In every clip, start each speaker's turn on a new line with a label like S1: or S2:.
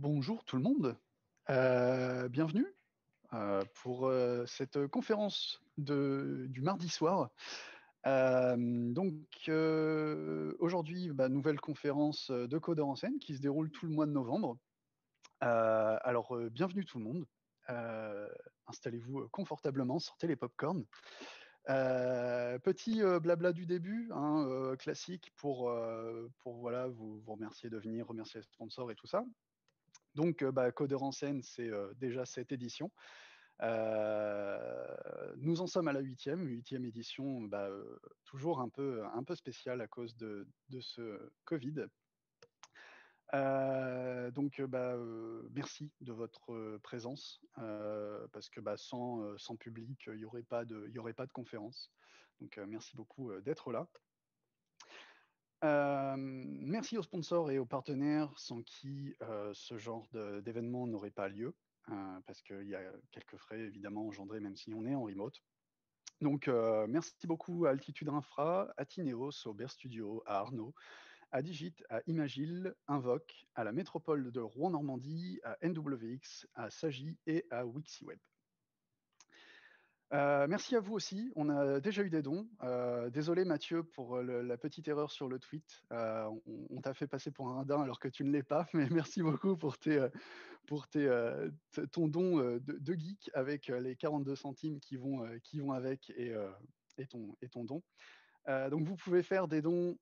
S1: Bonjour tout le monde, Euh, bienvenue euh, pour euh, cette conférence du mardi soir. Donc aujourd'hui, bah, nouvelle conférence de Codeur en scène qui se déroule tout le mois de novembre. Alors bienvenue tout le monde, installez-vous confortablement, sortez les popcorns. Euh, petit blabla du début, hein, classique pour, vous, vous remercier de venir, remercier les sponsors et tout ça. Donc, euh, bah, Codeur en scène, c'est euh, déjà cette édition. Euh, nous en sommes à la huitième, huitième édition, bah, toujours un peu, spéciale à cause de, ce Covid. Donc, bah, merci de votre présence, parce que bah, sans, sans public, il n'y aurait, pas de- il y aurait pas de conférence. Donc, merci beaucoup d'être là. Merci aux sponsors et aux partenaires sans qui ce genre d'événement n'aurait pas lieu, euh, parce qu'il y a quelques frais évidemment engendrés même si on est en remote. Donc merci beaucoup à Altitude Infra, à Tineos, au Bear Studio, à Arnaud, à Digit, à Imagil, Invoque, à la métropole de Rouen-Normandie, à NWX, à Sagi et à WixiWeb. Euh, merci à vous aussi. On a déjà eu des dons. Euh, désolé Mathieu pour euh, la petite erreur sur le tweet. On t'a fait passer pour un radin alors que tu ne l'es pas, mais merci beaucoup pour, ton don de, geek avec les 42 centimes qui vont, avec et, ton, don. Donc vous pouvez faire des dons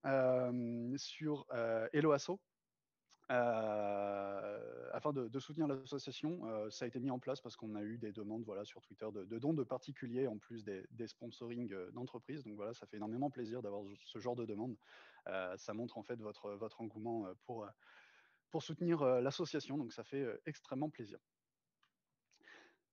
S1: sur Helloasso. Euh, afin de, soutenir l'association, euh, ça a été mis en place parce qu'on a eu des demandes voilà, sur Twitter de, dons de particuliers en plus des, sponsorings euh, d'entreprises. Donc voilà, ça fait énormément plaisir d'avoir ce genre de demande. Ça montre en fait votre, votre engouement pour, pour soutenir l'association, donc ça fait extrêmement plaisir.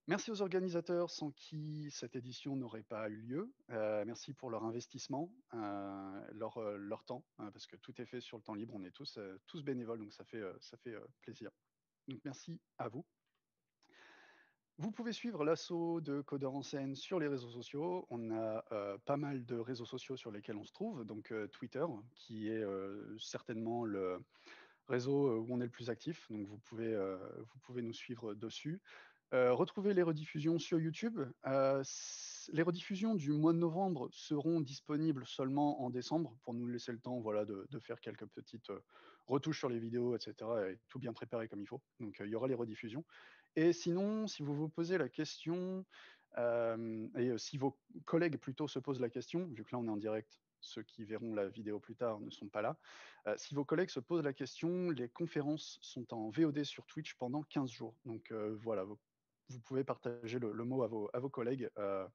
S1: Merci aux organisateurs sans qui cette édition n'aurait pas eu lieu. Euh, merci pour leur investissement, euh, leur, euh, leur temps, hein, parce que tout est fait sur le temps libre. On est tous, bénévoles, donc ça fait, plaisir. Donc merci à vous. Vous pouvez suivre l'assaut de Codeur en scène sur les réseaux sociaux. On a pas mal de réseaux sociaux sur lesquels on se trouve. Donc Twitter, qui est certainement le réseau où on est le plus actif. Donc vous pouvez nous suivre dessus. Euh, retrouvez les rediffusions sur YouTube. Euh, les rediffusions du mois de novembre seront disponibles seulement en décembre pour nous laisser le temps voilà, de, faire quelques petites euh, retouches sur les vidéos, etc. et tout bien préparé comme il faut. Donc il y aura les rediffusions. Et sinon, si vous vous posez la question, et si vos collègues plutôt se posent la question, vu que là on est en direct, ceux qui verront la vidéo plus tard ne sont pas là, si vos collègues se posent la question, les conférences sont en VOD sur Twitch pendant 15 jours. Donc voilà, vous, vous pouvez partager le, mot à vos, à collègues. Euh,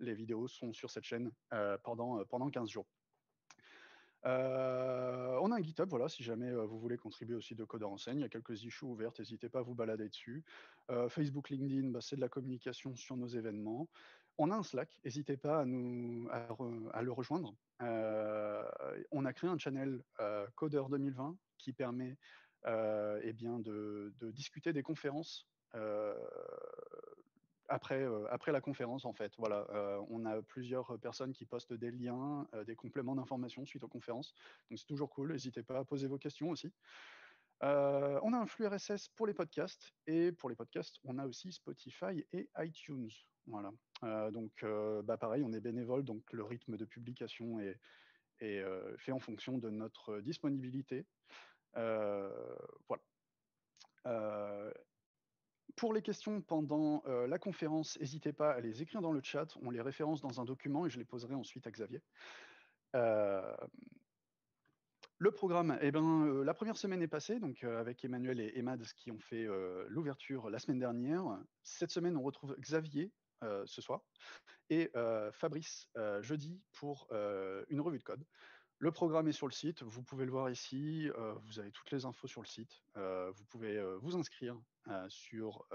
S1: les vidéos sont sur cette chaîne euh, pendant, euh, pendant 15 jours. Euh, on a un GitHub, voilà, si jamais vous voulez contribuer aussi de code enseigne, il y a quelques issues ouvertes, n'hésitez pas à vous balader dessus. Facebook, LinkedIn, bah, c'est de la communication sur nos événements. On a un Slack, n'hésitez pas à, nous, à, à le rejoindre. On a créé un channel Codeur 2020 qui permet eh de, discuter des conférences après, euh, après la conférence, en fait. Voilà, euh, on a plusieurs personnes qui postent des liens, euh, des compléments d'informations suite aux conférences. Donc c'est toujours cool. N'hésitez pas à poser vos questions aussi. Euh, on a un flux RSS pour les podcasts et pour les podcasts, on a aussi Spotify et iTunes. Voilà. Euh, donc, euh, bah pareil, on est bénévole, donc le rythme de publication est, est euh, fait en fonction de notre disponibilité. Euh, voilà. Pour les questions pendant euh, la conférence, n'hésitez pas à les écrire dans le chat. On les référence dans un document et je les poserai ensuite à Xavier. Euh, le programme, eh ben, euh, la première semaine est passée, donc avec Emmanuel et Emad qui ont fait l'ouverture la semaine dernière. Cette semaine, on retrouve Xavier ce soir et Fabrice jeudi pour une revue de code. Le programme est sur le site, vous pouvez le voir ici, euh, vous avez toutes les infos sur le site. Euh, vous pouvez euh, vous inscrire sur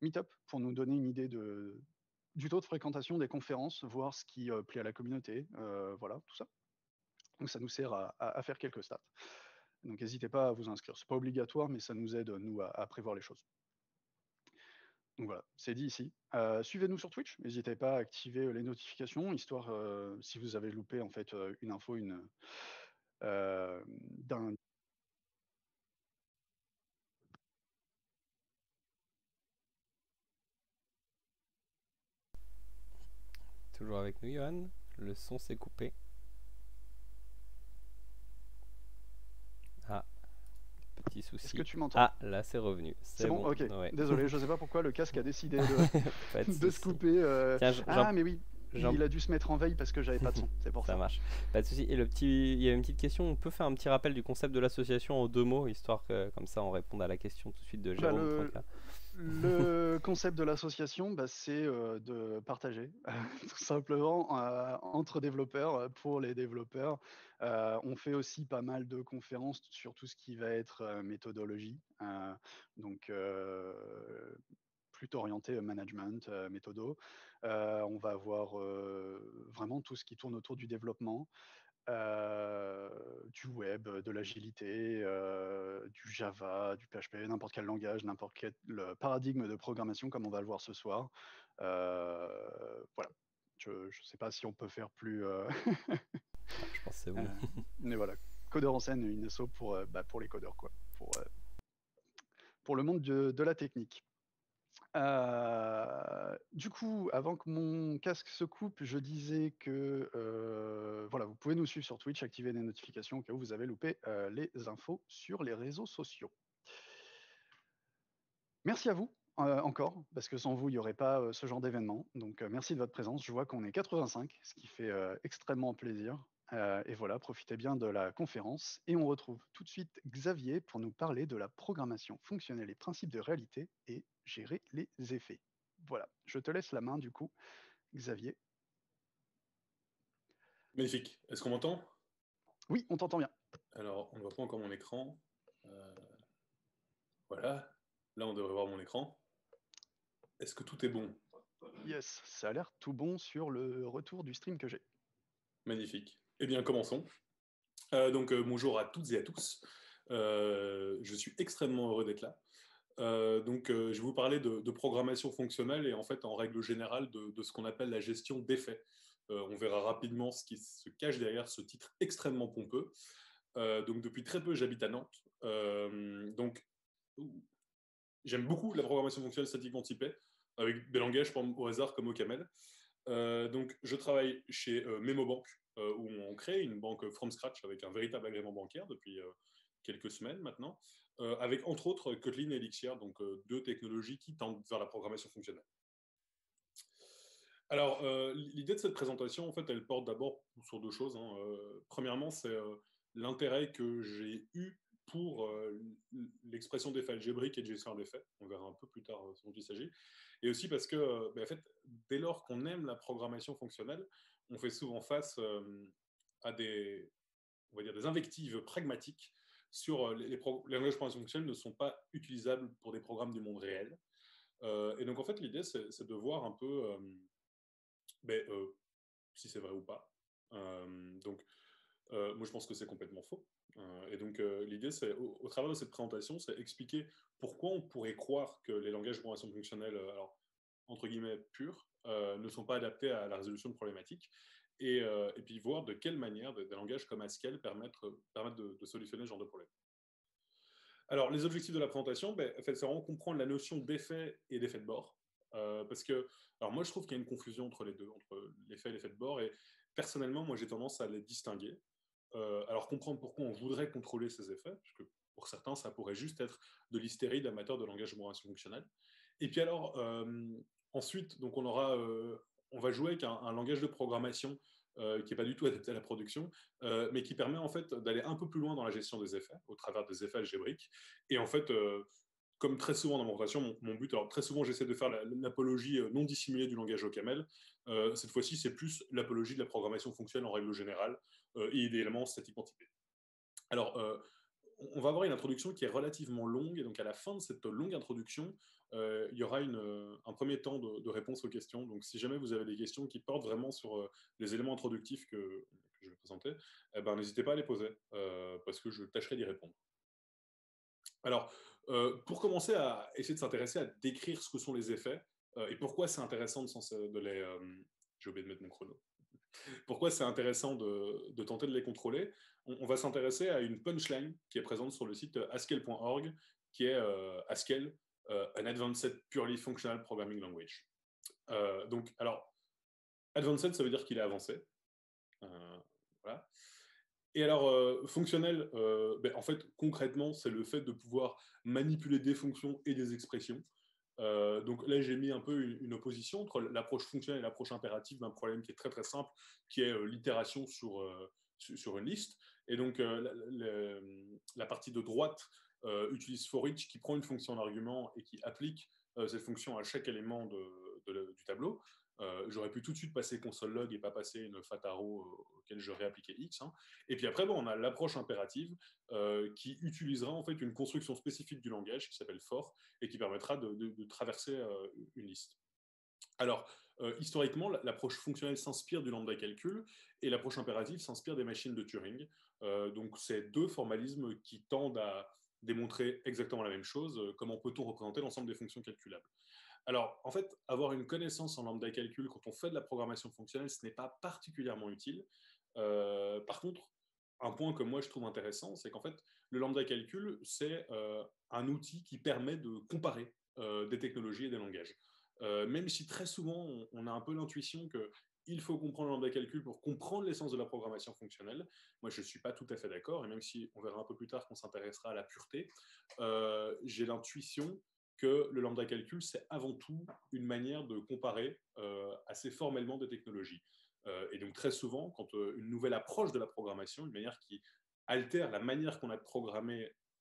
S1: Meetup pour nous donner une idée du taux de fréquentation des conférences, voir ce qui plaît à la communauté, voilà, tout ça. Donc ça nous sert à, faire quelques stats. Donc n'hésitez pas à vous inscrire. C'est pas obligatoire, mais ça nous aide, nous, à prévoir les choses. Donc voilà, c'est dit ici. Euh, suivez-nous sur Twitch, n'hésitez pas à activer euh, les notifications, histoire euh, si vous avez loupé en fait une info, une
S2: Toujours avec nous, Johan. Le son s'est coupé. Petit souci.
S1: Est-ce que tu m'entends
S2: Ah, là c'est revenu.
S1: C'est bon, ok. Désolé, je ne sais pas pourquoi le casque a décidé de, de se couper. euh.
S2: Tiens,
S1: Ah, mais oui, il a dû se mettre en veille parce que j'avais pas de son. C'est pour
S2: Ça
S1: ça.
S2: marche. Pas de souci. Et le petit, il y a une petite question. On peut faire un petit rappel du concept de l'association en deux mots, histoire que comme ça on réponde à la question tout de suite de
S1: Bah,
S2: Jérôme.
S1: le-
S2: Tronca.
S1: Le concept de l'association, bah, c'est euh, de partager, tout simplement, euh, entre développeurs, euh, pour les développeurs. On fait aussi pas mal de conférences sur tout ce qui va être méthodologie, donc plutôt orienté management, méthodo. On va avoir vraiment tout ce qui tourne autour du développement. Euh, du web, de l'agilité, euh, du Java, du PHP, n'importe quel langage, n'importe quel le paradigme de programmation comme on va le voir ce soir. Euh, voilà. Je ne sais pas si on peut faire plus. euh,
S2: Je pense que c'est bon.
S1: euh, mais voilà. Codeur en scène, une asso pour, euh, bah, pour les codeurs, quoi. Pour, euh, pour le monde de, de la technique. Du coup, avant que mon casque se coupe, je disais que voilà, vous pouvez nous suivre sur Twitch, activer les notifications au cas où vous avez loupé les infos sur les réseaux sociaux. Merci à vous encore, parce que sans vous, il n'y aurait pas ce genre d'événement. Donc, merci de votre présence. Je vois qu'on est 85, ce qui fait extrêmement plaisir. Euh, et voilà, profitez bien de la conférence. Et on retrouve tout de suite Xavier pour nous parler de la programmation fonctionnelle et principes de réalité et gérer les effets. Voilà, je te laisse la main du coup, Xavier.
S3: Magnifique. Est-ce qu'on m'entend?
S1: Oui, on t'entend bien.
S3: Alors, on ne voit pas encore mon écran. Euh, Voilà. Là, on devrait voir mon écran. Est-ce que tout est bon?
S1: Yes, ça a l'air tout bon sur le retour du stream que j'ai.
S3: Magnifique. Eh bien, commençons. Euh, donc, euh, bonjour à toutes et à tous. Euh, je suis extrêmement heureux d'être là. Donc, je vais vous parler de, programmation fonctionnelle et en fait, en règle générale, de, ce qu'on appelle la gestion d'effets. On verra rapidement ce qui se cache derrière ce titre extrêmement pompeux. Donc, depuis très peu, j'habite à Nantes. Donc, j'aime beaucoup la programmation fonctionnelle statiquement typée, avec des langages au hasard comme OCaml. Euh, donc, je travaille chez euh, MemoBank, où on crée une banque from scratch avec un véritable agrément bancaire depuis euh, quelques semaines maintenant, euh, avec entre autres Kotlin et Elixir, donc euh, deux technologies qui tendent vers la programmation fonctionnelle. Alors, euh, l'idée de cette présentation, en fait, elle porte d'abord sur deux choses. hein. Euh, premièrement, c'est euh, l'intérêt que j'ai eu pour euh, l'expression d'effet algébrique et de gestion d'effets. On verra un peu plus tard euh, ce dont il s'agit. Et aussi parce que, euh, ben, en fait, dès lors qu'on aime la programmation fonctionnelle, on fait souvent face euh, à des, on va dire, des invectives pragmatiques sur euh, les, langages de programmation fonctionnelle ne sont pas utilisables pour des programmes du monde réel. Euh, et donc, en fait, l'idée, c'est de voir un peu ben, si c'est vrai ou pas. Donc, moi, je pense que c'est complètement faux. Et donc, l'idée, c'est, au, travers de cette présentation, c'est expliquer pourquoi on pourrait croire que les langages de programmation fonctionnelle, alors, entre guillemets, purs, euh, ne sont pas adaptés à la résolution de problématiques. Et, euh, et puis voir de quelle manière des, langages comme Haskell permettent, permettent de, solutionner ce genre de problème. Alors, les objectifs de la présentation, ben, c'est vraiment comprendre la notion d'effet et d'effet de bord. Euh, parce que, alors moi, je trouve qu'il y a une confusion entre les deux, entre l'effet et l'effet de bord. Et personnellement, moi, j'ai tendance à les distinguer. Alors, comprendre pourquoi on voudrait contrôler ces effets, parce que pour certains, ça pourrait juste être de l'hystérie d'amateurs de langage de programmation. Et puis alors, ensuite, donc on aura, euh, on va jouer avec un, langage de programmation euh, qui n'est pas du tout adapté à la production, euh, mais qui permet en fait d'aller un peu plus loin dans la gestion des effets, au travers des effets algébriques. Et en fait, comme très souvent dans mon présentation, mon, but, alors très souvent j'essaie de faire l'apologie non dissimulée du langage OCaml. Cette fois-ci, c'est plus l'apologie de la programmation fonctionnelle en règle générale et idéalement statiquement typée. Alors, on va avoir une introduction qui est relativement longue, et donc à la fin de cette longue introduction, euh, il y aura une, un premier temps de, réponse aux questions. Donc si jamais vous avez des questions qui portent vraiment sur euh, les éléments introductifs que, je vais présenter, eh ben, n'hésitez pas à les poser, euh, parce que je tâcherai d'y répondre. Alors, euh, pour commencer à essayer de s'intéresser à décrire ce que sont les effets, euh, et pourquoi c'est intéressant de, de les... euh, J'ai oublié de mettre mon chrono. Pourquoi c'est intéressant de, tenter de les contrôler? On, va s'intéresser à une punchline qui est présente sur le site haskell.org, qui est euh, Haskell, uh, an advanced purely functional programming language. Euh, donc, alors, Advanced, ça veut dire qu'il est avancé. voilà. Et alors, fonctionnel, ben, en fait, concrètement, c'est le fait de pouvoir manipuler des fonctions et des expressions. Donc là, j'ai mis un peu une, opposition entre l'approche fonctionnelle et l'approche impérative d'un problème qui est très très simple, qui est l'itération sur, sur une liste. Et donc, la, partie de droite utilise forEach qui prend une fonction d'argument et qui applique cette fonction à chaque élément du tableau. Euh, j'aurais pu tout de suite passer console log et pas passer une fataro euh, auquel j'aurais appliqué x. Hein. Et puis après, bon, on a l'approche impérative euh, qui utilisera en fait une construction spécifique du langage qui s'appelle for et qui permettra de, traverser une liste. Alors, historiquement, l'approche fonctionnelle s'inspire du lambda calcul et l'approche impérative s'inspire des machines de Turing. donc, c'est deux formalismes qui tendent à démontrer exactement la même chose. Comment peut-on représenter l'ensemble des fonctions calculables alors, en fait, avoir une connaissance en lambda calcul quand on fait de la programmation fonctionnelle, ce n'est pas particulièrement utile. Euh, par contre, un point que moi je trouve intéressant, c'est qu'en fait, le lambda calcul, c'est euh, un outil qui permet de comparer euh, des technologies et des langages. même si très souvent, on, a un peu l'intuition que il faut comprendre le lambda calcul pour comprendre l'essence de la programmation fonctionnelle. Moi, je ne suis pas tout à fait d'accord, et même si on verra un peu plus tard qu'on s'intéressera à la pureté, j'ai l'intuition que le lambda calcul, c'est avant tout une manière de comparer euh, assez formellement des technologies. Euh, et donc très souvent, quand euh, une nouvelle approche de la programmation, une manière qui altère la manière qu'on a de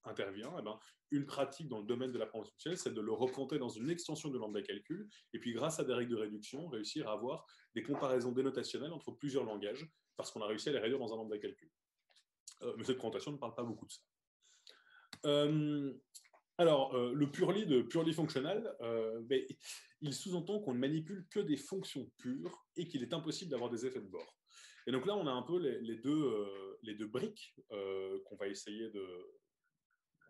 S3: intervient, eh ben, une pratique dans le domaine de la programmation c'est de le représenter dans une extension de lambda calcul, et puis grâce à des règles de réduction, réussir à avoir des comparaisons dénotationnelles entre plusieurs langages, parce qu'on a réussi à les réduire dans un lambda calcul. mais cette présentation ne parle pas beaucoup de ça. Alors, euh, le purely de purely fonctionnel, euh, ben, il sous-entend qu'on ne manipule que des fonctions pures et qu'il est impossible d'avoir des effets de bord. Et donc là, on a un peu les, deux, euh, les deux, briques qu'on va essayer de,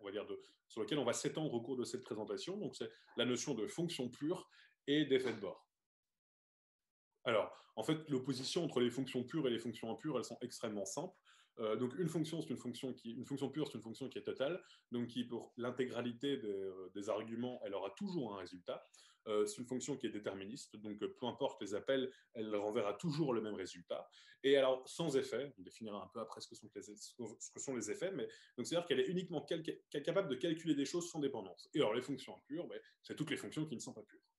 S3: on va dire de, sur lesquelles on va s'étendre au cours de cette présentation. Donc, c'est la notion de fonction pure et d'effet de bord. Alors, en fait, l'opposition entre les fonctions pures et les fonctions impures, elles sont extrêmement simples. Euh, donc une fonction, c'est une fonction qui, une fonction pure, c'est une fonction qui est totale, donc qui pour l'intégralité des, euh, arguments, elle aura toujours un résultat. Euh, c'est une fonction qui est déterministe, donc peu importe les appels, elle renverra toujours le même résultat. Et alors sans effet, on définira un peu après ce que sont les, ce que sont les effets, mais donc c'est-à-dire qu'elle est uniquement capable de calculer des choses sans dépendance. Et alors les fonctions impures, ben, c'est toutes les fonctions qui ne sont pas pures.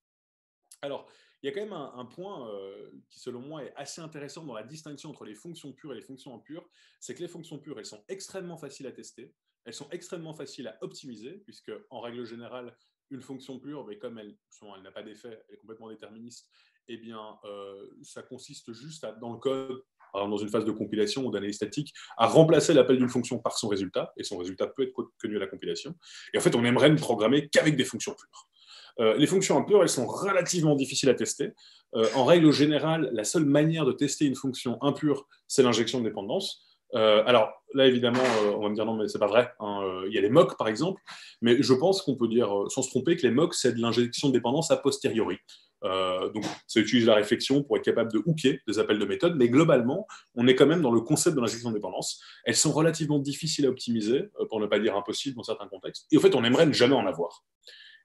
S3: Alors, il y a quand même un, point euh, qui, selon moi, est assez intéressant dans la distinction entre les fonctions pures et les fonctions impures, c'est que les fonctions pures, elles sont extrêmement faciles à tester, elles sont extrêmement faciles à optimiser, puisque, en règle générale, une fonction pure, comme elle, elle n'a pas d'effet, elle est complètement déterministe, eh bien, euh, ça consiste juste à, dans le code, dans une phase de compilation ou d'analyse statique, à remplacer l'appel d'une fonction par son résultat, et son résultat peut être connu à la compilation. Et en fait, on aimerait ne programmer qu'avec des fonctions pures. Euh, les fonctions impures, elles sont relativement difficiles à tester. Euh, en règle générale, la seule manière de tester une fonction impure, c'est l'injection de dépendance. Euh, alors là, évidemment, on va me dire non, mais c'est pas vrai. Hein, il y a les mocks, par exemple, mais je pense qu'on peut dire, sans se tromper, que les mocks, c'est de l'injection de dépendance a posteriori. donc, ça utilise la réflexion pour être capable de hooker des appels de méthode, mais globalement, on est quand même dans le concept de l'injection de dépendance. Elles sont relativement difficiles à optimiser, pour ne pas dire impossibles dans certains contextes, et au fait, on aimerait ne jamais en avoir.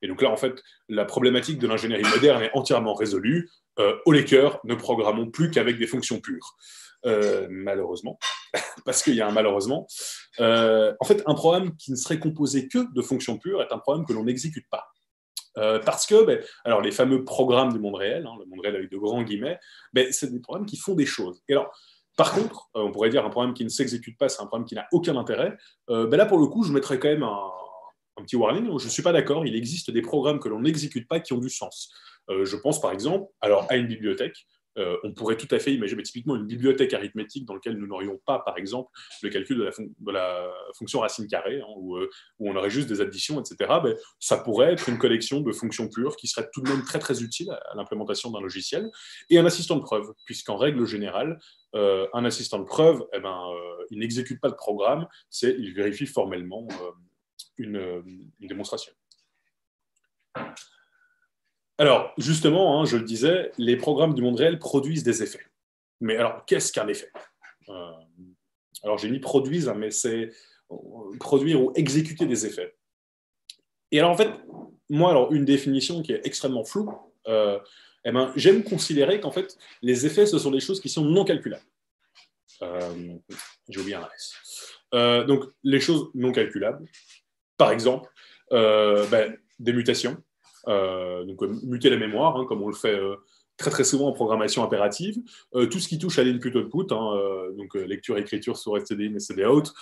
S3: Et donc là, en fait, la problématique de l'ingénierie moderne est entièrement résolue. Euh, au Laker, ne programmons plus qu'avec des fonctions pures. Euh, malheureusement, parce qu'il y a un malheureusement. Euh, en fait, un programme qui ne serait composé que de fonctions pures est un programme que l'on n'exécute pas. Euh, parce que, ben, alors les fameux programmes du monde réel, hein, le monde réel avec de grands guillemets, ben, c'est des programmes qui font des choses. Et alors, par contre, on pourrait dire un programme qui ne s'exécute pas, c'est un programme qui n'a aucun intérêt. Ben là, pour le coup, je mettrais quand même un, un petit warning, je ne suis pas d'accord, il existe des programmes que l'on n'exécute pas qui ont du sens. Euh, je pense par exemple alors, à une bibliothèque. Euh, on pourrait tout à fait imaginer typiquement une bibliothèque arithmétique dans laquelle nous n'aurions pas, par exemple, le calcul de la, fonction racine carrée, hein, euh, où, on aurait juste des additions, etc. Ben, ça pourrait être une collection de fonctions pures qui serait tout de même très très utile à, l'implémentation d'un logiciel, et un assistant de preuve, puisqu'en règle générale, un assistant de preuve, eh ben, il n'exécute pas de programme, c'est il vérifie formellement une, démonstration. Alors, justement, hein, je le disais, les programmes du monde réel produisent des effets. Mais alors, qu'est-ce qu'un effet? Euh, Alors, j'ai mis produisent, hein, mais c'est euh, produire ou exécuter des effets. Et alors, en fait, moi, alors, une définition qui est extrêmement floue, euh, eh ben, j'aime considérer qu'en fait, les effets, ce sont des choses qui sont non calculables. J'ai oublié un S. donc, les choses non calculables, par exemple, ben, des mutations, donc muter la mémoire, hein, comme on le fait très très souvent en programmation impérative. Euh, tout ce qui touche à l'input-output, hein, euh, donc euh, lecture, écriture sur std in, std-out,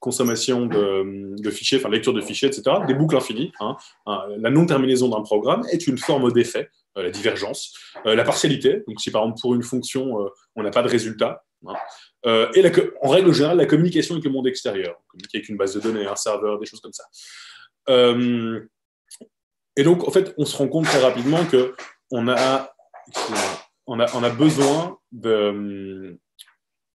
S3: consommation de, fichiers, enfin lecture de fichiers, etc., des boucles infinies. Hein, la non-terminaison d'un programme est une forme d'effet, la divergence, la partialité, donc si par exemple pour une fonction on n'a pas de résultat, et en règle générale la communication avec le monde extérieur, communiquer avec une base de données, un serveur, des choses comme ça. et donc en fait on se rend compte très rapidement que on a, on a besoin de,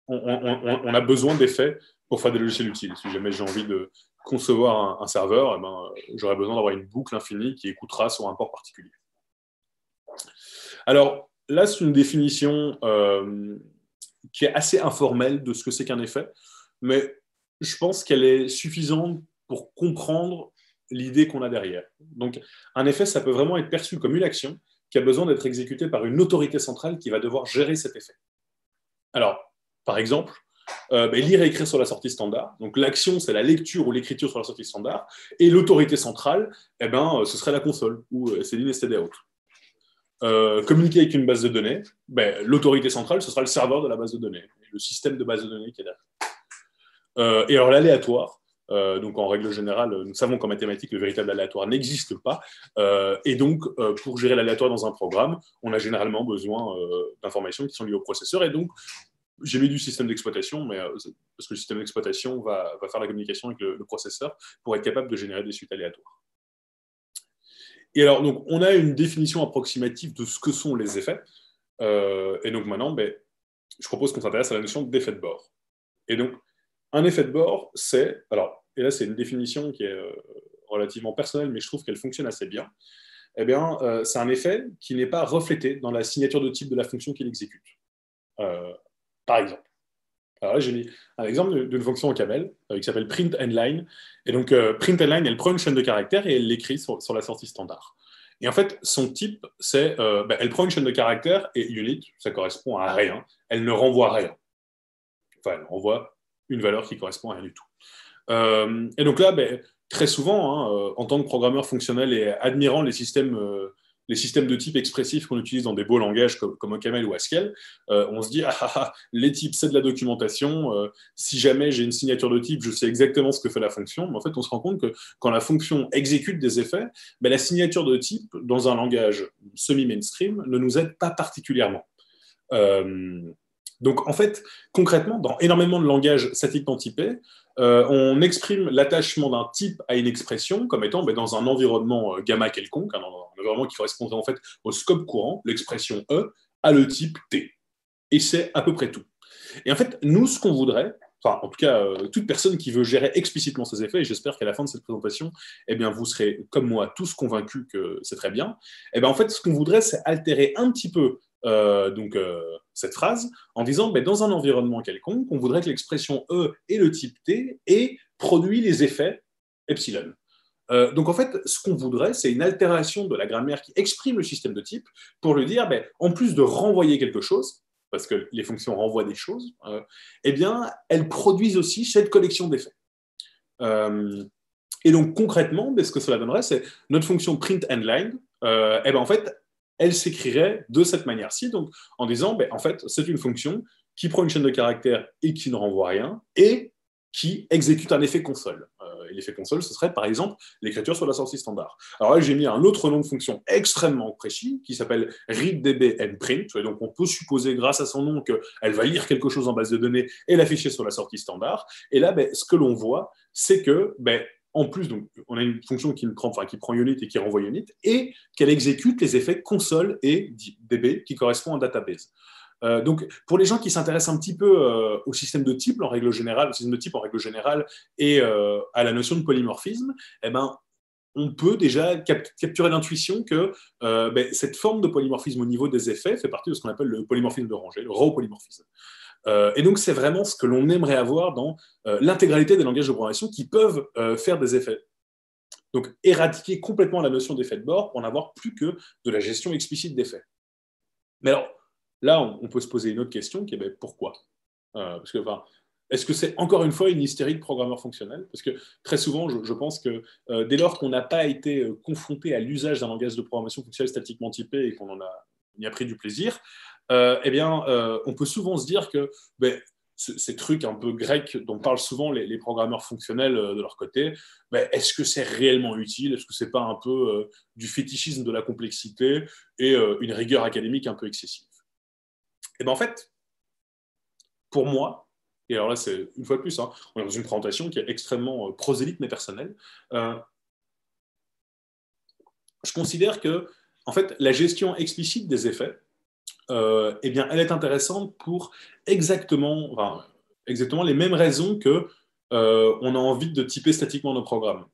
S3: on, a besoin d'effets pour faire des logiciels utiles. Si jamais j'ai envie de concevoir un, serveur, eh ben, j'aurais besoin d'avoir une boucle infinie qui écoutera sur un port particulier. Alors là, c'est une définition euh, qui est assez informelle de ce que c'est qu'un effet, mais je pense qu'elle est suffisante pour comprendre l'idée qu'on a derrière. Donc, un effet, ça peut vraiment être perçu comme une action qui a besoin d'être exécuté par une autorité centrale qui va devoir gérer cet effet. Alors, par exemple, euh, ben, lire et écrire sur la sortie standard. Donc l'action, c'est la lecture ou l'écriture sur la sortie standard. Et l'autorité centrale, eh ben, euh, ce serait la console, ou euh, c'est et autres. Euh, communiquer avec une base de données, ben, l'autorité centrale, ce sera le serveur de la base de données, le système de base de données qui est derrière. et alors l'aléatoire, euh, donc en règle générale, nous savons qu'en mathématiques, le véritable aléatoire n'existe pas. Euh, et donc, euh, pour gérer l'aléatoire dans un programme, on a généralement besoin d'informations qui sont liées au processeur. Et donc, j'ai mis du système d'exploitation, mais parce que le système d'exploitation va, faire la communication avec le, processeur pour être capable de générer des suites aléatoires. Et alors, donc, on a une définition approximative de ce que sont les effets. et donc maintenant, ben, je propose qu'on s'intéresse à la notion d'effet de bord. Et donc, un effet de bord, c'est, alors, et là c'est une définition qui est euh, relativement personnelle, mais je trouve qu'elle fonctionne assez bien. Eh bien, euh, c'est un effet qui n'est pas reflété dans la signature de type de la fonction qu'il exécute. Euh, par exemple. Alors là, j'ai mis un exemple d'une fonction en camel qui s'appelle print line. Et donc, print line, elle prend une chaîne de caractères et elle l'écrit sur, la sortie standard. Et en fait, son type, c'est, ben, elle prend une chaîne de caractères et unit, ça correspond à rien. Elle ne renvoie rien. Enfin, elle renvoie une valeur qui correspond à rien du tout. Euh, et donc là, ben, très souvent, hein, euh, en tant que programmeur fonctionnel et admirant les systèmes, euh, les systèmes de type expressif qu'on utilise dans des beaux langages comme, comme OCaml ou Haskell, on se dit, ah, ah, ah, les types, c'est de la documentation. si jamais j'ai une signature de type, je sais exactement ce que fait la fonction. Mais en fait, on se rend compte que quand la fonction exécute des effets, ben, la signature de type, dans un langage semi-mainstream, ne nous aide pas particulièrement. Donc, en fait, concrètement, dans énormément de langages statiquement typés, euh, on exprime l'attachement d'un type à une expression comme étant ben, dans un environnement euh, gamma quelconque, un, environnement qui correspondrait en fait au scope courant, l'expression E, a le type T. Et c'est à peu près tout. Et en fait, nous, ce qu'on voudrait, enfin, en tout cas, euh, toute personne qui veut gérer explicitement ces effets, et j'espère qu'à la fin de cette présentation, eh bien, vous serez, comme moi, tous convaincus que c'est très bien, eh bien, en fait, ce qu'on voudrait, c'est altérer un petit peu euh, donc, euh, cette phrase en disant ben, dans un environnement quelconque, on voudrait que l'expression E ait le type T et produit les effets epsilon. Euh, donc en fait, ce qu'on voudrait, c'est une altération de la grammaire qui exprime le système de type pour lui dire, ben, en plus de renvoyer quelque chose, parce que les fonctions renvoient des choses, eh bien, elles produisent aussi cette collection d'effets. et donc concrètement, ce que cela donnerait, c'est notre fonction print endline, eh ben, en fait, elle s'écrirait de cette manière-ci, donc en disant, ben, en fait, c'est une fonction qui prend une chaîne de caractères et qui ne renvoie rien, et qui exécute un effet console. Euh, et l'effet console, ce serait par exemple l'écriture sur la sortie standard. Alors là, j'ai mis un autre nom de fonction extrêmement précis qui s'appelle readdb donc on peut supposer grâce à son nom qu'elle va lire quelque chose en base de données et l'afficher sur la sortie standard. Et là, ben, ce que l'on voit, c'est que ben, en plus, on a une fonction qui prend, enfin, qui prend unit et qui renvoie unit, et qu'elle exécute les effets console et db qui correspondent à database. Euh, donc, pour les gens qui s'intéressent un petit peu euh, au système de type en règle générale, au système de type en règle générale, et euh, à la notion de polymorphisme, eh ben, on peut déjà capturer l'intuition que ben, cette forme de polymorphisme au niveau des effets fait partie de ce qu'on appelle le polymorphisme de rangée, le raw polymorphisme. Euh, et donc, c'est vraiment ce que l'on aimerait avoir dans euh, l'intégralité des langages de programmation qui peuvent euh, faire des effets. Donc, éradiquer complètement la notion d'effet de bord pour n'avoir plus que de la gestion explicite d'effets. Mais alors, là, on, peut se poser une autre question qui est ben, pourquoi? Parce que, enfin, est-ce que c'est encore une fois une hystérie de programmeur fonctionnel? Parce que très souvent, je, pense que dès lors qu'on n'a pas été confronté à l'usage d'un langage de programmation fonctionnelle statiquement typé et qu'on en a, y a pris du plaisir, eh bien, on peut souvent se dire que ben, ces trucs un peu grecs dont parlent souvent les, programmeurs fonctionnels de leur côté, ben, est-ce que c'est réellement utile? Est-ce que c'est pas un peu du fétichisme de la complexité et une rigueur académique un peu excessive? Et ben en fait, pour moi, et alors là c'est une fois de plus, hein, on est dans une présentation qui est extrêmement prosélyte mais personnelle, euh, je considère que en fait la gestion explicite des effets euh, eh bien, elle est intéressante pour exactement, exactement les mêmes raisons que euh, on a envie de typer statiquement nos programmes.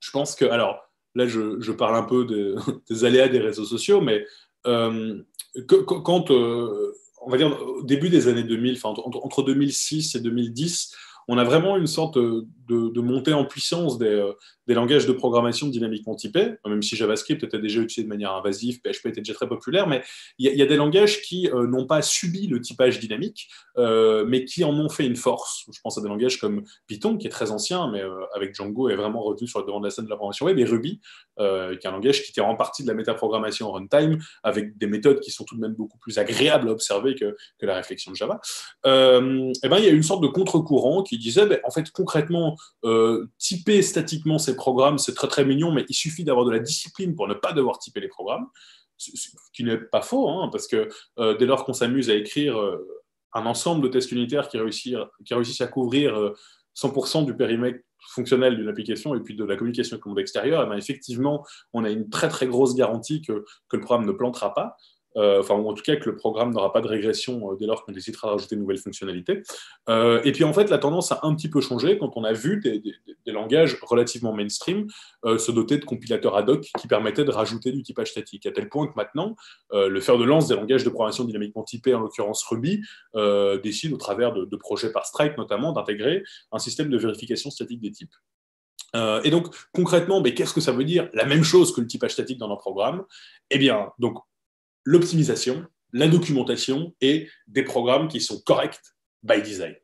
S3: Je pense que, alors là, je, parle un peu des aléas des réseaux sociaux, mais euh, quand, on va dire, au début des années 2000, entre, entre 2006 et 2010, on a vraiment une sorte de, montée en puissance euh, des, langages de programmation dynamiquement typés, même si JavaScript était déjà utilisé de manière invasive, PHP était déjà très populaire, mais il y, a des langages qui euh, n'ont pas subi le typage dynamique, euh, mais qui en ont fait une force. Je pense à des langages comme Python, qui est très ancien, mais avec Django est vraiment revenu sur le devant de la scène de la programmation web, et Ruby, qui est un langage qui tire en partie de la métaprogrammation en runtime, avec des méthodes qui sont tout de même beaucoup plus agréables à observer que, la réflexion de Java. et ben, il y a une sorte de contre-courant qui disait, ben, en fait, concrètement, euh, typer statiquement ces programmes, c'est très très mignon, mais il suffit d'avoir de la discipline pour ne pas devoir typer les programmes, ce qui n'est pas faux, hein, parce que euh, dès lors qu'on s'amuse à écrire euh, un ensemble de tests unitaires qui, réussissent, qui à couvrir 100% du périmètre fonctionnel d'une application et puis de la communication avec le monde extérieur, eh ben, effectivement, on a une très très grosse garantie que, que le programme ne plantera pas. Euh, enfin, en tout cas que le programme n'aura pas de régression euh, dès lors qu'on décidera de rajouter de nouvelles fonctionnalités. Euh, et puis en fait, la tendance a un petit peu changé quand on a vu des, langages relativement mainstream se doter de compilateurs ad hoc qui permettaient de rajouter du typage statique, à tel point que maintenant, le fer de lance des langages de programmation dynamiquement typés, en l'occurrence Ruby, décide au travers de, projets par Stripe notamment d'intégrer un système de vérification statique des types. et donc, concrètement, qu'est-ce que ça veut dire? La même chose que le typage statique dans un programme? Eh bien, donc, l'optimisation, la documentation et des programmes qui sont corrects by design.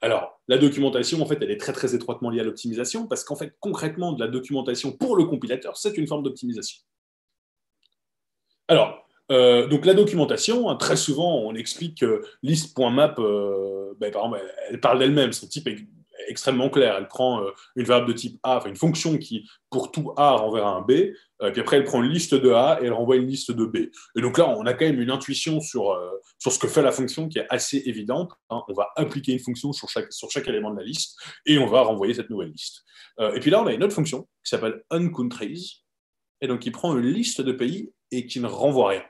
S3: Alors, la documentation, en fait, elle est très très étroitement liée à l'optimisation parce qu'en fait, concrètement, de la documentation pour le compilateur, c'est une forme d'optimisation. Alors, euh, donc la documentation, hein, très souvent, on explique que list.map, euh, ben, par exemple, elle parle d'elle-même, son type est extrêmement clair. Elle prend euh, une variable de type A, enfin une fonction qui, pour tout A, renverra un B, euh, puis après, elle prend une liste de A et elle renvoie une liste de B. Et donc là, on a quand même une intuition sur, euh, sur ce que fait la fonction qui est assez évidente. Hein. On va appliquer une fonction sur chaque, sur chaque élément de la liste et on va renvoyer cette nouvelle liste. et puis là, on a une autre fonction qui s'appelle uncountries, et donc qui prend une liste de pays et qui ne renvoie rien.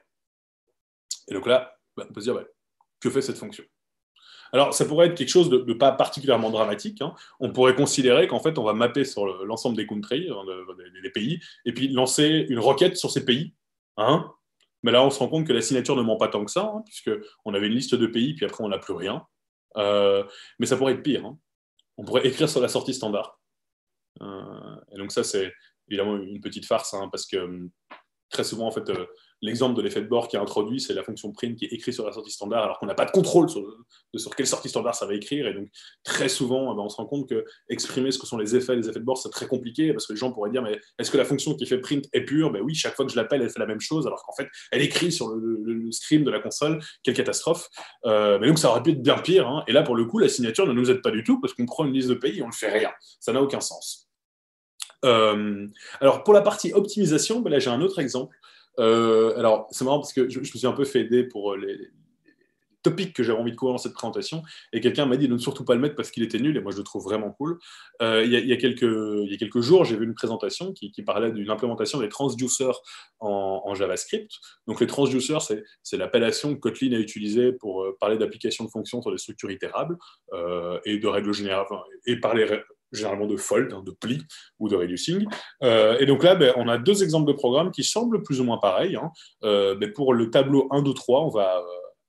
S3: Et donc là, bah, on peut se dire, que fait cette fonction? Alors, ça pourrait être quelque chose de, pas particulièrement dramatique. Hein. On pourrait considérer qu'en fait, on va mapper sur l'ensemble des countries, hein, des, pays, et puis lancer une requête sur ces pays. Hein. Mais là, on se rend compte que la signature ne ment pas tant que ça, puisqu'on avait une liste de pays, puis après, on n'a plus rien. Euh, mais ça pourrait être pire. On pourrait écrire sur la sortie standard. Euh, et donc, ça, c'est évidemment une petite farce, parce que hum, très souvent, en fait, euh, L'exemple de l'effet de bord qui est introduit, c'est la fonction print qui est écrite sur la sortie standard, alors qu'on n'a pas de contrôle sur, de sur quelle sortie standard ça va écrire. Et donc, très souvent, eh ben, on se rend compte que exprimer ce que sont les effets, les effets de bord, c'est très compliqué, parce que les gens pourraient dire, mais est-ce que la fonction qui fait print est pure? Ben oui, chaque fois que je l'appelle, elle fait la même chose, alors qu'en fait, elle écrit sur le, stream de la console. Quelle catastrophe. Euh, mais donc, ça aurait pu être bien pire. Hein. Et là, pour le coup, la signature ne nous aide pas du tout, parce qu'on prend une liste de pays et on ne fait rien. Ça n'a aucun sens. Euh, alors, pour la partie optimisation, ben là, j'ai un autre exemple. Euh, alors, c'est marrant parce que je, me suis un peu fait aider pour euh, les, topics que j'avais envie de couvrir dans cette présentation. Et quelqu'un m'a dit de ne surtout pas le mettre parce qu'il était nul, et moi je le trouve vraiment cool. Il, y a, quelques, il, y a, quelques, jours, j'ai vu une présentation qui, parlait d'une implémentation des transducers en, JavaScript. Donc les transducers, c'est l'appellation que Kotlin a utilisée pour parler d'application de fonctions sur des structures itérables et de règles générales, et parler généralement de fold, hein, de pli ou de reducing. Euh, et donc là, ben, on a deux exemples de programmes qui semblent plus ou moins pareils. Hein. Euh, ben, pour le tableau 1, 2, 3, on va,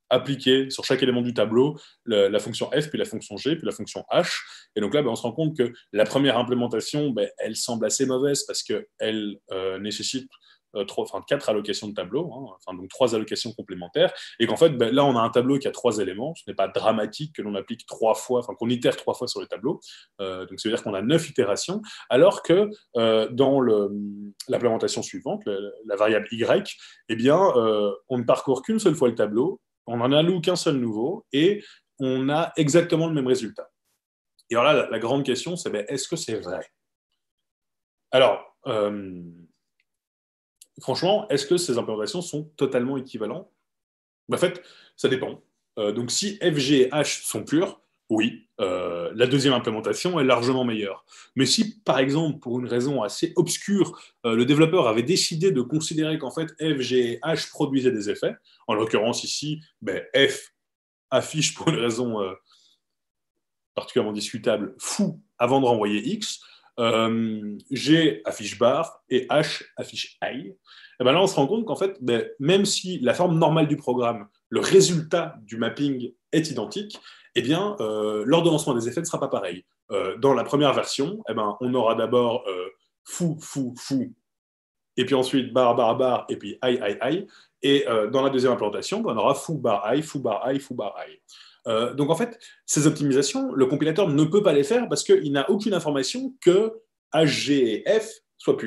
S3: appliquer sur chaque élément du tableau la, fonction f, puis la fonction g, puis la fonction h. Et donc là, ben, on se rend compte que la première implémentation, elle semble assez mauvaise parce qu'elle euh, nécessite euh, enfin, quatre allocations de tableau, hein, enfin, donc trois allocations complémentaires, et qu'en fait, ben, là, on a un tableau qui a trois éléments. Ce n'est pas dramatique que l'on applique trois fois, enfin, qu'on itère trois fois sur le tableau. Euh, donc, ça veut dire qu'on a neuf itérations, alors que euh, dans l'implémentation suivante, la variable y, eh bien, on ne parcourt qu'une seule fois le tableau, on n'en alloue qu'un seul nouveau, et on a exactement le même résultat. Et alors là, la, grande question, c'est ben, est-ce que c'est vrai? Alors, franchement, est-ce que ces implémentations sont totalement équivalentes? Ben, En fait, ça dépend. Euh, donc, si F, G et H sont purs, oui, euh, la deuxième implémentation est largement meilleure. Mais si, par exemple, pour une raison assez obscure, euh, le développeur avait décidé de considérer qu'en fait F, G et H produisaient des effets, en l'occurrence ici, ben, F affiche pour une raison particulièrement discutable fou avant de renvoyer X, euh, G affiche bar et H affiche I. Et ben là, on se rend compte qu'en fait, ben, même si la forme normale du programme, le résultat du mapping est identique, eh bien, euh, l'ordonnancement des effets ne sera pas pareil. Euh, dans la première version, eh ben, on aura d'abord fou, fou, fou, et puis ensuite bar, bar, bar, et puis I, I, I. Et dans la deuxième implantation, ben, on aura fou, bar, I, fou, bar, I, fou, bar, I. Euh, donc en fait, ces optimisations, le compilateur ne peut pas les faire parce qu'il n'a aucune information que HG et F soient.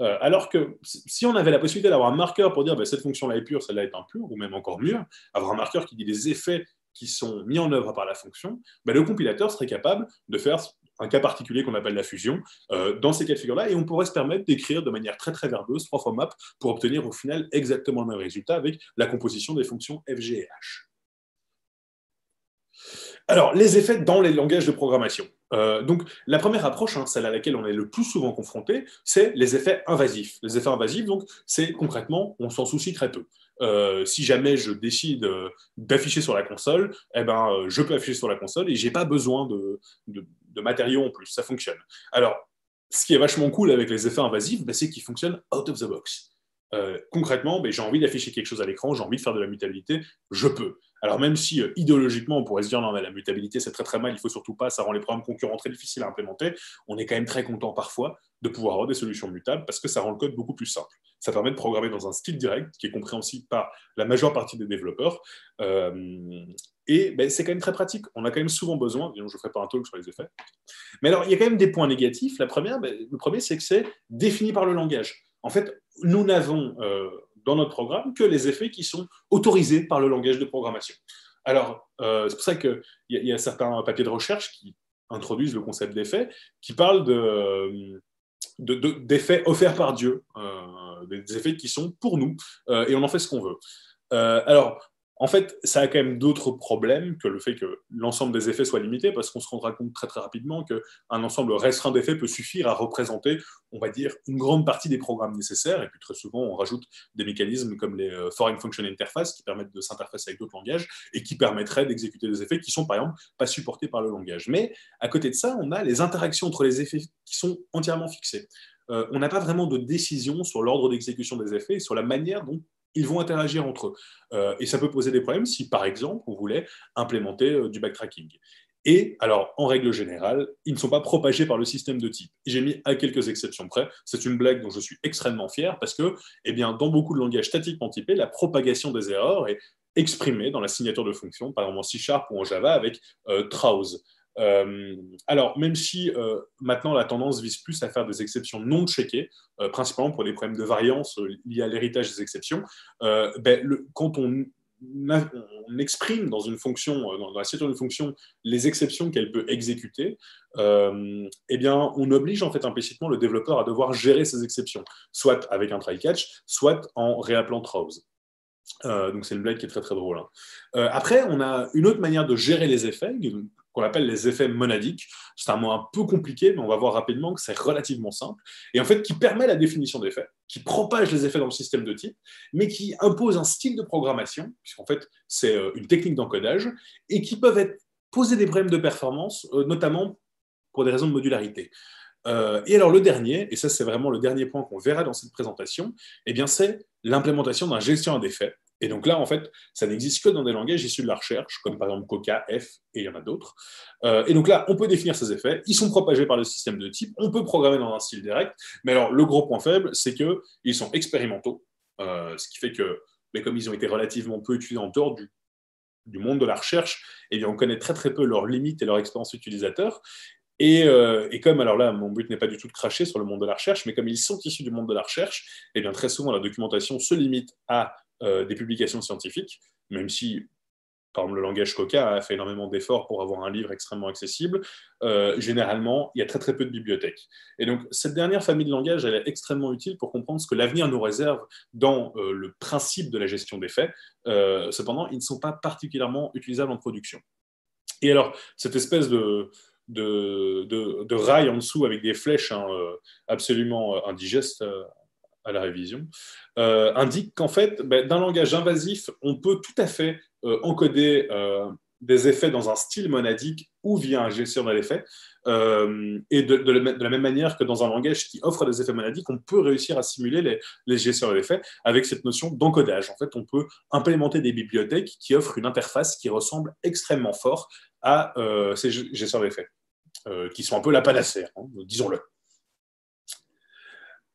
S3: Euh, alors que si on avait la possibilité d'avoir un marqueur pour dire bah, cette fonction-là est pure, celle-là est impure, ou même encore mieux, avoir un marqueur qui dit les effets qui sont mis en œuvre par la fonction, bah, le compilateur serait capable de faire un cas particulier qu'on appelle la fusion euh, dans ces cas de figure-là, et on pourrait se permettre d'écrire de manière très très verbeuse trois fois pour obtenir au final exactement le même résultat avec la composition des fonctions FG et H. Alors, les effets dans les langages de programmation. Euh, donc, la première approche, hein, celle à laquelle on est le plus souvent confronté, c'est les effets invasifs. Les effets invasifs, donc, c'est concrètement, on s'en soucie très peu. Euh, si jamais je décide euh, d'afficher sur la console, eh ben, je peux afficher sur la console et j'ai pas besoin de, matériaux en plus. Ça fonctionne. Alors, ce qui est vachement cool avec les effets invasifs, ben, c'est qu'ils fonctionnent out of the box. concrètement, ben, j'ai envie d'afficher quelque chose à l'écran, j'ai envie de faire de la mutabilité, je peux. Alors même si euh, idéologiquement on pourrait se dire non mais la mutabilité c'est très très mal, il faut surtout pas, ça rend les programmes concurrents très difficiles à implémenter, on est quand même très content parfois de pouvoir avoir des solutions mutables parce que ça rend le code beaucoup plus simple. Ça permet de programmer dans un style direct qui est compréhensible par la majeure partie des développeurs. Euh, et ben, c'est quand même très pratique. On a quand même souvent besoin, je ne ferai pas un talk sur les effets. Mais alors, il y a quand même des points négatifs. La première, ben, le premier, c'est que c'est défini par le langage. En fait, nous n'avons euh, dans notre programme que les effets qui sont autorisés par le langage de programmation. Alors, euh, c'est pour ça qu'il y, y, a certains papiers de recherche qui introduisent le concept d'effet, qui parlent d'effets de, offerts par Dieu, euh, des effets qui sont pour nous, euh, et on en fait ce qu'on veut. alors, en fait, ça a quand même d'autres problèmes que le fait que l'ensemble des effets soit limité, parce qu'on se rendra compte très très rapidement qu'un ensemble restreint d'effets peut suffire à représenter, on va dire, une grande partie des programmes nécessaires. Et puis très souvent, on rajoute des mécanismes comme les euh, Foreign Function Interface qui permettent de s'interfacer avec d'autres langages et qui permettraient d'exécuter des effets qui sont par exemple pas supportés par le langage. Mais à côté de ça, on a les interactions entre les effets qui sont entièrement fixées. Euh, on n'a pas vraiment de décision sur l'ordre d'exécution des effets et sur la manière dont ils vont interagir entre eux. Euh, et ça peut poser des problèmes si, par exemple, on voulait implémenter euh, du backtracking. Et alors, en règle générale, ils ne sont pas propagés par le système de type. J'ai mis à quelques exceptions près. C'est une blague dont je suis extrêmement fier parce que, eh bien, dans beaucoup de langages statiquement typés, la propagation des erreurs est exprimée dans la signature de fonction, par exemple en C Sharp ou en Java avec euh, euh, alors, même si euh, maintenant la tendance vise plus à faire des exceptions non checkées, euh, principalement pour des problèmes de variance liés à l'héritage des exceptions, ben, quand on, exprime dans une fonction, dans, la signature d'une fonction, les exceptions qu'elle peut exécuter, eh bien, on oblige en fait implicitement le développeur à devoir gérer ces exceptions, soit avec un try-catch, soit en réappelant throws. donc c'est une blague qui est très très drôle. Hein. après, on a une autre manière de gérer les effets, qu'on appelle les effets monadiques. C'est un mot un peu compliqué, mais on va voir rapidement que c'est relativement simple, et en fait qui permet la définition d'effets, qui propage les effets dans le système de type, mais qui impose un style de programmation, puisqu'en fait c'est euh, une technique d'encodage, et qui peuvent être, poser des problèmes de performance, euh, notamment pour des raisons de modularité. Euh, et alors le dernier, et ça c'est vraiment le dernier point qu'on verra dans cette présentation, eh bien c'est l'implémentation d'un gestionnaire d'effets Et donc là, en fait, ça n'existe que dans des langages issus de la recherche, comme par exemple Coca, F, et il y en a d'autres. Euh, et donc là, on peut définir ces effets, ils sont propagés par le système de type, on peut programmer dans un style direct, mais alors le gros point faible, c'est qu'ils sont expérimentaux, euh, ce qui fait que, mais comme ils ont été relativement peu utilisés en dehors du, monde de la recherche, eh bien, on connaît très très peu leurs limites et leur expérience utilisateur. Et, euh, et, comme, alors là, mon but n'est pas du tout de cracher sur le monde de la recherche, mais comme ils sont issus du monde de la recherche, eh bien, très souvent, la documentation se limite à euh, des publications scientifiques, même si, par exemple, le langage Coca a fait énormément d'efforts pour avoir un livre extrêmement accessible. Euh, généralement, il y a très très peu de bibliothèques. Et donc, cette dernière famille de langage, elle est extrêmement utile pour comprendre ce que l'avenir nous réserve dans euh, le principe de la gestion des faits. cependant, ils ne sont pas particulièrement utilisables en production. Et alors, cette espèce de, de, de, rail en dessous avec des flèches hein, absolument indigestes à la révision, euh, indique qu'en fait, ben, d'un langage invasif, on peut tout à fait euh, encoder euh, des effets dans un style monadique ou via un gestionnaire d'effets. et de, la même manière que dans un langage qui offre des effets monadiques, on peut réussir à simuler les, les gestionnaires d'effets avec cette notion d'encodage. En fait, on peut implémenter des bibliothèques qui offrent une interface qui ressemble extrêmement fort à ces gestionnaires d'effets, qui sont un peu la panacée, hein, disons-le.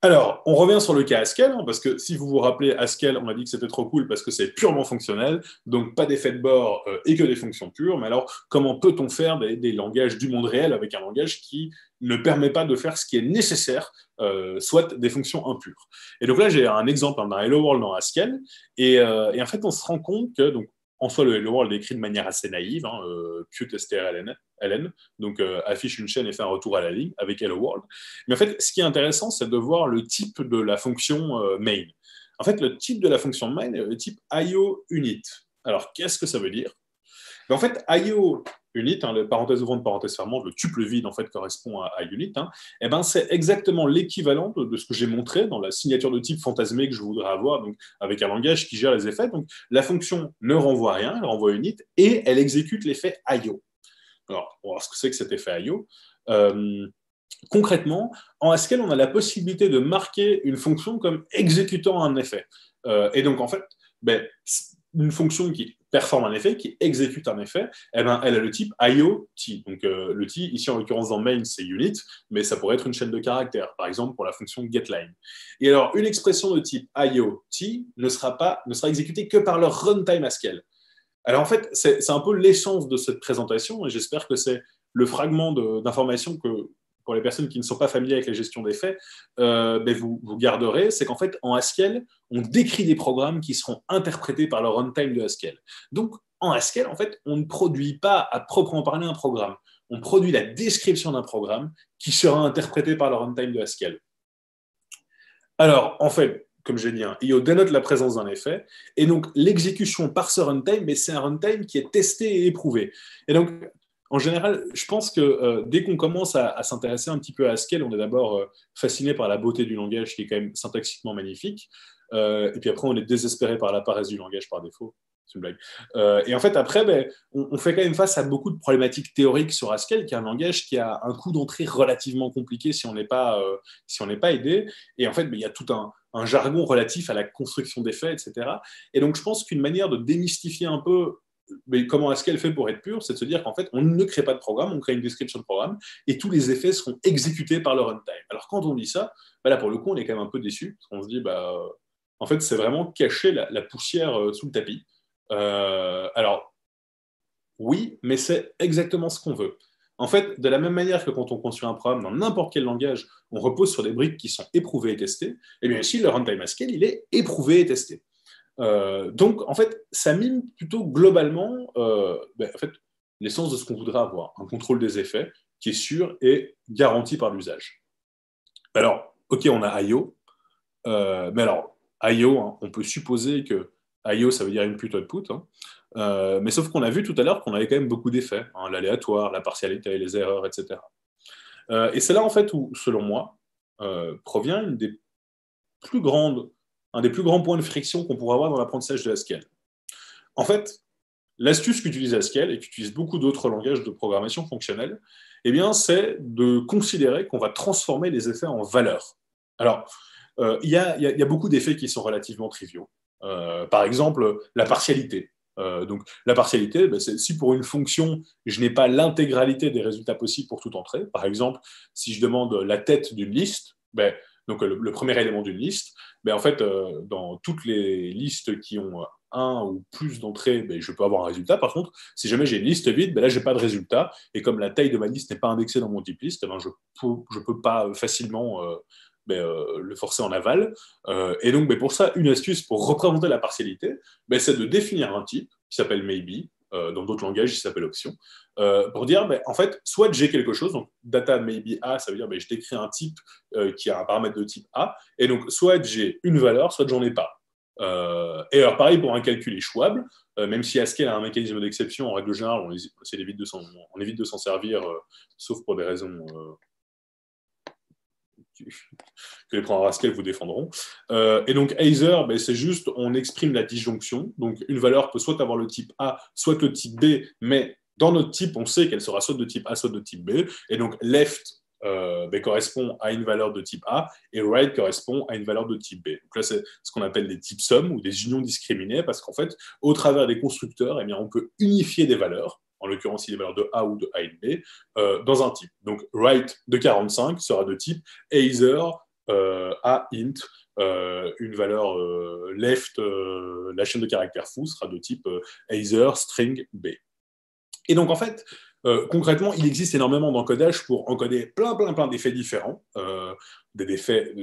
S3: Alors, on revient sur le cas Haskell, hein, parce que si vous vous rappelez, Haskell, on a dit que c'était trop cool parce que c'est purement fonctionnel, donc pas d'effet de bord euh, et que des fonctions pures. Mais alors, comment peut-on faire des, langages du monde réel avec un langage qui ne permet pas de faire ce qui est nécessaire, euh, soit des fonctions impures? Et donc là, j'ai un exemple d'un Hello World dans Haskell, et, euh, et, en fait, on se rend compte que donc, en soi, le Hello World est écrit de manière assez naïve, hein, euh, LN, donc euh, affiche une chaîne et fait un retour à la ligne avec Hello World. Mais en fait, ce qui est intéressant, c'est de voir le type de la fonction euh, main. En fait, le type de la fonction main est le type IO unit. Alors, qu'est-ce que ça veut dire? En fait, IO unit, hein, le parenthèse ouvrante, parenthèse fermante, le tuple vide en fait correspond à, unit, hein, et eh ben, c'est exactement l'équivalent de, ce que j'ai montré dans la signature de type fantasmée que je voudrais avoir, avec un langage qui gère les effets. Donc la fonction ne renvoie rien, elle renvoie unit, et elle exécute l'effet IO. Alors, on va voir ce que c'est que cet effet IO. Euh, concrètement, en Haskell, on a la possibilité de marquer une fonction comme exécutant un effet. Euh, et donc, en fait, ben, une fonction qui performe un effet, qui exécute un effet, eh ben, elle a le type IO-T. Donc euh, le T, ici en l'occurrence dans main, c'est unit, mais ça pourrait être une chaîne de caractères, par exemple pour la fonction getLine. Et alors, une expression de type IO-T ne sera, pas, ne sera exécutée que par le runtime Haskell. Alors en fait, c'est un peu l'essence de cette présentation, et j'espère que c'est le fragment d'information que, pour les personnes qui ne sont pas familières avec la gestion des faits, euh, ben, vous, vous, garderez, c'est qu'en fait, en Haskell, on décrit des programmes qui seront interprétés par le runtime de Haskell. Donc, en Haskell, en fait, on ne produit pas à proprement parler un programme. On produit la description d'un programme qui sera interprété par le runtime de Haskell. Alors, en fait, comme j'ai dit, hein, IO dénote la présence d'un effet, et donc l'exécution par ce runtime, mais c'est un runtime qui est testé et éprouvé. Et donc, en général, je pense que euh, dès qu'on commence à, s'intéresser un petit peu à Haskell, on est d'abord euh, fasciné par la beauté du langage qui est quand même syntaxiquement magnifique. Euh, et puis après, on est désespéré par la paresse du langage par défaut. C'est une blague. et en fait, après, ben, on, fait quand même face à beaucoup de problématiques théoriques sur Haskell, qui est un langage qui a un coût d'entrée relativement compliqué si on n'est pas, aidé. Et en fait, ben, il y a tout un jargon relatif à la construction des faits, etc. Et donc, je pense qu'une manière de démystifier un peu mais comment est-ce qu'elle fait pour être pure? C'est de se dire qu'en fait, on ne crée pas de programme, on crée une description de programme et tous les effets seront exécutés par le runtime. Alors, quand on dit ça, bah là, pour le coup, on est quand même un peu déçu parce qu'on se dit, bah, en fait, c'est vraiment cacher la, poussière euh, sous le tapis. Euh, alors, oui, mais c'est exactement ce qu'on veut. En fait, de la même manière que quand on construit un programme dans n'importe quel langage, on repose sur des briques qui sont éprouvées et testées, et eh bien ici, le runtime Haskell, il est éprouvé et testé. Euh, donc, en fait, ça mime plutôt globalement euh, ben, en fait, l'essence de ce qu'on voudrait avoir, un contrôle des effets qui est sûr et garanti par l'usage. Alors, ok, on a IO, euh, mais alors, IO, hein, on peut supposer que IO, ça veut dire input output, hein, mais sauf qu'on a vu tout à l'heure qu'on avait quand même beaucoup d'effets, hein, l'aléatoire, la partialité, les erreurs, etc. et c'est là, en fait, où, selon moi, provient une des plus grandes un des plus grands points de friction qu'on pourrait avoir dans l'apprentissage de Haskell. En fait, l'astuce qu'utilise Haskell et qu'utilisent beaucoup d'autres langages de programmation fonctionnelle, eh bien, c'est de considérer qu'on va transformer les effets en valeurs. Alors, euh, il y, a beaucoup d'effets qui sont relativement triviaux. par exemple, la partialité. donc, la partialité, ben, c'est si pour une fonction, je n'ai pas l'intégralité des résultats possibles pour toute entrée. Par exemple, si je demande la tête d'une liste, ben, donc le, premier élément d'une liste, ben, en fait, dans toutes les listes qui ont un ou plus d'entrées, ben, je peux avoir un résultat. Par contre, si jamais j'ai une liste vide, ben là, je n'ai pas de résultat. Et comme la taille de ma liste n'est pas indexée dans mon type liste, je ne peux, pas facilement euh, euh, le forcer en aval. Euh, et donc, pour ça, une astuce pour représenter la partialité, c'est de définir un type qui s'appelle maybe, dans d'autres langages, il s'appelle option, pour dire, en fait, soit j'ai quelque chose, donc data maybe A, ça veut dire je décris un type qui a un paramètre de type A, et donc soit j'ai une valeur, soit j'en ai pas. Euh, et alors, pareil pour un calcul échouable, euh, même si Haskell a un mécanisme d'exception, en règle générale, on, évite de s'en servir, euh, sauf pour des raisons que les programmes Haskell vous défendront. et donc, Either, ben, c'est juste, on exprime la disjonction. Donc, une valeur peut soit avoir le type A, soit le type B, mais dans notre type, on sait qu'elle sera soit de type A, soit de type B. Et donc, left euh, ben, correspond à une valeur de type A et right correspond à une valeur de type B. Donc là, c'est ce qu'on appelle des types sum ou des unions discriminées parce qu'en fait, au travers des constructeurs, eh bien, on peut unifier des valeurs, en l'occurrence, des valeurs de A ou de A et de B, euh, dans un type. Donc, right de 45 sera de type either euh, A int, une valeur left, la chaîne de caractères fou sera de type either string B. Et donc, en fait, euh, concrètement, il existe énormément d'encodage pour encoder plein, plein, plein d'effets différents. Euh, des effets,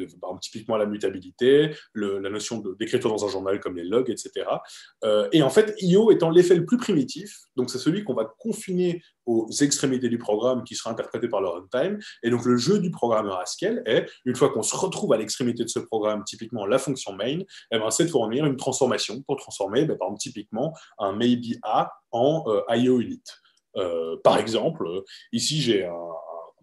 S3: typiquement la mutabilité, la notion d'écriture dans un journal comme les logs, etc. Euh, et en fait, IO étant l'effet le plus primitif, donc c'est celui qu'on va confiner aux extrémités du programme qui sera interprété par le runtime. Et donc le jeu du programmeur Haskell est, une fois qu'on se retrouve à l'extrémité de ce programme, typiquement la fonction main, eh ben, c'est de fournir une transformation pour transformer, ben, par exemple, typiquement un maybe A en IO unit. Euh, par exemple, ici j'ai un,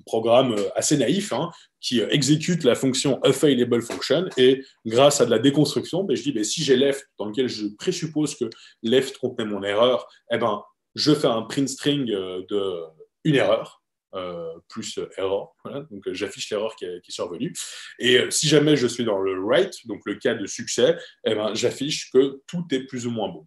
S3: programme assez naïf hein, qui exécute la fonction available function et grâce à de la déconstruction, ben, je dis ben, si j'ai left dans lequel je présuppose que left contenait mon erreur, eh ben, je fais un print string euh, de une erreur. Euh, plus error, donc j'affiche l'erreur qui, est survenue. Et si jamais je suis dans le right, donc le cas de succès, eh ben, j'affiche que tout est plus ou moins bon.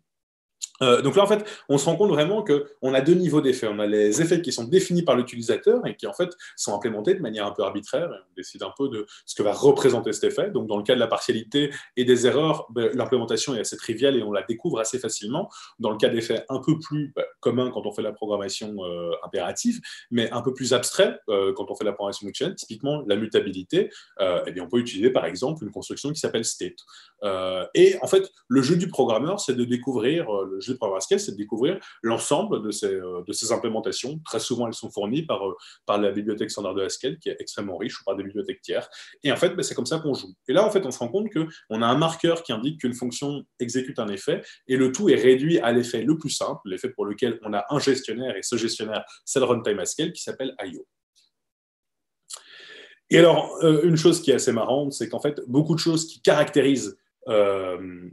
S3: Euh, donc là, en fait, on se rend compte vraiment qu'on a deux niveaux d'effets. On a les effets qui sont définis par l'utilisateur et qui, en fait, sont implémentés de manière un peu arbitraire. on décide un peu de ce que va représenter cet effet. Donc, dans le cas de la partialité et des erreurs, ben, l'implémentation est assez triviale et on la découvre assez facilement. Dans le cas d'effets un peu plus ben, communs quand on fait la programmation euh, impérative, mais un peu plus abstrait euh, quand on fait la programmation fonctionnelle, typiquement la mutabilité, eh bien, on peut utiliser, par exemple, une construction qui s'appelle state. et en fait, le jeu du programmeur, c'est de découvrir le jeu de Haskell, c'est de découvrir l'ensemble de ces, euh, de ces implémentations. Très souvent, elles sont fournies par, euh, par la bibliothèque standard de Haskell, qui est extrêmement riche, ou par des bibliothèques tiers. Et en fait, ben, c'est comme ça qu'on joue. Et là, en fait, on se rend compte qu'on a un marqueur qui indique qu'une fonction exécute un effet, et le tout est réduit à l'effet le plus simple, l'effet pour lequel on a un gestionnaire, et ce gestionnaire, c'est le runtime Haskell, qui s'appelle IO. Et alors, euh, une chose qui est assez marrante, c'est qu'en fait, beaucoup de choses qui caractérisent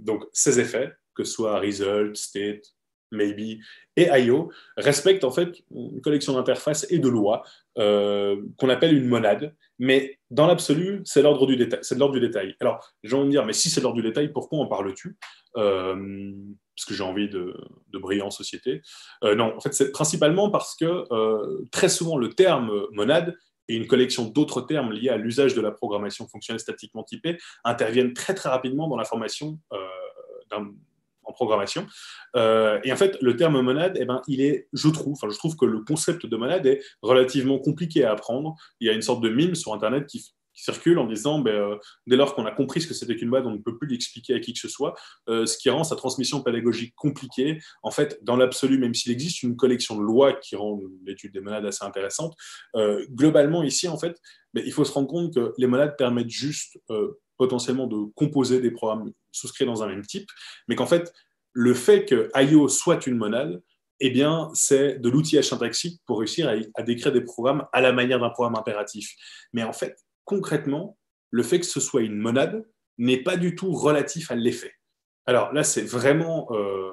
S3: donc ces effets, que ce soit Result, State, Maybe et IO, respectent en fait une collection d'interfaces et de lois euh, qu'on appelle une monade. Mais dans l'absolu, c'est l'ordre du détail. De l'ordre du détail. Alors, gens vont me dire, mais si c'est l'ordre du détail, pourquoi en parles-tu? Euh, Parce que j'ai envie de, de briller en société. Euh, non, en fait, c'est principalement parce que très souvent, le terme monade et une collection d'autres termes liés à l'usage de la programmation fonctionnelle statiquement typée interviennent très très rapidement dans la formation d'un en programmation. Euh, et en fait, le terme monade, eh ben, il est, je trouve, je trouve que le concept de monade est relativement compliqué à apprendre. Il y a une sorte de mime sur Internet qui, circule en disant, ben, euh, dès lors qu'on a compris ce que c'était qu'une monade, on ne peut plus l'expliquer à qui que ce soit, euh, ce qui rend sa transmission pédagogique compliquée. En fait, dans l'absolu, même s'il existe une collection de lois qui rend l'étude des monades assez intéressante, globalement, ici, en fait, ben, il faut se rendre compte que les monades permettent juste potentiellement de composer des programmes souscrits dans un même type, mais qu'en fait, le fait que IO soit une monade, eh bien, c'est de l'outillage syntaxique pour réussir à, décrire des programmes à la manière d'un programme impératif. Mais en fait, concrètement, le fait que ce soit une monade n'est pas du tout relatif à l'effet. Alors là, c'est vraiment euh,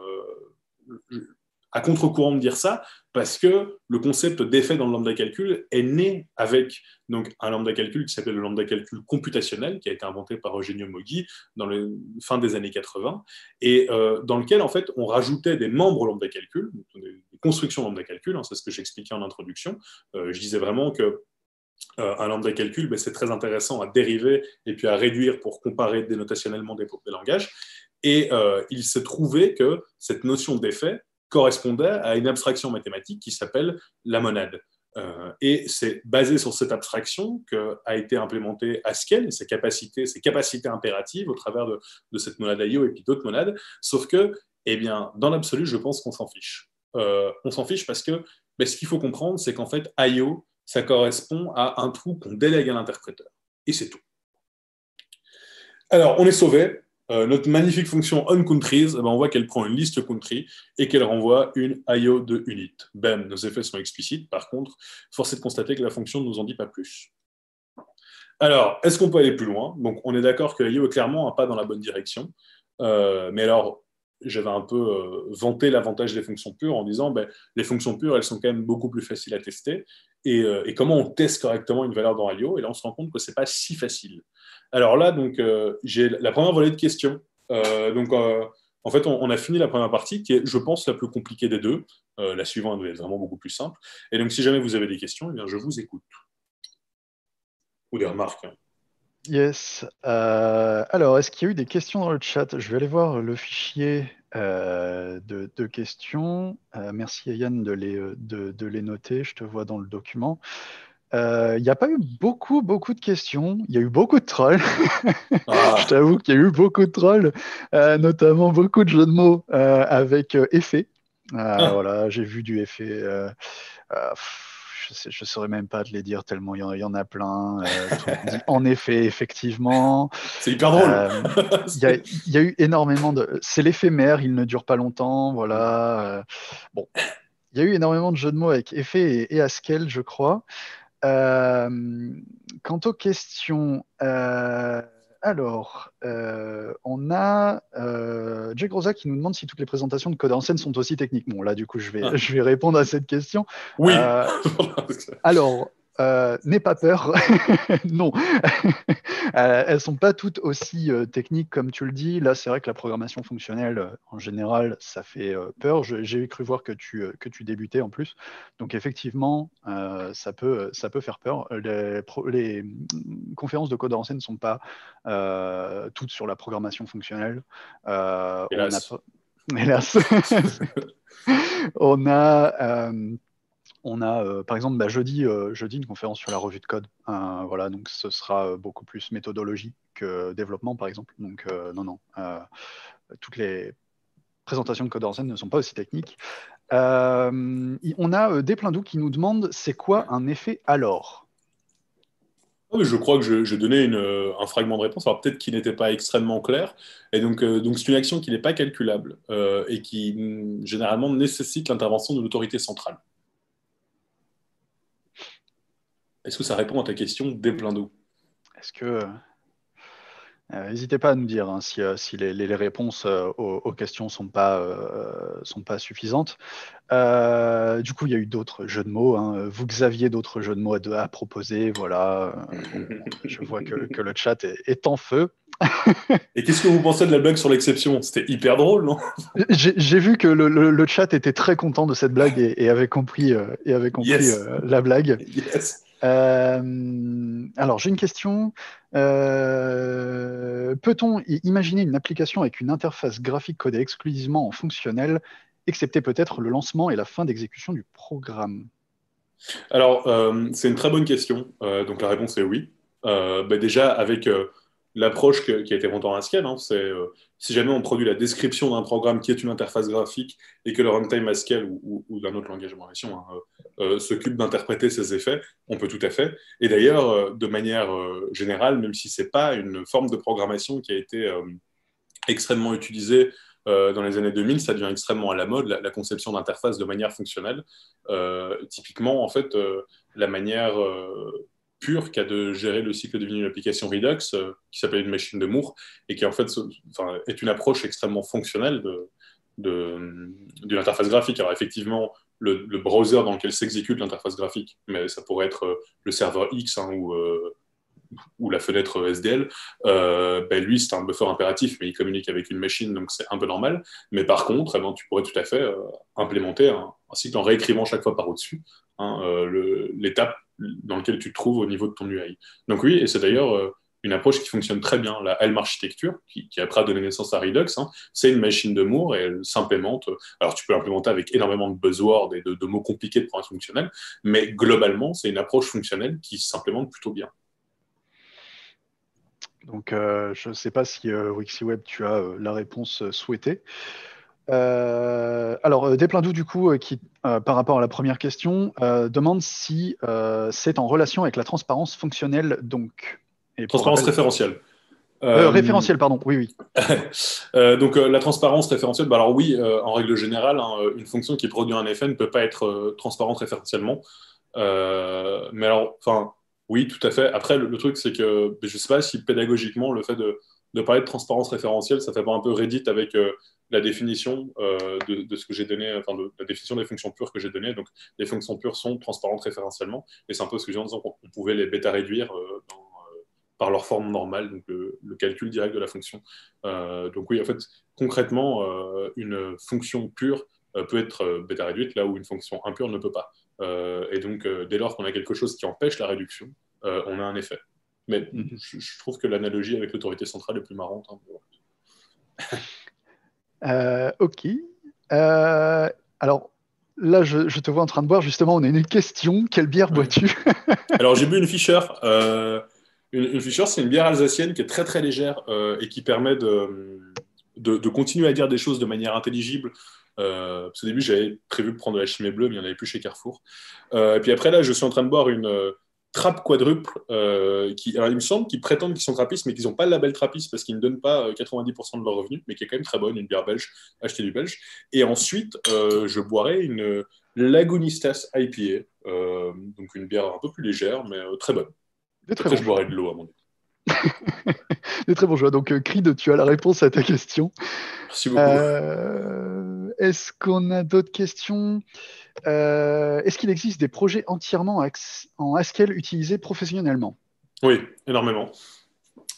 S3: à contre-courant de dire ça, parce que le concept d'effet dans le lambda calcul est né avec donc, un lambda calcul qui s'appelle le lambda calcul computationnel, qui a été inventé par Eugenio Moggi dans le fin des années 80, et euh, dans lequel en fait on rajoutait des membres lambda calcul, des constructions lambda calcul, hein, c'est ce que j'expliquais en introduction. Euh, je disais vraiment que euh, un lambda calcul, ben, c'est très intéressant à dériver et puis à réduire pour comparer dénotationnellement des, des langages. Et il s'est trouvé que cette notion d'effet correspondait à une abstraction mathématique qui s'appelle la monade. Euh, et c'est basé sur cette abstraction qu'a été implémenté Haskell et ses capacités, ses capacités impératives au travers de, cette monade IO et puis d'autres monades. Sauf que, eh bien, dans l'absolu, je pense qu'on s'en fiche. Euh, on s'en fiche parce que ben, ce qu'il faut comprendre, c'est qu'en fait, IO, ça correspond à un trou qu'on délègue à l'interpréteur. Et c'est tout. Alors, on est sauvé. Euh, notre magnifique fonction onCountries, eh ben, on voit qu'elle prend une liste country et qu'elle renvoie une IO de unit. Ben, nos effets sont explicites. Par contre, force est de constater que la fonction ne nous en dit pas plus. Alors, est-ce qu'on peut aller plus loin? On est d'accord que l'IO est clairement un pas dans la bonne direction. Euh, mais alors, j'avais un peu euh, vanté l'avantage des fonctions pures en disant ben, les fonctions pures, elles sont quand même beaucoup plus faciles à tester. Et, et comment on teste correctement une valeur dans IO Et là, on se rend compte que ce n'est pas si facile. Alors là, donc, euh, j'ai la première volée de questions. Euh, donc, euh, en fait, on, a fini la première partie, qui est, je pense, la plus compliquée des deux. la suivante est vraiment beaucoup plus simple. Et donc, si jamais vous avez des questions, eh bien, je vous écoute. Ou des remarques. Hein.
S1: Yes. alors, est-ce qu'il y a eu des questions dans le chat? Je vais aller voir le fichier de, questions. merci Yann de les, de, les noter. Je te vois dans le document. Il euh, n'y a pas eu beaucoup, beaucoup de questions. Il y a eu beaucoup de trolls. Ah. Je t'avoue qu'il y a eu beaucoup de trolls, euh, notamment beaucoup de jeux de mots euh, avec effet. Ah. Voilà, j'ai vu du effet. Je ne saurais même pas te les dire tellement il y, en a plein. en effet, effectivement.
S3: C'est hyper drôle.
S1: Il y, a eu énormément de. C'est l'éphémère, il ne dure pas longtemps. Voilà. bon. Il y a eu énormément de jeux de mots avec effet et, et Haskell, je crois. Euh, quant aux questions, euh, alors, euh, on a Jack Rosa qui nous demande si toutes les présentations de code en scène sont aussi techniques. Bon, là, du coup, je vais, ah. je vais répondre à cette question.
S3: Oui.
S1: alors, euh, n'aie pas peur. non, euh, elles sont pas toutes aussi euh, techniques comme tu le dis. Là, c'est vrai que la programmation fonctionnelle, en général, ça fait peur. J'ai cru voir que tu, que tu débutais en plus. Donc, effectivement, ça, peut, ça peut faire peur. Les, les mm, conférences de code en scène ne sont pas toutes sur la programmation fonctionnelle.
S3: Hélas.
S1: On a, Hélas. on a on a euh, par exemple bah, jeudi, euh, jeudi une conférence sur la revue de code. Euh, voilà, donc ce sera beaucoup plus méthodologie que développement par exemple. Donc non, non, toutes les présentations de code en scène ne sont pas aussi techniques. on a des plein qui nous demandent c'est quoi un effet alors?
S3: Je crois que j'ai donné un fragment de réponse, alors peut-être qu'il n'était pas extrêmement clair. Et donc, donc c'est une action qui n'est pas calculable et qui mm, généralement nécessite l'intervention de l'autorité centrale. Est-ce que ça répond à ta question des plein d'eau?
S1: Est-ce que. Euh, n'hésitez pas à nous dire hein, si, euh, les, réponses euh, aux, questions ne sont pas, sont pas suffisantes. du coup, il y a eu d'autres jeux de mots. Hein. Vous, Xavier, d'autres jeux de mots à, proposer. Voilà. je vois que, le chat est, en feu.
S3: Et qu'est-ce que vous pensez de la blague sur l'exception? C'était hyper drôle, non?
S1: J'ai vu que le, chat était très content de cette blague et, avait compris, et avait compris la blague. Yes. Euh, alors, j'ai une question. Euh, peut-on imaginer une application avec une interface graphique codée exclusivement en fonctionnel, excepté peut-être le lancement et la fin d'exécution du programme?
S3: Alors, euh, c'est une très bonne question. donc, la réponse est oui. Bah, déjà, avec l'approche qui a été en Haskell, hein, c'est si jamais on produit la description d'un programme qui est une interface graphique et que le runtime Haskell ou, d'un autre langage de programmation hein, euh, euh, s'occupe d'interpréter ces effets, on peut tout à fait. Et d'ailleurs, euh, de manière générale, même si ce n'est pas une forme de programmation qui a été extrêmement utilisée dans les années 2000, ça devient extrêmement à la mode, la, conception d'interface de manière fonctionnelle. typiquement, en fait, la manière pure qu'a de gérer le cycle de vie d'une application Redux, qui s'appelle une machine de Moore, et qui en fait est une approche extrêmement fonctionnelle de, d'une interface graphique. Alors effectivement, le, browser dans lequel s'exécute l'interface graphique, mais ça pourrait être le serveur X hein, ou, ou la fenêtre SDL, ben lui, c'est un buffer impératif, mais il communique avec une machine, donc c'est un peu normal. Mais par contre, eh ben, tu pourrais tout à fait implémenter un, cycle en réécrivant chaque fois par au-dessus hein, l'étape dans laquelle tu te trouves au niveau de ton UI. Donc oui, et c'est d'ailleurs une approche qui fonctionne très bien, la Helm architecture, qui, qui après a donné naissance à Redux. Hein. c'est une machine de Moore et elle s'implémente. Alors, tu peux l'implémenter avec énormément de buzzwords et de, mots compliqués de programmation fonctionnelle, mais globalement, c'est une approche fonctionnelle qui s'implémente plutôt bien.
S1: Donc, euh, je ne sais pas si euh, tu as euh, la réponse souhaitée. Alors, Desplindou, du coup, qui, par rapport à la première question, demande si c'est en relation avec la transparence fonctionnelle, donc.
S3: transparence référentielle.
S1: référentielle, pardon, oui, oui.
S3: donc, la transparence référentielle, bah, alors oui, en règle générale, hein, une fonction qui produit un effet ne peut pas être transparente référentiellement. mais alors, enfin, oui, tout à fait. Après, le, truc, c'est que je ne sais pas si pédagogiquement, le fait de, parler de transparence référentielle, ça fait pas un peu Reddit avec euh, la définition euh, de, ce que j'ai donné, enfin, de, la définition des fonctions pures que j'ai données. Donc, les fonctions pures sont transparentes référentiellement. Et c'est un peu ce que j'ai en disant qu'on pouvait les bêta-réduire euh, par leur forme normale, donc le, calcul direct de la fonction. donc, oui, en fait, concrètement, une fonction pure peut être bêta-réduite là où une fonction impure ne peut pas. Et donc, dès lors qu'on a quelque chose qui empêche la réduction, on a un effet. Mais mhm. je, trouve que l'analogie avec l'autorité centrale est plus marrante.
S1: Hein. ok. alors, là, je, te vois en train de boire. Justement, on a une question. Quelle bière bois-tu?
S3: Alors, j'ai bu une Fischer. une, Fischer, c'est une bière alsacienne qui est très très légère et qui permet de, de, de, continuer à dire des choses de manière intelligible euh, au début, j'avais prévu de prendre de la chimée bleue, mais il n'y en avait plus chez Carrefour. Euh, et puis après, là, je suis en train de boire une euh, trappe quadruple qui, il me semble qu'ils prétendent qu'ils sont trappistes, mais qu'ils n'ont pas le label trappiste parce qu'ils ne donnent pas 90% de leurs revenus, mais qui est quand même très bonne, une bière belge, achetée du belge. Et ensuite, je boirai une Lagunistas IPA, donc une bière un peu plus légère, mais très bonne. Après, je boirai de l'eau à mon avis.
S1: de très bon choix. Donc, Creed, tu as la réponse à ta question.
S3: Merci beaucoup.
S1: Est-ce qu'on a d'autres questions? Euh, Est-ce qu'il existe des projets entièrement en Haskell utilisés professionnellement?
S3: Oui, énormément.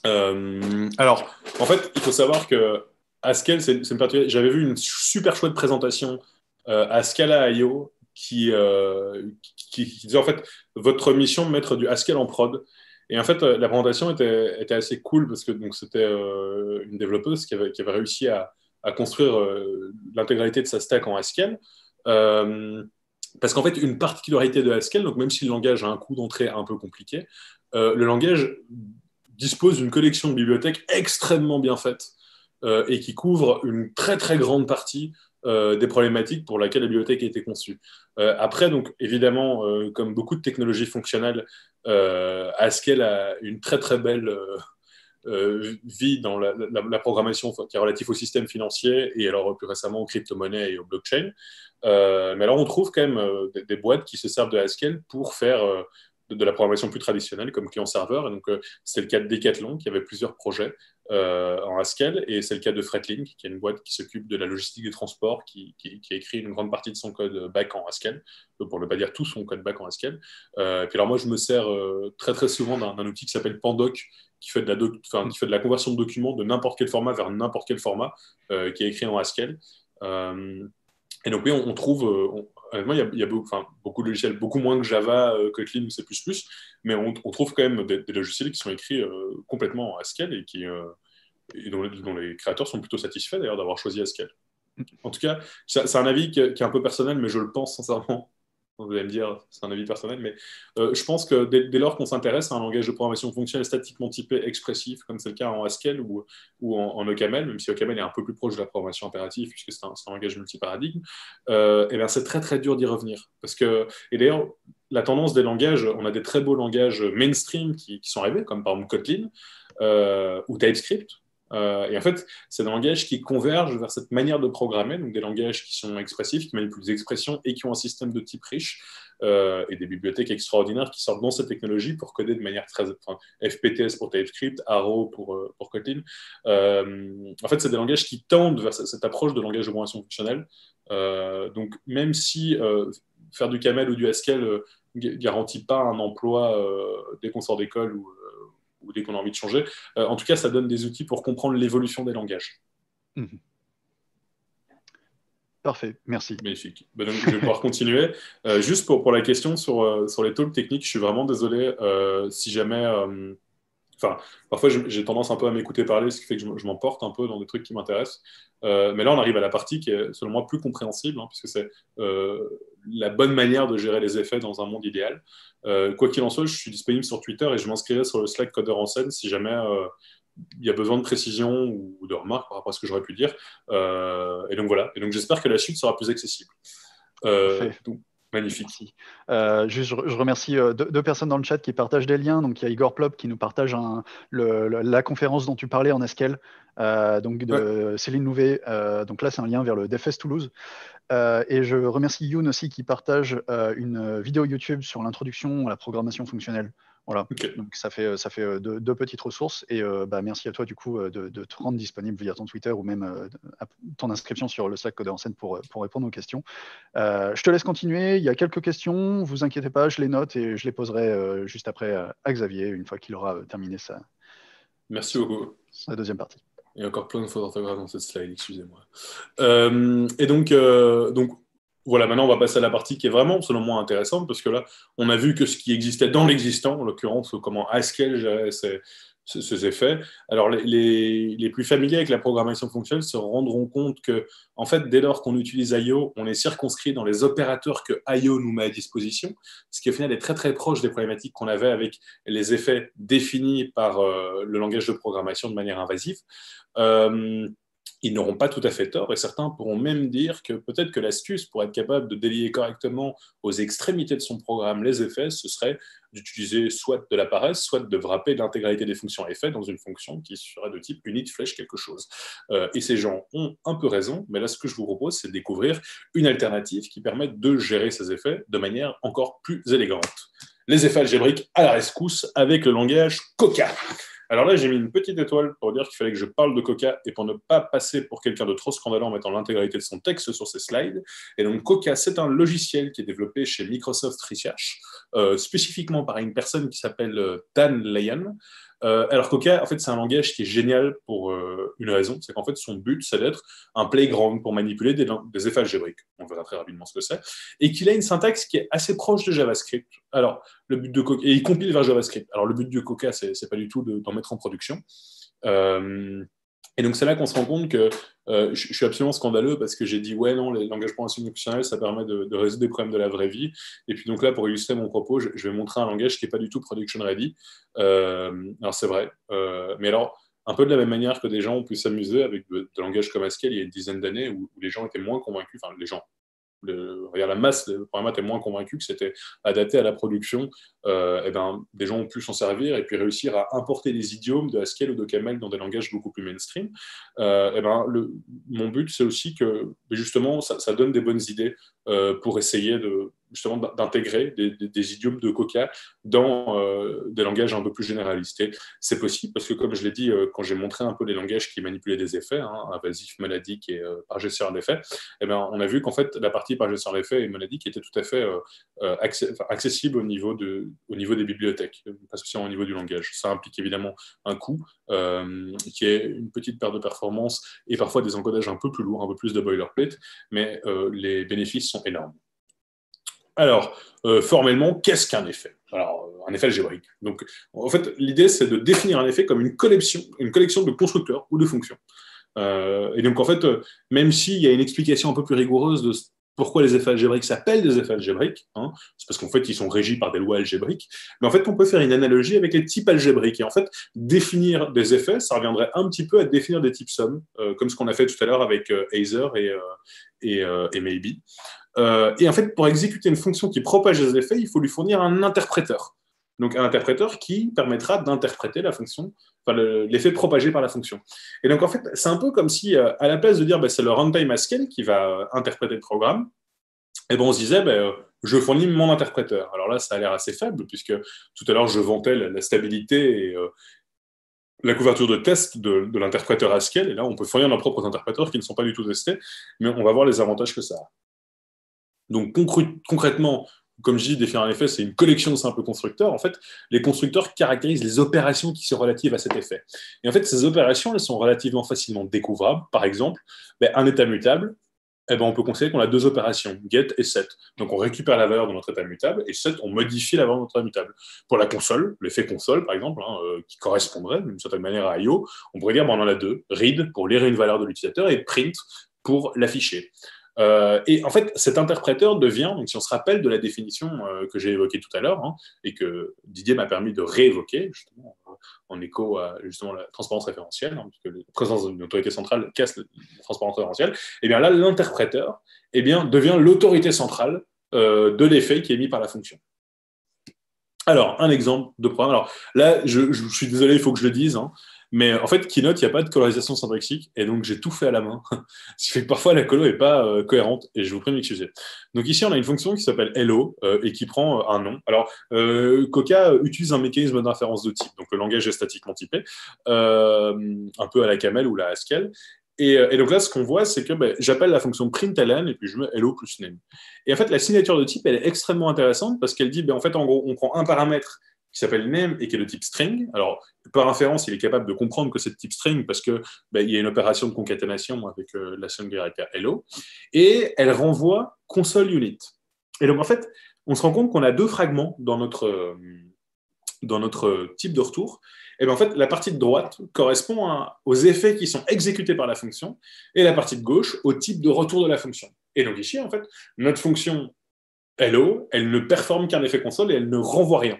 S3: Euh, alors, en fait, il faut savoir que Haskell, J'avais vu une super chouette présentation euh, à Scala.io qui, qui, disait en fait votre mission mettre du Haskell en prod. Et en fait, la présentation était, assez cool parce que c'était une développeuse qui avait, réussi à, construire euh, l'intégralité de sa stack en Haskell. Euh, parce qu'en fait, une particularité de Haskell, donc même si le langage a un coût d'entrée un peu compliqué, euh, le langage dispose d'une collection de bibliothèques extrêmement bien faites et qui couvre une très très grande partie des problématiques pour lesquelles la bibliothèque a été conçue. après, donc évidemment, comme beaucoup de technologies fonctionnelles, Haskell a une très très belle euh, vit dans la, programmation qui est relative au système financier et alors plus récemment aux crypto-monnaies et aux blockchains. Euh, mais alors on trouve quand même euh, des, boîtes qui se servent de Haskell pour faire de, la programmation plus traditionnelle comme client-serveur. donc c'est le cas de Decathlon qui avait plusieurs projets en Haskell et c'est le cas de Fretlink qui est une boîte qui s'occupe de la logistique des transports qui, qui, écrit une grande partie de son code back en Haskell, pour ne pas dire tout son code back en Haskell. et puis alors moi je me sers très très souvent d'un outil qui s'appelle Pandoc qui fait de la, qui fait de la conversion de documents de n'importe quel format vers n'importe quel format, euh, qui est écrit en Haskell. Euh, et donc oui, on, trouve, euh, il y a, beaucoup, de logiciels, beaucoup moins que Java, Kotlin ou C++, mais on, trouve quand même des, logiciels qui sont écrits complètement en Haskell et, qui, dont, les créateurs sont plutôt satisfaits d'ailleurs d'avoir choisi Haskell. En tout cas, c'est un avis qui est un peu personnel, mais je le pense sincèrement vous allez me dire, c'est un avis personnel, mais euh, je pense que dès, lors qu'on s'intéresse à un langage de programmation fonctionnelle statiquement typé expressif, comme c'est le cas en Haskell ou, ou en, OCaml, même si OCaml est un peu plus proche de la programmation impérative, puisque c'est un, langage multiparadigme, euh, eh c'est très très dur d'y revenir. Parce que, et d'ailleurs, la tendance des langages, on a des très beaux langages mainstream qui, sont arrivés, comme par exemple Kotlin euh, ou TypeScript, euh, et en fait, c'est des langages qui convergent vers cette manière de programmer, donc des langages qui sont expressifs, qui manipulent des expressions et qui ont un système de type riche, euh, et des bibliothèques extraordinaires qui sortent dans cette technologie pour coder de manière très... Enfin, FPTS pour TypeScript, Arrow pour, euh, pour Kotlin. en fait, c'est des langages qui tendent vers cette approche de langage de programmation fonctionnelle, donc, même si faire du camel ou du Haskell garantit pas un emploi dès qu'on sort d'école ou, dès qu'on a envie de changer, en tout cas, ça donne des outils pour comprendre l'évolution des langages. Mhm.
S1: Parfait, merci.
S3: Magnifique. Bah, je vais pouvoir continuer. Euh, juste pour, pour la question sur, euh, sur les talks techniques, je suis vraiment désolé euh, si jamais. Enfin, parfois j'ai tendance un peu à m'écouter parler, ce qui fait que je, m'emporte un peu dans des trucs qui m'intéressent. mais là, on arrive à la partie qui est, selon moi, plus compréhensible, hein, puisque c'est la bonne manière de gérer les effets dans un monde idéal. quoi qu'il en soit, je suis disponible sur Twitter et je m'inscrirai sur le Slack Codeur en scène si jamais il y a besoin de précision ou de remarques par rapport à ce que j'aurais pu dire. Euh, et donc voilà. Et donc j'espère que la suite sera plus accessible. Euh, magnifique.
S1: Euh, juste, je, remercie deux, personnes dans le chat qui partagent des liens. Donc il y a Igor Plop qui nous partage la conférence dont tu parlais en Esquel, donc de Céline Louvet. donc là, c'est un lien vers le DevFest Toulouse. et je remercie Youn aussi qui partage une vidéo YouTube sur l'introduction à la programmation fonctionnelle. Voilà. Donc ça fait, ça fait euh, deux, petites ressources. Et euh, bah, merci à toi du coup euh, de, te rendre disponible via ton Twitter ou même ton inscription sur le Slack Code en scène pour, pour répondre aux questions. je te laisse continuer. Il y a quelques questions. Vous inquiétez pas, je les note et je les poserai juste après à Xavier une fois qu'il aura terminé sa.
S3: Merci beaucoup.
S1: La deuxième partie.
S3: Il y a encore plein de fautes d'orthographe dans cette slide, excusez-moi. et donc, donc voilà, maintenant on va passer à la partie qui est vraiment, selon moi, intéressante, parce que là, on a vu que ce qui existait dans l'existant, en l'occurrence, comment Haskell gérait ces, effets. Alors, les, les, plus familiers avec la programmation fonctionnelle se rendront compte que, en fait, dès lors qu'on utilise I.O., on est circonscrit dans les opérateurs que I.O. nous met à disposition, ce qui au final est très très proche des problématiques qu'on avait avec les effets définis par euh, le langage de programmation de manière invasive. Euh, ils n'auront pas tout à fait tort, et certains pourront même dire que peut-être que l'astuce pour être capable de délier correctement aux extrémités de son programme les effets, ce serait d'utiliser soit de la paresse, soit de wrapper l'intégralité des fonctions effets dans une fonction qui serait de type unit flèche quelque chose. Euh, et ces gens ont un peu raison, mais là ce que je vous propose, c'est de découvrir une alternative qui permette de gérer ces effets de manière encore plus élégante. Les effets algébriques à la rescousse avec le langage Coca. Alors là, j'ai mis une petite étoile pour dire qu'il fallait que je parle de Coca et pour ne pas passer pour quelqu'un de trop scandaleux en mettant l'intégralité de son texte sur ses slides. Et donc, Coca, c'est un logiciel qui est développé chez Microsoft Research, euh, spécifiquement par une personne qui s'appelle euh, Dan Leyen. Euh, alors Coca, en fait, c'est un langage qui est génial pour euh, une raison, c'est qu'en fait, son but, c'est d'être un playground pour manipuler des, effets algébriques. On verra très rapidement ce que c'est. Et qu'il a une syntaxe qui est assez proche de JavaScript. Alors, le but de Coca, et il compile vers JavaScript. Alors, le but de Coca, c'est pas du tout d'en mettre en production. Euh, et donc, c'est là qu'on se rend compte que euh, je, suis absolument scandaleux parce que j'ai dit, ouais, non, les langages programmation fonctionnelle, ça permet de, résoudre des problèmes de la vraie vie. Et puis, donc là, pour illustrer mon propos, je, vais montrer un langage qui n'est pas du tout production ready. Euh, alors, c'est vrai. Euh, mais alors, un peu de la même manière que des gens ont pu s'amuser avec de, langages comme Haskell il y a une dizaine d'années où, où, les gens étaient moins convaincus, enfin, les gens, la masse, le programme est moins convaincu que c'était adapté à la production, et euh, eh ben, des gens ont pu s'en servir et puis réussir à importer des idiomes de Haskell ou de Camel dans des langages beaucoup plus mainstream. et euh, eh ben, mon but, c'est aussi que justement, ça, donne des bonnes idées pour essayer justement d'intégrer des, idiomes de Coca dans euh, des langages un peu plus généralistes. C'est possible parce que, comme je l'ai dit, euh, quand j'ai montré un peu les langages qui manipulaient des effets, hein, invasif, monadique et euh, par gestion d'effets, eh ben, on a vu qu'en fait, la partie par gestion d'effets et monadique était tout à fait accessible au niveau, au niveau des bibliothèques, pas spécialement au niveau du langage. Ça implique évidemment un coût qui est une petite perte de performance et parfois des encodages un peu plus lourds, un peu plus de boilerplate, mais les bénéfices sont Alors, euh, formellement, qu'est-ce qu'un effet? Alors, un effet algébrique. Donc, en fait, l'idée, c'est de définir un effet comme une collection, une collection de constructeurs ou de fonctions. Euh, et donc, en fait, euh, même s'il y a une explication un peu plus rigoureuse de pourquoi les effets algébriques s'appellent des effets algébriques, hein, c'est parce qu'en fait, ils sont régis par des lois algébriques. Mais en fait, on peut faire une analogie avec les types algébriques. Et en fait, définir des effets, ça reviendrait un petit peu à définir des types sommes, comme ce qu'on a fait tout à l'heure avec Aether et, et, et Maybe. Euh, et en fait, pour exécuter une fonction qui propage les effets, il faut lui fournir un interpréteur. Donc un interpréteur qui permettra d'interpréter la fonction, l'effet propagé par la fonction. Et donc en fait, c'est un peu comme si, euh, à la place de dire bah, c'est le runtime Haskell qui va euh, interpréter le programme, et eh ben, on se disait bah, je fournis mon interpréteur. Alors là, ça a l'air assez faible, puisque tout à l'heure, je vantais la, stabilité et, la couverture de test de, l'interpréteur Haskell, et là, on peut fournir nos propres interpréteurs qui ne sont pas du tout testés, mais on va voir les avantages que ça a. Donc, concrètement, comme je dis, définir un effet, c'est une collection de simples constructeurs. En fait, les constructeurs caractérisent les opérations qui sont relatives à cet effet. Et en fait, ces opérations, elles sont relativement facilement découvrables. Par exemple, ben, un état mutable, eh ben, on peut considérer qu'on a deux opérations, get et set. Donc on récupère la valeur de notre état mutable et set, on modifie la valeur de notre état mutable. Pour la console, l'effet console par exemple, hein, euh, qui correspondrait d'une certaine manière à I.O., on pourrait dire qu'on ben, on en a deux, read pour lire une valeur de l'utilisateur et print pour l'afficher. Euh, et en fait, cet interpréteur devient, donc si on se rappelle de la définition euh, que j'ai évoquée tout à l'heure, hein, et que Didier m'a permis de réévoquer, justement, en écho à justement la transparence référentielle, hein, puisque la présence d'une autorité centrale casse la transparence référentielle, et eh bien là, l'interpréteur eh devient l'autorité centrale euh, de l'effet qui est mis par la fonction. Alors, un exemple de programme. Alors là, je, je suis désolé, il faut que je le dise. Hein, mais en fait, Keynote, il n'y a pas de colorisation syntaxique, et donc j'ai tout fait à la main. Ce qui fait que parfois la colo n'est pas euh, cohérente, et je vous prie de m'excuser. Donc ici, on a une fonction qui s'appelle hello, euh, et qui prend euh, un nom. Alors, Coca utilise un mécanisme d'inférence de type, donc le langage est statiquement typé, un peu à la Camel ou la Haskell. Et, donc là, ce qu'on voit, c'est que ben, j'appelle la fonction println et puis je mets hello plus name. Et en fait, la signature de type, elle est extrêmement intéressante parce qu'elle dit, ben, en fait, en gros, on prend un paramètre qui s'appelle name et qui est le type string. Alors, par inférence, il est capable de comprendre que c'est le type string parce qu'il ben, y a une opération de concaténation avec euh, la somme hello. Et elle renvoie console unit. Et donc, en fait, on se rend compte qu'on a deux fragments dans notre, euh, dans notre type de retour. Et bien en fait, la partie de droite correspond aux effets qui sont exécutés par la fonction, et la partie de gauche au type de retour de la fonction. Et donc ici, en fait, notre fonction hello, elle ne performe qu'un effet console et elle ne renvoie rien.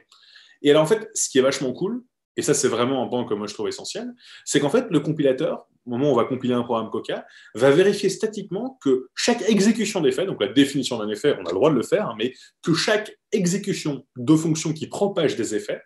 S3: Et alors, en fait, ce qui est vachement cool, et ça, c'est vraiment un point que moi je trouve essentiel, c'est qu'en fait, le compilateur, au moment où on va compiler un programme Coca, va vérifier statiquement que chaque exécution d'effet, donc la définition d'un effet, on a le droit de le faire, hein, mais que chaque exécution de fonction qui propage des effets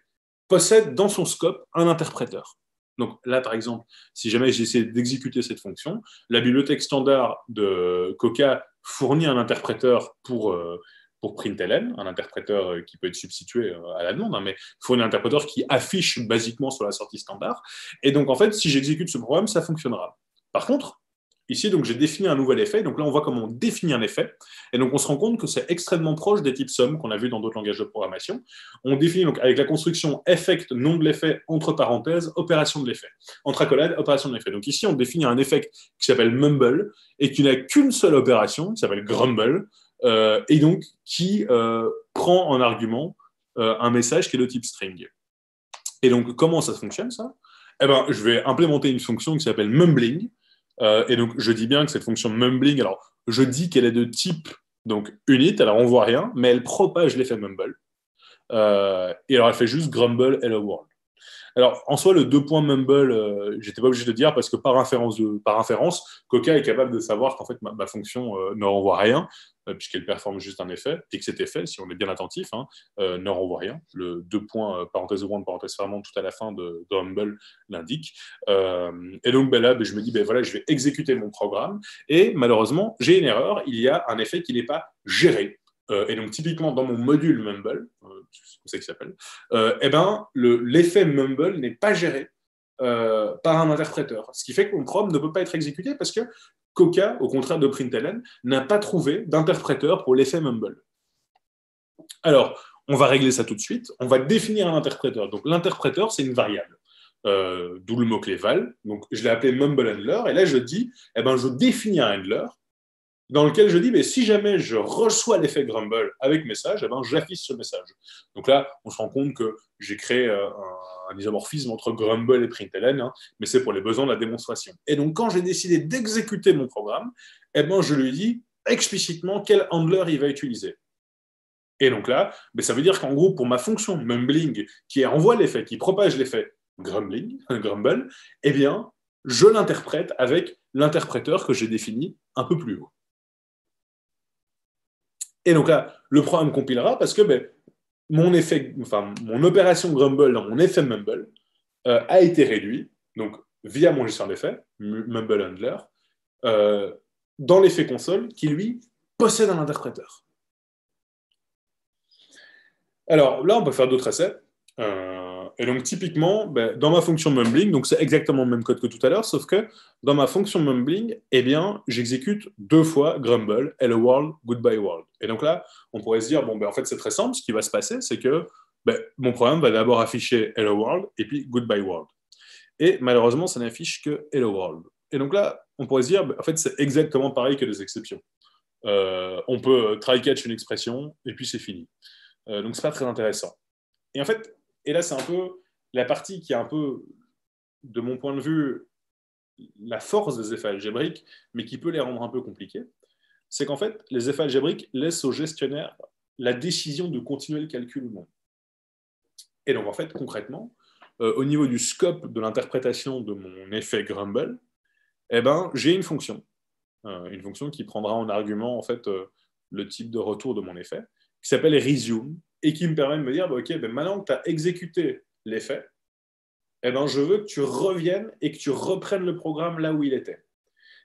S3: possède dans son scope un interpréteur. Donc là, par exemple, si jamais j'essaie d'exécuter cette fonction, la bibliothèque standard de Coca fournit un interpréteur pour, euh, pour println, un interpréteur euh, qui peut être substitué euh, à la demande, hein, mais il faut un interpréteur qui affiche basiquement sur la sortie standard. Et donc, en fait, si j'exécute ce programme, ça fonctionnera. Par contre, ici, donc j'ai défini un nouvel effet. Donc là, on voit comment on définit un effet. Et donc, on se rend compte que c'est extrêmement proche des types SUM qu'on a vu dans d'autres langages de programmation. On définit donc avec la construction effect, nom de l'effet, entre parenthèses, opération de l'effet. Entre accolades, opération de l'effet. Donc ici, on définit un effet qui s'appelle mumble et qui n'a qu'une seule opération, qui s'appelle grumble. Euh, et donc qui euh, prend en argument euh, un message qui est de type string. Et donc, comment ça fonctionne, ça? Eh ben, Je vais implémenter une fonction qui s'appelle mumbling. et donc, je dis bien que cette fonction mumbling, alors, je dis qu'elle est de type donc unit, alors on voit rien, mais elle propage l'effet mumble. et alors, elle fait juste grumble hello world. Alors, en soi, le deux points mumble, je j'étais pas obligé de dire parce que par inférence, par inférence Coca est capable de savoir qu'en fait ma, fonction ne renvoie rien. Euh, puisqu'elle performe juste un effet, et que cet effet, si on est bien attentif, hein, euh, ne renvoie rien. Le deux points, euh, parenthèse one, parenthèse fermante, tout à la fin de, Humble l'indique. et donc ben là, ben, je me dis, ben voilà, je vais exécuter mon programme, et malheureusement, j'ai une erreur, il y a un effet qui n'est pas géré. Et donc, typiquement, dans mon module Mumble, c'est comme ça qu'il s'appelle, eh ben, l'effet Mumble n'est pas géré par un interpréteur. Ce qui fait que mon programme ne peut pas être exécuté parce que Coca, au contraire de println, n'a pas trouvé d'interpréteur pour l'effet mumble. Alors, on va régler ça tout de suite. On va définir un interpréteur. Donc, l'interpréteur, c'est une variable. Euh, d'où le mot-clé val. Donc, je l'ai appelé mumble handler. Et là, je dis, eh ben, je définis un handler dans lequel je dis, mais si jamais je reçois l'effet Grumble avec message, eh ben, j'affiche ce message. Donc là, on se rend compte que j'ai créé euh, un, isomorphisme entre Grumble et println, hein, mais c'est pour les besoins de la démonstration. Et donc, quand j'ai décidé d'exécuter mon programme, eh ben, je lui dis explicitement quel handler il va utiliser. Et donc là, ben, ça veut dire qu'en gros, pour ma fonction mumbling qui envoie l'effet, qui propage l'effet grumbling, grumble, eh bien, je l'interprète avec l'interpréteur que j'ai défini un peu plus haut. Et donc là, le programme compilera parce que ben, mon, effet, enfin, mon opération Grumble dans mon effet Mumble euh, a été réduit, donc via mon gestionnaire d'effet, Mumble Handler, euh, dans l'effet console qui, lui, possède un interpréteur. Alors là, on peut faire d'autres essais. Et donc, typiquement, ben, dans ma fonction mumbling, donc c'est exactement le même code que tout à l'heure, sauf que dans ma fonction mumbling, eh bien, j'exécute deux fois grumble, hello world, goodbye world. Et donc là, on pourrait se dire, bon, ben, en fait, c'est très simple. Ce qui va se passer, c'est que ben, mon programme va d'abord afficher hello world et puis goodbye world. Et malheureusement, ça n'affiche que hello world. Et donc là, on pourrait se dire, ben, en fait, c'est exactement pareil que les exceptions. Euh, on peut try catch une expression et puis c'est fini. Euh, donc, c'est pas très intéressant. Et en fait, et là, c'est un peu la partie qui est un peu, de mon point de vue, la force des effets algébriques, mais qui peut les rendre un peu compliqués. C'est qu'en fait, les effets algébriques laissent au gestionnaire la décision de continuer le calcul ou non. Et donc, en fait, concrètement, euh, au niveau du scope de l'interprétation de mon effet Grumble, eh ben, j'ai une fonction. Euh, une fonction qui prendra en argument en fait, euh, le type de retour de mon effet, qui s'appelle resume, et qui me permet de me dire, bah, OK, ben maintenant que tu as exécuté l'effet, eh ben, je veux que tu reviennes et que tu reprennes le programme là où il était.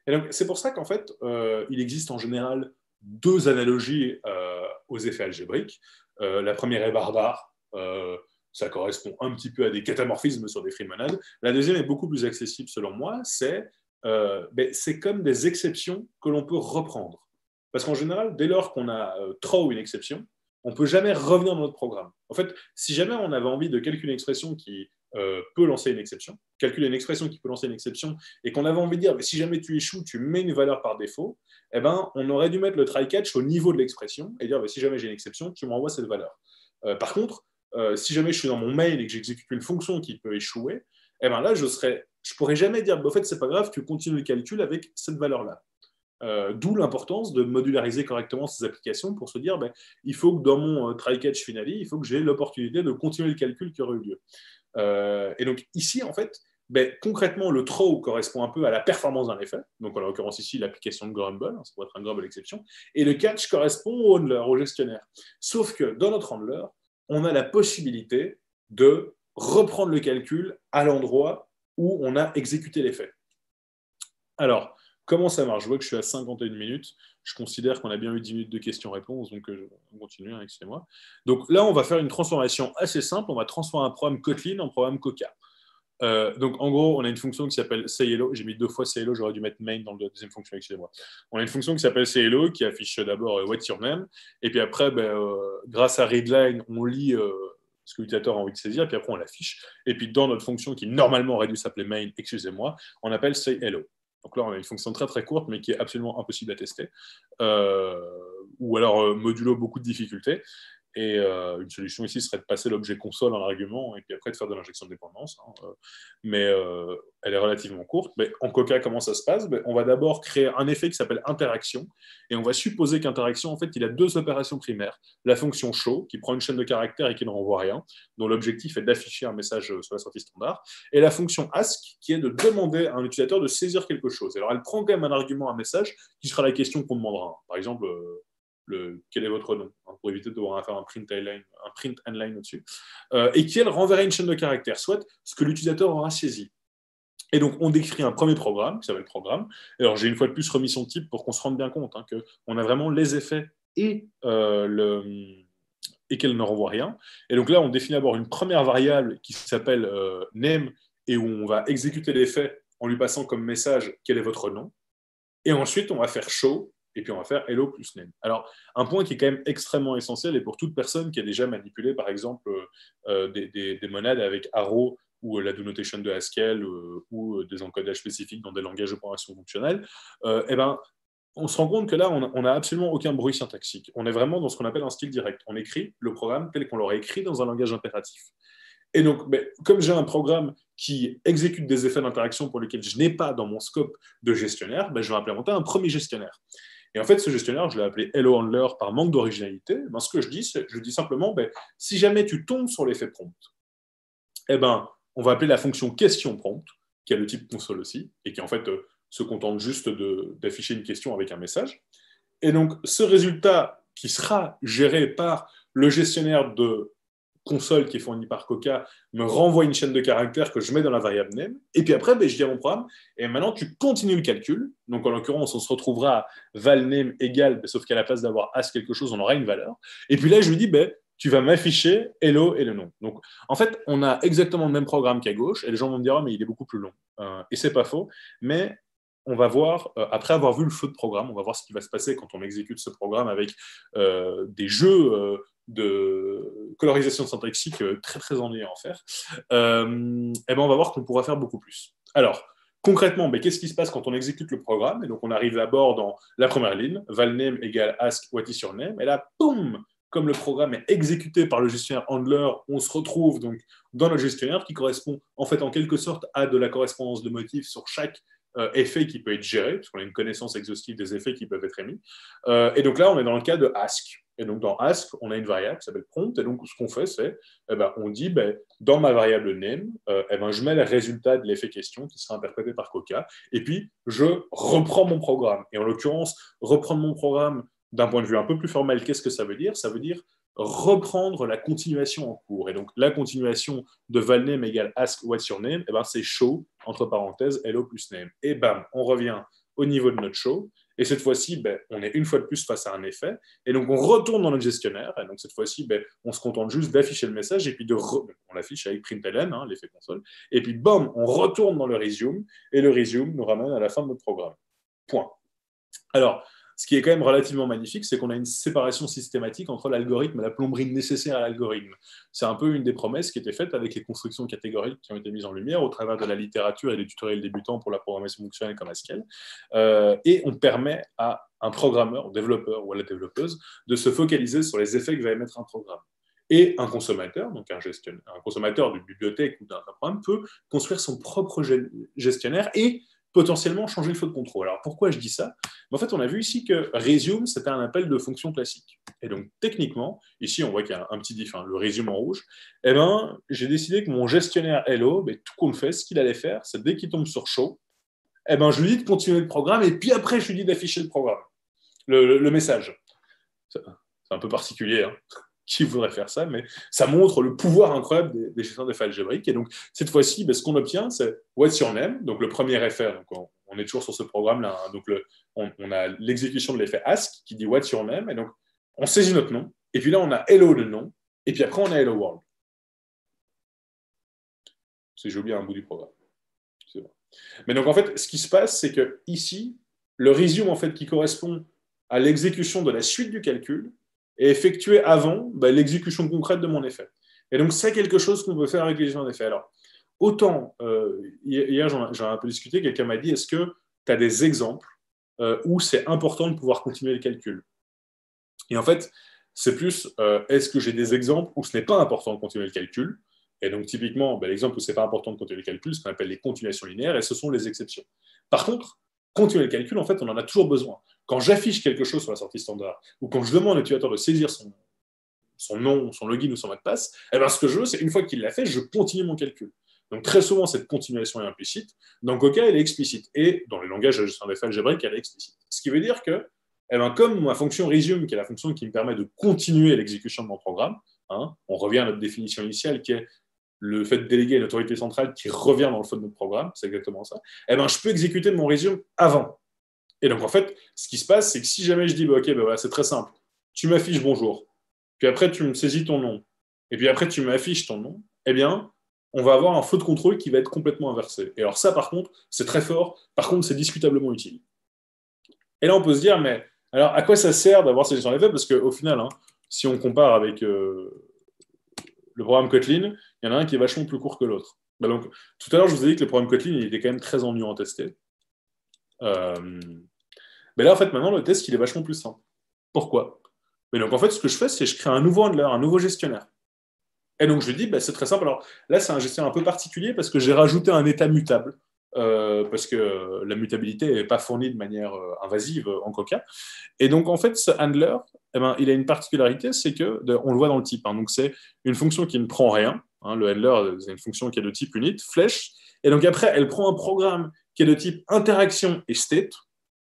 S3: Et donc, c'est pour ça qu'en fait, euh, il existe en général deux analogies euh, aux effets algébriques. Euh, la première est barbare. ça correspond un petit peu à des catamorphismes sur des frimonades. La deuxième est beaucoup plus accessible selon moi. C'est ben, c'est comme des exceptions que l'on peut reprendre. Parce qu'en général, dès lors qu'on a trop une exception, on ne peut jamais revenir dans notre programme. En fait, si jamais on avait envie de calculer une expression qui euh, peut lancer une exception, calculer une expression qui peut lancer une exception, et qu'on avait envie de dire, si jamais tu échoues, tu mets une valeur par défaut, eh ben, on aurait dû mettre le try-catch au niveau de l'expression et dire, si jamais j'ai une exception, tu m'envoies cette valeur. Euh, par contre, euh, si jamais je suis dans mon mail et que j'exécute une fonction qui peut échouer, eh ben je je pourrais jamais dire, bah, en fait, c'est pas grave, tu continues le calcul avec cette valeur-là. Euh, d'où l'importance de modulariser correctement ces applications pour se dire, ben, il faut que dans mon euh, try-catch finale, il faut que j'ai l'opportunité de continuer le calcul qui aurait eu lieu. Euh, et donc ici, en fait, ben, concrètement, le throw correspond un peu à la performance d'un effet. Donc en l'occurrence ici, l'application de Grumble, hein, ça pourrait être un Grumble exception. Et le catch correspond au handler, au gestionnaire. Sauf que dans notre handler, on a la possibilité de reprendre le calcul à l'endroit où on a exécuté l'effet. Alors, Comment ça marche Je vois que je suis à 51 minutes. Je considère qu'on a bien eu 10 minutes de questions-réponses, donc euh, on continue, hein, excusez-moi. Donc là, on va faire une transformation assez simple. On va transformer un programme Kotlin en programme Coca. Euh, donc en gros, on a une fonction qui s'appelle sayHello. J'ai mis deux fois sayHello, j'aurais dû mettre main dans la deuxième fonction, excusez-moi. On a une fonction qui s'appelle sayHello qui affiche d'abord euh, what's your name, et puis après, ben, grâce à readline, on lit ce que l'utilisateur a envie de saisir, puis après on l'affiche. Et puis dans notre fonction qui normalement aurait dû s'appeler main, excusez-moi, on appelle sayHello. Donc là, on a une fonction très très courte, mais qui est absolument impossible à tester. Euh, ou alors euh, modulo beaucoup de difficultés. Et euh, une solution ici serait de passer l'objet console en argument et puis après de faire de l'injection de dépendance. Hein, euh. mais euh, elle est relativement courte. Mais en Coca, comment ça se passe? Ben, On va d'abord créer un effet qui s'appelle interaction. Et on va supposer qu'interaction, en fait, il a deux opérations primaires. La fonction show, qui prend une chaîne de caractères et qui ne renvoie rien, dont l'objectif est d'afficher un message sur la sortie standard. Et la fonction ask, qui est de demander à un utilisateur de saisir quelque chose. Alors elle prend quand même un argument, un message, qui sera la question qu'on demandera. Par exemple, quel est votre nom, hein, pour éviter de devoir faire un print line, un au-dessus, euh, et qui elle renverra une chaîne de caractères, soit ce que l'utilisateur aura saisi. Et donc, on décrit un premier programme, qui s'appelle programme. Alors, j'ai une fois de plus remis son type pour qu'on se rende bien compte hein, qu'on a vraiment les effets et, euh, et qu'elle ne renvoie rien. Et donc là, on définit d'abord une première variable qui s'appelle euh, name et où on va exécuter l'effet en lui passant comme message quel est votre nom. Et ensuite, on va faire show et puis on va faire hello plus name. Alors, un point qui est quand même extrêmement essentiel, et pour toute personne qui a déjà manipulé, par exemple, euh, des, monades avec Arrow ou la do notation de Haskell euh, ou des encodages spécifiques dans des langages de programmation fonctionnelle, eh ben, on se rend compte que là, on n'a absolument aucun bruit syntaxique. On est vraiment dans ce qu'on appelle un style direct. On écrit le programme tel qu'on l'aurait écrit dans un langage impératif. Et donc, comme j'ai un programme qui exécute des effets d'interaction pour lesquels je n'ai pas dans mon scope de gestionnaire, ben, je vais implémenter un premier gestionnaire. Et en fait, ce gestionnaire, je l'ai appelé Hello Handler par manque d'originalité. Ben, ce que je dis, c'est, je dis simplement, ben, si jamais tu tombes sur l'effet prompt, eh ben, on va appeler la fonction question prompt, qui a le type console aussi, et qui en fait euh, se contente juste d'afficher une question avec un message. Et donc, ce résultat qui sera géré par le gestionnaire de console qui est fournie par Coca me renvoie une chaîne de caractères que je mets dans la variable name. Et puis après, ben, je dis à mon programme, et maintenant tu continues le calcul. Donc en l'occurrence, on se retrouvera val name égale, ben, sauf qu'à la place d'avoir as quelque chose, on aura une valeur. Et puis là, je lui dis, ben, tu vas m'afficher hello et le nom. Donc, en fait, on a exactement le même programme qu'à gauche, et les gens vont me dire, oh, mais il est beaucoup plus long. Euh, et c'est pas faux, mais on va voir, euh, après avoir vu le feu de programme, on va voir ce qui va se passer quand on exécute ce programme avec euh, des jeux de colorisation syntaxique très très ennuyeux à en faire. et ben on va voir qu'on pourra faire beaucoup plus. Alors, concrètement, ben, qu'est-ce qui se passe quand on exécute le programme? Et donc, on arrive d'abord dans la première ligne, valname égale ask what is your name, et là, boum comme le programme est exécuté par le gestionnaire handler, on se retrouve donc dans le gestionnaire qui correspond en fait en quelque sorte à de la correspondance de motifs sur chaque euh, effet qui peut être géré, parce qu'on a une connaissance exhaustive des effets qui peuvent être émis. Euh, et donc là, on est dans le cas de ask. Et donc dans ask, on a une variable qui s'appelle prompt. Et donc ce qu'on fait, c'est eh ben, on dit ben, dans ma variable name, euh, eh ben, je mets le résultat de l'effet question qui sera interprété par Coca. Et puis je reprends mon programme. Et en l'occurrence, reprendre mon programme d'un point de vue un peu plus formel, qu'est-ce que ça veut dire? Ça veut dire reprendre la continuation en cours. Et donc, la continuation de valname égale ask what's your name, eh ben, c'est show, entre parenthèses, hello plus name. Et bam, on revient au niveau de notre show. Et cette fois-ci, ben, on est une fois de plus face à un effet. Et donc, on retourne dans notre gestionnaire. Et donc, cette fois-ci, ben, on se contente juste d'afficher le message et puis de on l'affiche avec println, hein, l'effet console. Et puis, bam, on retourne dans le resume. Et le resume nous ramène à la fin de notre programme. Point. Alors, ce qui est quand même relativement magnifique, c'est qu'on a une séparation systématique entre l'algorithme et la plomberie nécessaire à l'algorithme. C'est un peu une des promesses qui était faite avec les constructions catégoriques qui ont été mises en lumière au travers de la littérature et des tutoriels débutants pour la programmation fonctionnelle comme Haskell. Euh, et on permet à un programmeur, développeur ou à la développeuse de se focaliser sur les effets que va émettre un programme. Et un consommateur, donc un, gestionnaire, un consommateur d'une bibliothèque ou d'un programme, peut construire son propre gestionnaire et potentiellement changer le feu de contrôle. Alors pourquoi je dis ça? En fait, on a vu ici que resume, c'était un appel de fonction classique. Et donc techniquement, ici on voit qu'il y a un petit diff, hein, le resume en rouge, eh ben, j'ai décidé que mon gestionnaire Hello, tout qu'on fait, ce qu'il allait faire, c'est dès qu'il tombe sur show, eh ben, je lui dis de continuer le programme et puis après je lui dis d'afficher le programme, le, message. C'est un peu particulier. Hein qui voudrait faire ça, mais ça montre le pouvoir incroyable des, des gestionnaires d'effets algébriques. Et donc, cette fois-ci, ben, ce qu'on obtient, c'est What's your name Donc, le premier effet, donc on, est toujours sur ce programme-là. Hein. donc, on, a l'exécution de l'effet ask qui dit What's your name Et donc, on saisit notre nom. Et puis là, on a hello le nom. Et puis après, on a hello world. C'est j'ai oublié un bout du programme. Mais donc, en fait, ce qui se passe, c'est que ici, le resume en fait, qui correspond à l'exécution de la suite du calcul, et effectuer avant bah, l'exécution concrète de mon effet. Et donc, c'est quelque chose qu'on peut faire avec les d'effet. Alors, autant, euh, hier, j'en ai un peu discuté, quelqu'un m'a dit, est-ce que tu as des exemples euh, où c'est important de pouvoir continuer le calcul? Et en fait, c'est plus, euh, est-ce que j'ai des exemples où ce n'est pas important de continuer le calcul? Et donc, typiquement, bah, l'exemple où ce n'est pas important de continuer le calcul, ce qu'on appelle les continuations linéaires, et ce sont les exceptions. Par contre, continuer le calcul, en fait, on en a toujours besoin. Quand j'affiche quelque chose sur la sortie standard, ou quand je demande à l'utilisateur de saisir son, nom, son login ou son mot de passe, eh ben, ce que je veux, c'est une fois qu'il l'a fait, je continue mon calcul. Donc très souvent, cette continuation est implicite. Dans Coca, elle est explicite. Et dans les langages d'effets algébriques, elle est explicite. Ce qui veut dire que, eh ben, comme ma fonction resume, qui est la fonction qui me permet de continuer l'exécution de mon programme, hein, on revient à notre définition initiale qui est le fait de déléguer une autorité centrale qui revient dans le fond de notre programme, c'est exactement ça, eh ben, je peux exécuter mon resume avant. Et donc, en fait, ce qui se passe, c'est que si jamais je dis, bah, OK, bah, c'est très simple, tu m'affiches bonjour, puis après, tu me saisis ton nom, et puis après, tu m'affiches ton nom, eh bien, on va avoir un feu de contrôle qui va être complètement inversé. Et alors, ça, par contre, c'est très fort. Par contre, c'est discutablement utile. Et là, on peut se dire, mais alors, à quoi ça sert d'avoir ces gestions d'effets Parce qu'au final, hein, si on compare avec euh, le programme Kotlin, il y en a un qui est vachement plus court que l'autre. Bah, donc, tout à l'heure, je vous ai dit que le programme Kotlin était quand même très ennuyant à tester. Euh, mais là, en fait, maintenant, le test, il est vachement plus simple. Pourquoi? Mais donc, en fait, ce que je fais, c'est que je crée un nouveau handler, un nouveau gestionnaire. Et donc, je lui dis, bah, c'est très simple. Alors là, c'est un gestionnaire un peu particulier parce que j'ai rajouté un état mutable. Euh, parce que la mutabilité n'est pas fournie de manière euh, invasive en Coca. Et donc, en fait, ce handler, eh ben, il a une particularité, c'est que, on le voit dans le type, hein. donc c'est une fonction qui ne prend rien. Hein. le handler, c'est une fonction qui est de type unit, flèche. Et donc, après, elle prend un programme qui est de type interaction et state,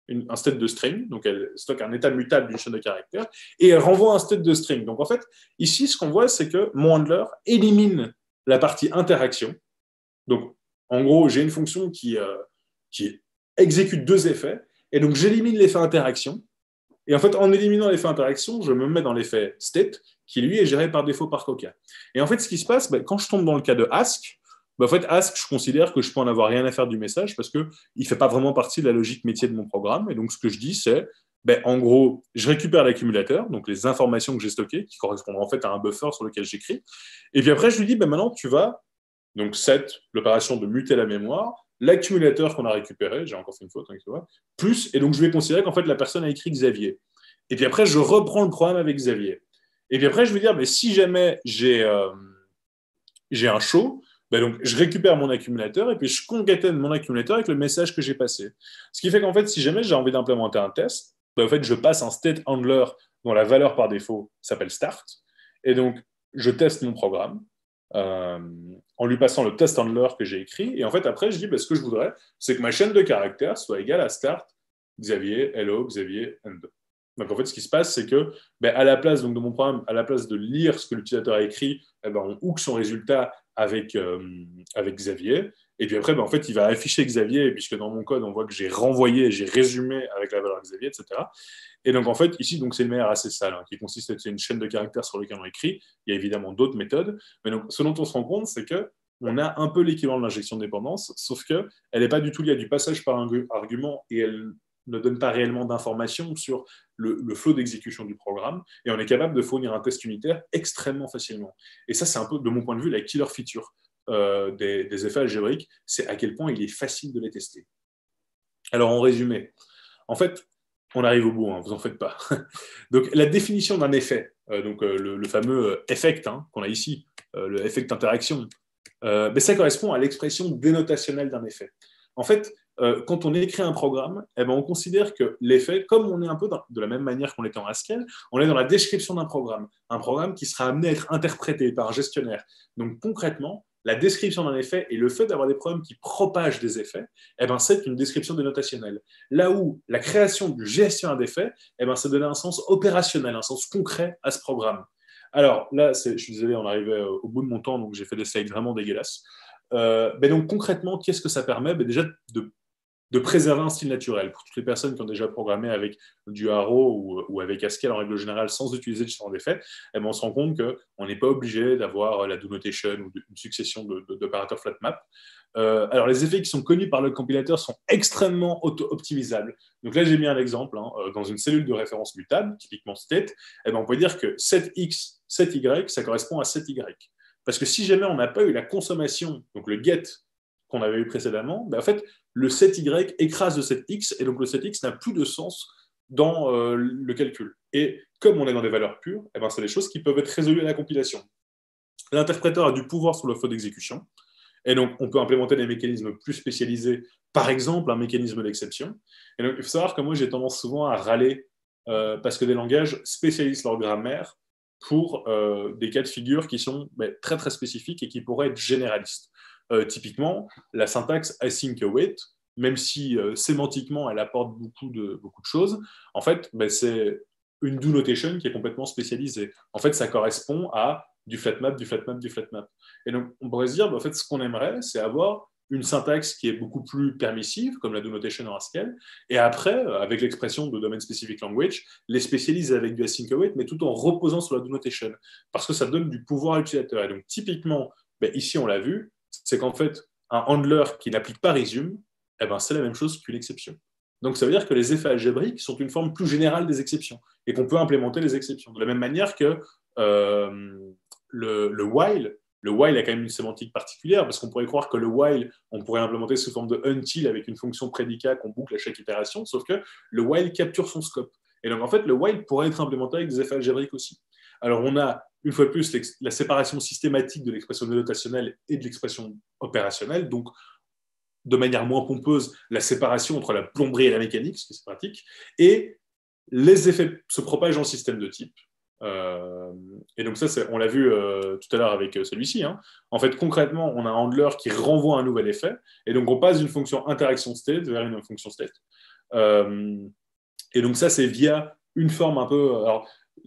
S3: un state de string, donc elle stocke un état mutable d'une chaîne de caractères, et elle renvoie un state de string. Donc en fait, ici, ce qu'on voit, c'est que mon handler élimine la partie interaction. Donc en gros, j'ai une fonction qui, euh, qui exécute deux effets, et donc j'élimine l'effet interaction. Et en fait, en éliminant l'effet interaction, je me mets dans l'effet state, qui lui est géré par défaut par Coca. Et en fait, ce qui se passe, ben, quand je tombe dans le cas de Ask, ben, en fait, Ask, je considère que je peux en avoir rien à faire du message parce qu'il ne fait pas vraiment partie de la logique métier de mon programme. Et donc, ce que je dis, c'est, ben, en gros, je récupère l'accumulateur, donc les informations que j'ai stockées, qui correspondent en fait à un buffer sur lequel j'écris. Et puis après, je lui dis, maintenant, tu vas, donc set, l'opération de muter la mémoire, l'accumulateur qu'on a récupéré, j'ai encore fait une faute, hein, plus, et donc je vais considérer qu'en fait la personne a écrit Xavier. Et puis après, je reprends le programme avec Xavier. Et puis après, je vais dire, mais si jamais j'ai euh, un show, ben donc, je récupère mon accumulateur et puis je concatène mon accumulateur avec le message que j'ai passé. Ce qui fait qu'en fait, si jamais j'ai envie d'implémenter un test, ben en fait, je passe un state handler dont la valeur par défaut s'appelle start. Et donc, je teste mon programme. Euh, en lui passant le test handler que j'ai écrit. Et en fait, après, je dis, ben, ce que je voudrais, c'est que ma chaîne de caractères soit égale à start, Xavier, hello, Xavier, end. Donc en fait, ce qui se passe, c'est que ben, à la place donc, de mon programme, à la place de lire ce que l'utilisateur a écrit, eh ben, on hook son résultat avec, euh, avec Xavier. Et puis après, ben, en fait, il va afficher Xavier, puisque dans mon code, on voit que j'ai renvoyé, j'ai résumé avec la valeur Xavier, etc. Et donc en fait, ici, c'est une manière assez sale, hein, qui consiste à une chaîne de caractères sur laquelle on écrit. Il y a évidemment d'autres méthodes. Mais donc, ce dont on se rend compte, c'est que on a un peu l'équivalent de l'injection de dépendance, sauf qu'elle n'est pas du tout liée à du passage par un argument et elle ne donne pas réellement d'informations sur le, le flot d'exécution du programme, et on est capable de fournir un test unitaire extrêmement facilement. Et ça, c'est un peu, de mon point de vue, la killer feature euh, des, effets algébriques, c'est à quel point il est facile de les tester. Alors, en résumé, en fait, on arrive au bout, hein, vous en faites pas. donc, la définition d'un effet, euh, donc euh, le, fameux effect hein, qu'on a ici, le effect interaction, ben, ça correspond à l'expression dénotationnelle d'un effet. En fait, quand on écrit un programme, eh ben, on considère que l'effet, comme on est un peu de la même manière qu'on était en Haskell, on est dans la description d'un programme, un programme qui sera amené à être interprété par un gestionnaire. Donc concrètement, la description d'un effet et le fait d'avoir des programmes qui propagent des effets, eh ben, c'est une description dénotationnelle. Là où la création du gestionnaire d'effets, eh ben, ça donnait un sens opérationnel, un sens concret à ce programme. Alors là, je suis désolé, on arrivait au bout de mon temps, donc j'ai fait des slides vraiment dégueulasses. Euh, ben donc concrètement, qu'est-ce que ça permet? Ben Déjà de de préserver un style naturel. Pour toutes les personnes qui ont déjà programmé avec du Haro ou, avec Haskell en règle générale sans utiliser de champ d'effet, eh ben, on se rend compte qu'on n'est pas obligé d'avoir la do notation ou une succession d'opérateurs flat map. Euh, alors, les effets qui sont connus par le compilateur sont extrêmement auto-optimisables. Donc là, j'ai mis un exemple. Hein, euh, dans une cellule de référence mutable, typiquement state, eh ben, on peut dire que 7x, 7y, ça correspond à 7y. Parce que si jamais on n'a pas eu la consommation, donc le get qu'on avait eu précédemment, ben, en fait, le 7y écrase le 7x, et donc le 7x n'a plus de sens dans euh, le calcul. Et comme on est dans des valeurs pures, eh ben, c'est des choses qui peuvent être résolues à la compilation. L'interpréteur a du pouvoir sur le flot d'exécution, et donc on peut implémenter des mécanismes plus spécialisés, par exemple un mécanisme d'exception. Et donc il faut savoir que moi j'ai tendance souvent à râler euh, parce que des langages spécialisent leur grammaire pour euh, des cas de figure qui sont très très spécifiques et qui pourraient être généralistes. Euh, typiquement, la syntaxe async await, même si euh, sémantiquement elle apporte beaucoup de, beaucoup de choses, en fait, ben, c'est une do notation qui est complètement spécialisée. En fait, ça correspond à du flatmap, du flatmap, du flatmap. Et donc, on pourrait se dire, ben, en fait, ce qu'on aimerait, c'est avoir une syntaxe qui est beaucoup plus permissive, comme la do notation en Haskell, et après, euh, avec l'expression de domaine specific language, les spécialiser avec du async await, mais tout en reposant sur la do notation, parce que ça donne du pouvoir à l'utilisateur. Et donc, typiquement, ben, ici, on l'a vu, c'est qu'en fait, un handler qui n'applique pas resume, eh ben, c'est la même chose qu'une exception. Donc ça veut dire que les effets algébriques sont une forme plus générale des exceptions et qu'on peut implémenter les exceptions. De la même manière que euh, le, while, le while a quand même une sémantique particulière parce qu'on pourrait croire que le while, on pourrait implémenter sous forme de until avec une fonction prédicat qu'on boucle à chaque itération, sauf que le while capture son scope. Et donc en fait, le while pourrait être implémenté avec des effets algébriques aussi. Alors on a une fois de plus, la séparation systématique de l'expression notationnelle et de l'expression opérationnelle, donc de manière moins pompeuse, la séparation entre la plomberie et la mécanique, ce qui est pratique, et les effets se propagent en système de type. Euh, et donc ça, on l'a vu euh, tout à l'heure avec euh, celui-ci. Hein. En fait, concrètement, on a un handler qui renvoie un nouvel effet, et donc on passe d'une fonction interaction state vers une fonction state. et donc ça, c'est via une forme un peu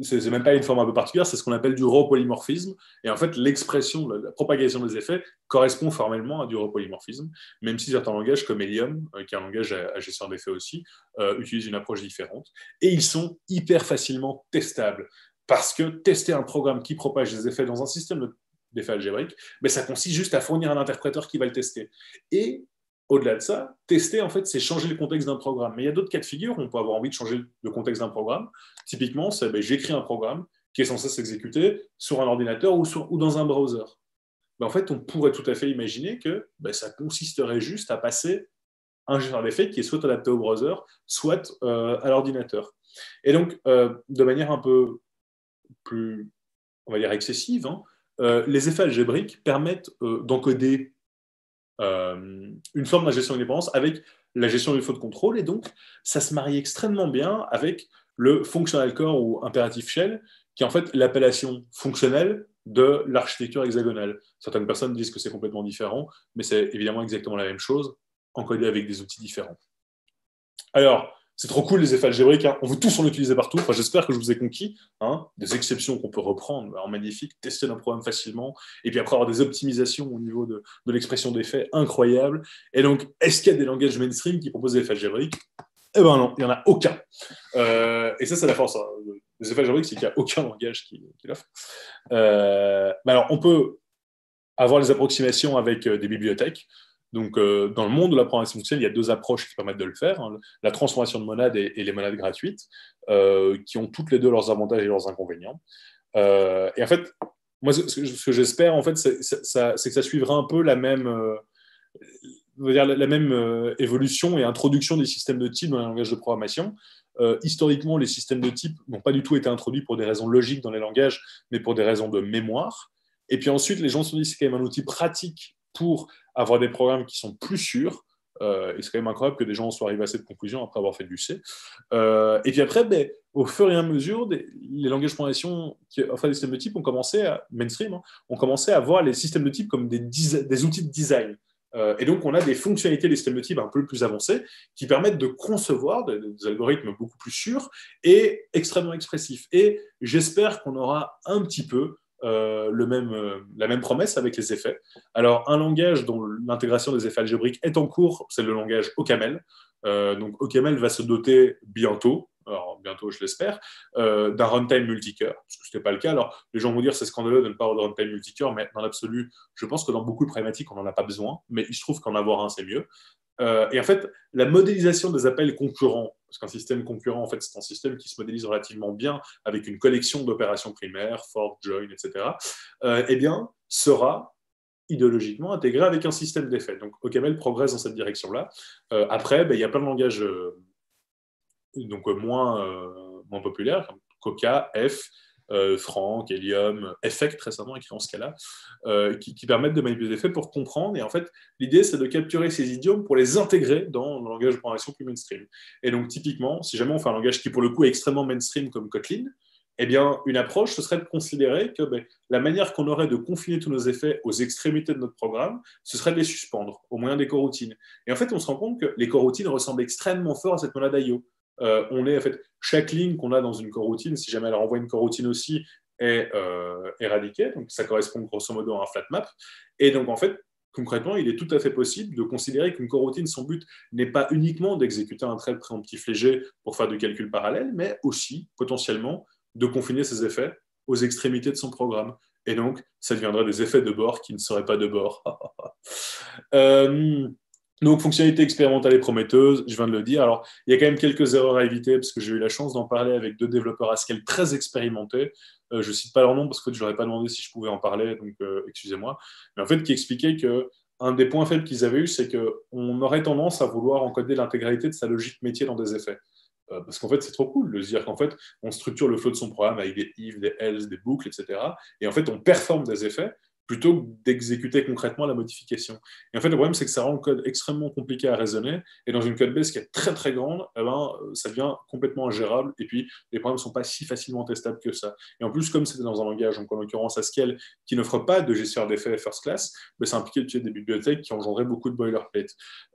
S3: c'est même pas une forme un peu particulière, c'est ce qu'on appelle du repolymorphisme. Et en fait, l'expression, la, propagation des effets correspond formellement à du repolymorphisme, même si certains langages comme Helium, euh, qui est un langage à, gestion d'effets aussi, euh, utilisent une approche différente. Et ils sont hyper facilement testables. Parce que tester un programme qui propage des effets dans un système d'effets algébriques, mais ça consiste juste à fournir un interpréteur qui va le tester. Et au-delà de ça, tester, en fait, c'est changer le contexte d'un programme. Mais il y a d'autres cas de figure on peut avoir envie de changer le contexte d'un programme. Typiquement, c'est ben, j'écris un programme qui est censé s'exécuter sur un ordinateur ou, dans un browser. Ben, en fait, on pourrait tout à fait imaginer que ben, ça consisterait juste à passer un gestionnaire d'effets qui est soit adapté au browser, soit euh, à l'ordinateur. Et donc, euh, de manière un peu plus, on va dire, excessive, hein, euh, les effets algébriques permettent d'encoder une forme de gestion d'indépendance avec la gestion des faux de contrôle, et donc ça se marie extrêmement bien avec le functional core ou impératif shell, qui est en fait l'appellation fonctionnelle de l'architecture hexagonale. Certaines personnes disent que c'est complètement différent, mais c'est évidemment exactement la même chose, encodé avec des outils différents. Alors, c'est trop cool les effets algébriques, hein. on veut tous en utiliser partout. Enfin, J'espère que je vous ai conquis. Hein. Des exceptions qu'on peut reprendre en magnifique, tester un programme facilement, et puis après avoir des optimisations au niveau de, l'expression d'effets incroyables. Et donc, est-ce qu'il y a des langages mainstream qui proposent des effets algébriques? Eh ben non, il n'y en a aucun. Euh, et ça, c'est la force. Hein. Les effets algébriques, c'est qu'il n'y a aucun langage qui, l'offre. Euh, alors, on peut avoir les approximations avec euh, des bibliothèques. Donc, euh, dans le monde de la programmation fonctionnelle, il y a deux approches qui permettent de le faire hein. la transformation de monades et, les monades gratuites, euh, qui ont toutes les deux leurs avantages et leurs inconvénients. Euh, et en fait, moi, ce, que j'espère, en fait, c'est que ça suivra un peu la même, dire, la, même évolution et introduction des systèmes de type dans les langages de programmation. historiquement, les systèmes de type n'ont pas du tout été introduits pour des raisons logiques dans les langages, mais pour des raisons de mémoire. Et puis ensuite, les gens se sont dit que c'est quand même un outil pratique pour avoir des programmes qui sont plus sûrs. Euh, et c'est quand même incroyable que des gens soient arrivés à cette conclusion après avoir fait du C. Euh, et puis après, ben, au fur et à mesure, les langages de programmation, qui, enfin les systèmes de type, ont commencé à, mainstream, hein, ont commencé à voir les systèmes de type comme des, outils de design. Euh, et donc, on a des fonctionnalités des systèmes de type un peu plus avancées qui permettent de concevoir des algorithmes beaucoup plus sûrs et extrêmement expressifs. Et j'espère qu'on aura un petit peu euh, le même, euh, la même promesse avec les effets. Alors, un langage dont l'intégration des effets algébriques est en cours, c'est le langage OCaml. Euh, donc, OCaml va se doter bientôt, alors bientôt je l'espère, d'un runtime multicœur, parce que ce n'était pas le cas. Alors, les gens vont dire c'est scandaleux de ne pas avoir de runtime multicœur, mais dans l'absolu, je pense que dans beaucoup de problématiques, on n'en a pas besoin, mais il se trouve qu'en avoir un, c'est mieux. Euh, et en fait, la modélisation des appels concurrents, parce qu'un système concurrent, en fait, c'est un système qui se modélise relativement bien avec une collection d'opérations primaires, for, join, etc., euh, eh bien, sera idéologiquement intégré avec un système d'effets. Donc, OCaml progresse dans cette direction-là. Euh, après, ben, il y a plein de langages donc, moins, moins populaires, comme Coca, F, euh, Franck, Helium, Effect récemment écrit en Scala, euh, qui, permettent de manipuler des effets pour comprendre. Et en fait, l'idée, c'est de capturer ces idiomes pour les intégrer dans le langage de programmation plus mainstream. Et donc, typiquement, si jamais on fait un langage qui, pour le coup, est extrêmement mainstream comme Kotlin, eh bien, une approche, ce serait de considérer que ben, la manière qu'on aurait de confiner tous nos effets aux extrémités de notre programme, ce serait de les suspendre au moyen des coroutines. Et en fait, on se rend compte que les coroutines ressemblent extrêmement fort à cette monade IO. Euh, on est en fait chaque ligne qu'on a dans une coroutine, si jamais elle renvoie une coroutine aussi, est euh, éradiquée. Donc ça correspond grosso modo à un flat map. Et donc en fait, concrètement, il est tout à fait possible de considérer qu'une coroutine, son but n'est pas uniquement d'exécuter un trait préemptif léger pour faire du calcul parallèle, mais aussi potentiellement de confiner ses effets aux extrémités de son programme. Et donc, ça deviendrait des effets de bord qui ne seraient pas de bord. euh, donc, fonctionnalité expérimentale et prometteuse, je viens de le dire. Alors, il y a quand même quelques erreurs à éviter parce que j'ai eu la chance d'en parler avec deux développeurs Haskell très expérimentés. Euh, je ne cite pas leur nom parce que je leur ai pas demandé si je pouvais en parler, donc euh, excusez-moi. Mais en fait, qui expliquait que un des points faibles qu'ils avaient eu, c'est qu'on aurait tendance à vouloir encoder l'intégralité de sa logique métier dans des effets. Euh, parce qu'en fait, c'est trop cool de se dire qu'en fait, on structure le flow de son programme avec des if, des else, des boucles, etc. Et en fait, on performe des effets plutôt que d'exécuter concrètement la modification. Et en fait, le problème, c'est que ça rend le code extrêmement compliqué à raisonner, et dans une code base qui est très très grande, eh ben, euh, ça devient complètement ingérable, et puis les problèmes ne sont pas si facilement testables que ça. Et en plus, comme c'était dans un langage, donc en l'occurrence Haskell, qui n'offre pas de gestionnaire d'effets first class, ben, ça impliquait des bibliothèques qui engendraient beaucoup de boilerplate.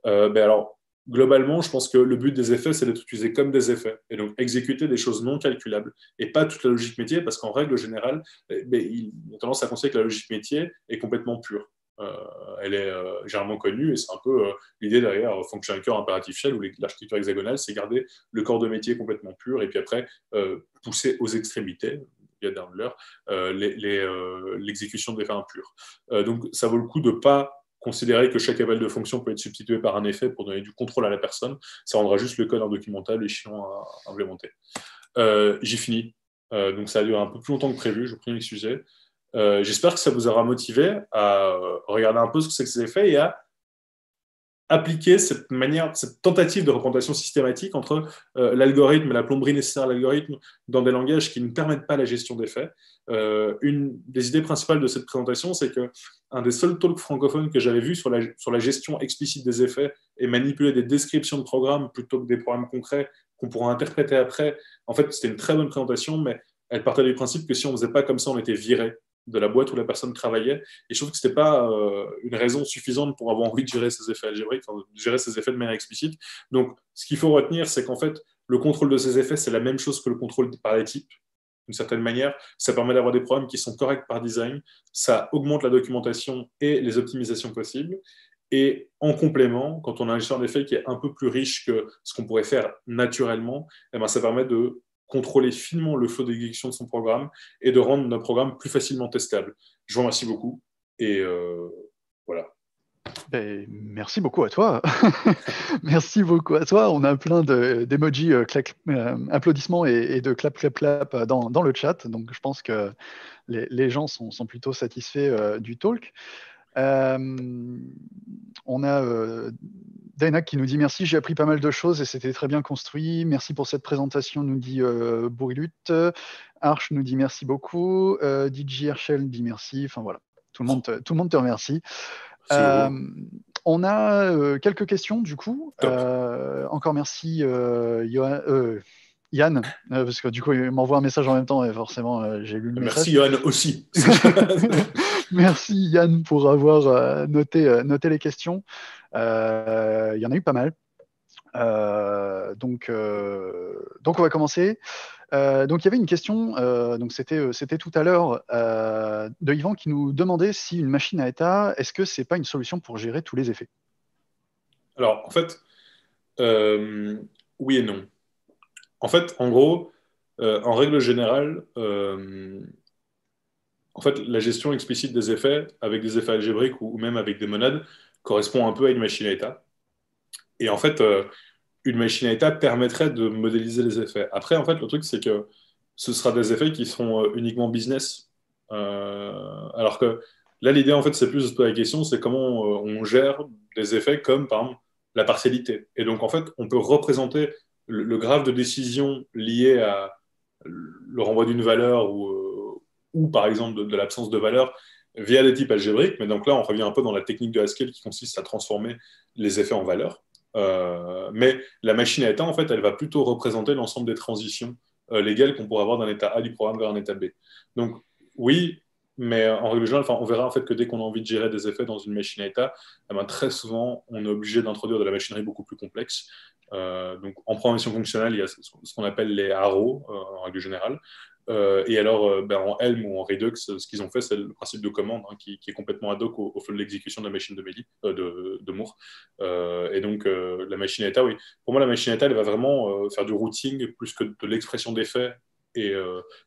S3: Euh, ben alors, globalement, je pense que le but des effets, c'est d'être utilisé comme des effets, et donc exécuter des choses non calculables, et pas toute la logique métier, parce qu'en règle générale, eh ben, il a tendance à considérer que la logique métier est complètement pure. Euh, elle est euh, généralement connue, et c'est un peu euh, l'idée derrière Function Anchor Imperative où l'architecture hexagonale, c'est garder le corps de métier complètement pur, et puis après, pousser aux extrémités, get downler, l'exécution d'effets impurs. donc ça vaut le coup de pas considérer que chaque appel de fonction peut être substitué par un effet pour donner du contrôle à la personne. Ça rendra juste le code indocumentable et chiant à, implémenter. J'ai fini. donc ça a duré un peu plus longtemps que prévu, je vous prie d'excuser. J'espère que ça vous aura motivé à regarder un peu ce que c'est que ces effets et à appliquer cette manière, cette tentative de représentation systématique entre euh, l'algorithme et la plomberie nécessaire à l'algorithme dans des langages qui ne permettent pas la gestion des faits. Euh, une des idées principales de cette présentation, c'est que un des seuls talks francophones que j'avais vu sur la, sur la gestion explicite des effets et manipuler des descriptions de programmes plutôt que des programmes concrets qu'on pourra interpréter après, en fait, c'était une très bonne présentation, mais elle partait du principe que si on ne faisait pas comme ça, on était viré de la boîte où la personne travaillait. Et je trouve que ce n'était pas euh, une raison suffisante pour avoir envie de gérer ses effets algébriques, de gérer ses effets de manière explicite. Donc, ce qu'il faut retenir, c'est qu'en fait, le contrôle de ces effets, c'est la même chose que le contrôle par les types. D'une certaine manière, ça permet d'avoir des programmes qui sont corrects par design, ça augmente la documentation et les optimisations possibles. Et en complément, quand on a un gestion d'effets qui est un peu plus riche que ce qu'on pourrait faire naturellement, eh ben, ça permet de contrôler finement le flot d'exécution de son programme et de rendre notre programme plus facilement testable. Je vous remercie beaucoup et euh, voilà.
S1: Ben, merci beaucoup à toi. merci beaucoup à toi. On a plein d'emojis euh, euh, applaudissements et, de clap, clap, clap dans, le chat. Donc, je pense que les, gens sont, plutôt satisfaits du talk. On a Dana qui nous dit merci, j'ai appris pas mal de choses et c'était très bien construit. Merci pour cette présentation, nous dit euh, Arch nous dit merci beaucoup. Euh, DJ Herschel dit merci. Enfin voilà, tout le monde te, tout le monde te remercie. Euh, on a euh, quelques questions du coup. encore merci Yann, parce que du coup il m'envoie un message en même temps et forcément j'ai lu le
S3: message. Merci Yann aussi.
S1: merci Yann pour avoir noté, noté les questions. Euh, il y en a eu pas mal. Euh, donc, euh, donc, on va commencer. donc, il y avait une question, donc c'était, c'était tout à l'heure de Yvan qui nous demandait si une machine à état, est-ce que c'est pas une solution pour gérer tous les effets?
S3: Alors, en fait, oui et non. En fait, en gros, en règle générale, en fait, la gestion explicite des effets, avec des effets algébriques ou même avec des monades, correspond un peu à une machine à état. Et en fait, euh, une machine à état permettrait de modéliser les effets. Après, en fait, le truc, c'est que ce sera des effets qui seront euh, uniquement business. Euh, alors que là, l'idée, en fait, c'est plus de se poser la question, c'est comment on gère des effets comme, par exemple, la partialité. Et donc, en fait, on peut représenter le, graphe de décision lié à le renvoi d'une valeur ou, ou, par exemple, de l'absence de valeur via des types algébriques. Mais donc là, on revient un peu dans la technique de Haskell qui consiste à transformer les effets en valeurs. Euh, mais la machine à état, en fait, elle va plutôt représenter l'ensemble des transitions euh, légales qu'on pourrait avoir d'un état A du programme vers un état B. Donc oui, mais en règle générale, on verra en fait que dès qu'on a envie de gérer des effets dans une machine à état, eh ben, très souvent, on est obligé d'introduire de la machinerie beaucoup plus complexe. Euh, donc, en programmation fonctionnelle, il y a ce qu'on appelle les arrows en règle générale, euh, et alors, euh, ben, en Helm ou en Redux, ce qu'ils ont fait, c'est le principe de commande hein, qui, est complètement ad hoc au, au de l'exécution de la machine de, euh, Moore. et donc, la machine à état, oui. Pour moi, la machine à état, elle va vraiment faire du routing plus que de l'expression. Et,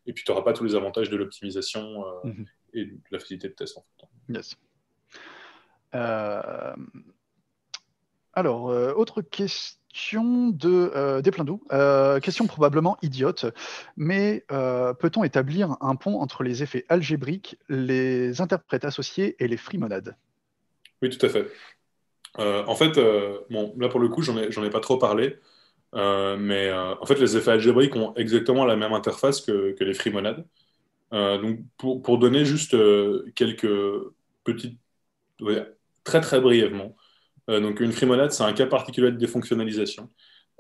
S3: et puis, tu n'auras pas tous les avantages de l'optimisation mhm. Et de la facilité de test. En fait.
S1: Yes. Alors, autre question de euh, des euh, question probablement idiote, mais euh, peut-on établir un pont entre les effets algébriques, les interprètes associés et les frimonades?
S3: Oui, tout à fait. en fait, bon, là pour le coup, j'en ai, ai pas trop parlé, mais en fait, les effets algébriques ont exactement la même interface que, que les frimonades. Donc, pour, donner juste quelques petites, très très brièvement, euh, donc une frimonade, c'est un cas particulier de défonctionnalisation.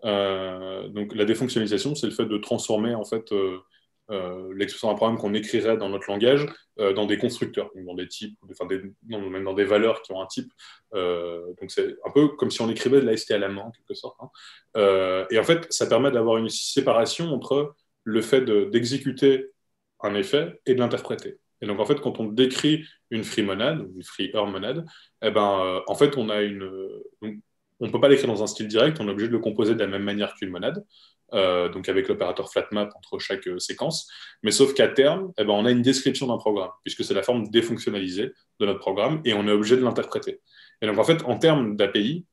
S3: Euh, donc la défonctionnalisation, c'est le fait de transformer en fait euh, l'expression d'un programme qu'on écrirait dans notre langage dans des constructeurs, dans des types, enfin même dans des valeurs qui ont un type. donc c'est un peu comme si on écrivait de la ST à la main en quelque sorte. Hein. et en fait, ça permet d'avoir une séparation entre le fait d'exécuter un effet et de l'interpréter. Et donc, en fait, quand on décrit une free monade, une free earn monade, eh ben, euh, en fait, on a une. on ne peut pas l'écrire dans un style direct, on est obligé de le composer de la même manière qu'une monade. donc avec l'opérateur flatmap entre chaque séquence. Mais sauf qu'à terme, eh ben, on a une description d'un programme, puisque c'est la forme défonctionnalisée de notre programme, et on est obligé de l'interpréter. Et donc en fait, en termes d'API,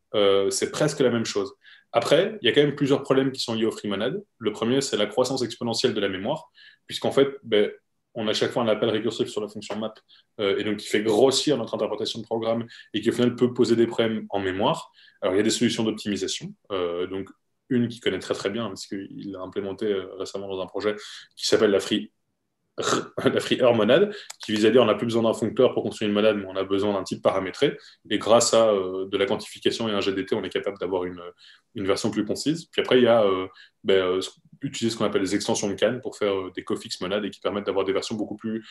S3: c'est presque la même chose. Après, il y a quand même plusieurs problèmes qui sont liés au FreeMonad. Le premier, c'est la croissance exponentielle de la mémoire, puisqu'en fait, ben, on a chaque fois un appel récursif sur la fonction map, euh, et donc qui fait grossir notre interprétation de programme et qui au final peut poser des problèmes en mémoire. Alors il y a des solutions d'optimisation, euh, donc une qui connaît très très bien, parce qu'il l'a implémenté euh, récemment dans un projet qui s'appelle la Free la free monade, qui vise à dire on n'a plus besoin d'un foncteur pour construire une monade, mais on a besoin d'un type paramétré. Et grâce à de la quantification et un GDT, on est capable d'avoir une, une, version plus concise. Puis après, il y a ben, utiliser ce qu'on appelle les extensions de Cannes pour faire euh, des cofix monades et qui permettent d'avoir des versions beaucoup plus.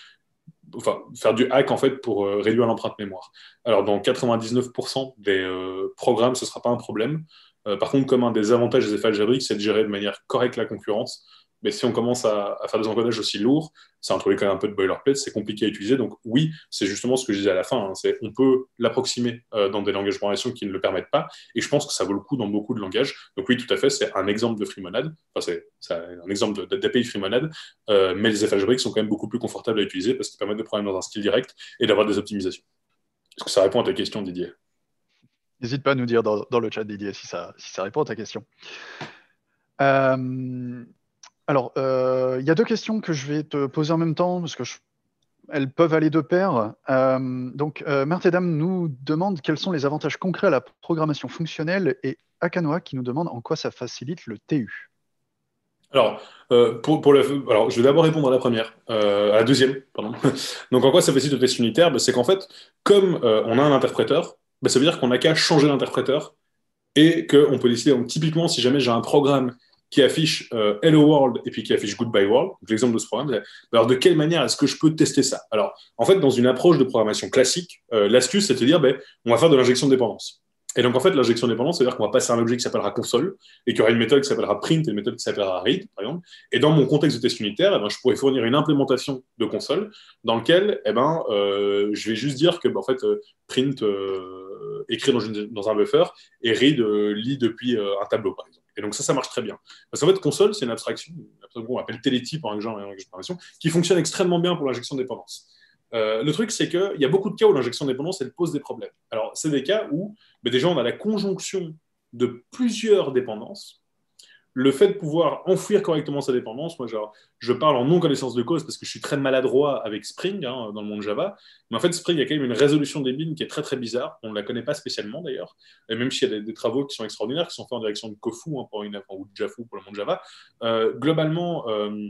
S3: Enfin, faire du hack en fait pour euh, réduire l'empreinte mémoire. Alors, dans 99% des euh, programmes, ce ne sera pas un problème. par contre, comme un des avantages des effets algébriques, c'est de gérer de manière correcte la concurrence. Mais si on commence à, faire des encodages aussi lourds, ça introduit quand même un peu de boilerplate, c'est compliqué à utiliser. Donc oui, c'est justement ce que je disais à la fin, hein, c'est on peut l'approximer euh, dans des langages de programmation qui ne le permettent pas, et je pense que ça vaut le coup dans beaucoup de langages. Donc oui, tout à fait, c'est un exemple de FreeMonad, enfin c'est un exemple d'API FreeMonad, euh, mais les algébriques sont quand même beaucoup plus confortables à utiliser parce qu'ils permettent de programmer dans un style direct et d'avoir des optimisations. Est-ce que ça répond à ta question, Didier?
S1: N'hésite pas à nous dire dans, le chat, Didier, si ça, si ça répond à ta question. Euh, alors, euh, il y a deux questions que je vais te poser en même temps, parce que elles peuvent aller de pair. Euh, donc, euh, Dame nous demande quels sont les avantages concrets à la programmation fonctionnelle et Akanoa qui nous demande en quoi ça facilite le TU.
S3: Alors, pour, Alors, je vais d'abord répondre à la première, à la deuxième, pardon. Donc, en quoi ça facilite le test unitaire? Ben, C'est qu'en fait, comme on a un interpréteur, ben, ça veut dire qu'on n'a qu'à changer l'interpréteur et qu'on peut décider, donc, typiquement, si jamais j'ai un programme qui affiche euh, Hello World et puis qui affiche Goodbye World, l'exemple de ce programme. Alors, de quelle manière est-ce que je peux tester ça? Alors, en fait, dans une approche de programmation classique, euh, l'astuce, c'est de dire, ben, on va faire de l'injection de dépendance. Et donc, en fait, l'injection de dépendance, c'est-à-dire qu'on va passer un objet qui s'appellera console et qu'il y aura une méthode qui s'appellera print et une méthode qui s'appellera read, par exemple. Et dans mon contexte de test unitaire, eh ben, je pourrais fournir une implémentation de console dans lequel eh ben, euh, je vais juste dire que, ben, en fait, print écrit dans, dans, un buffer et read lit depuis un tableau, par exemple. Et donc ça, ça marche très bien. Parce qu'en fait, console, c'est une abstraction, qu'on appelle télétype qui fonctionne extrêmement bien pour l'injection de dépendance. Euh, le truc, c'est qu'il y a beaucoup de cas où l'injection de dépendance, elle pose des problèmes. Alors, c'est des cas où, ben, déjà, on a la conjonction de plusieurs dépendances le fait de pouvoir enfouir correctement sa dépendance, moi je parle en non-connaissance de cause parce que je suis très maladroit avec Spring hein, dans le monde Java, mais en fait Spring a quand même une résolution des bins qui est très très bizarre, on ne la connaît pas spécialement d'ailleurs, et même s'il y a des, travaux qui sont extraordinaires, qui sont faits en direction de Kofu hein, pour une, ou de Jafu pour le monde Java, euh, globalement, euh,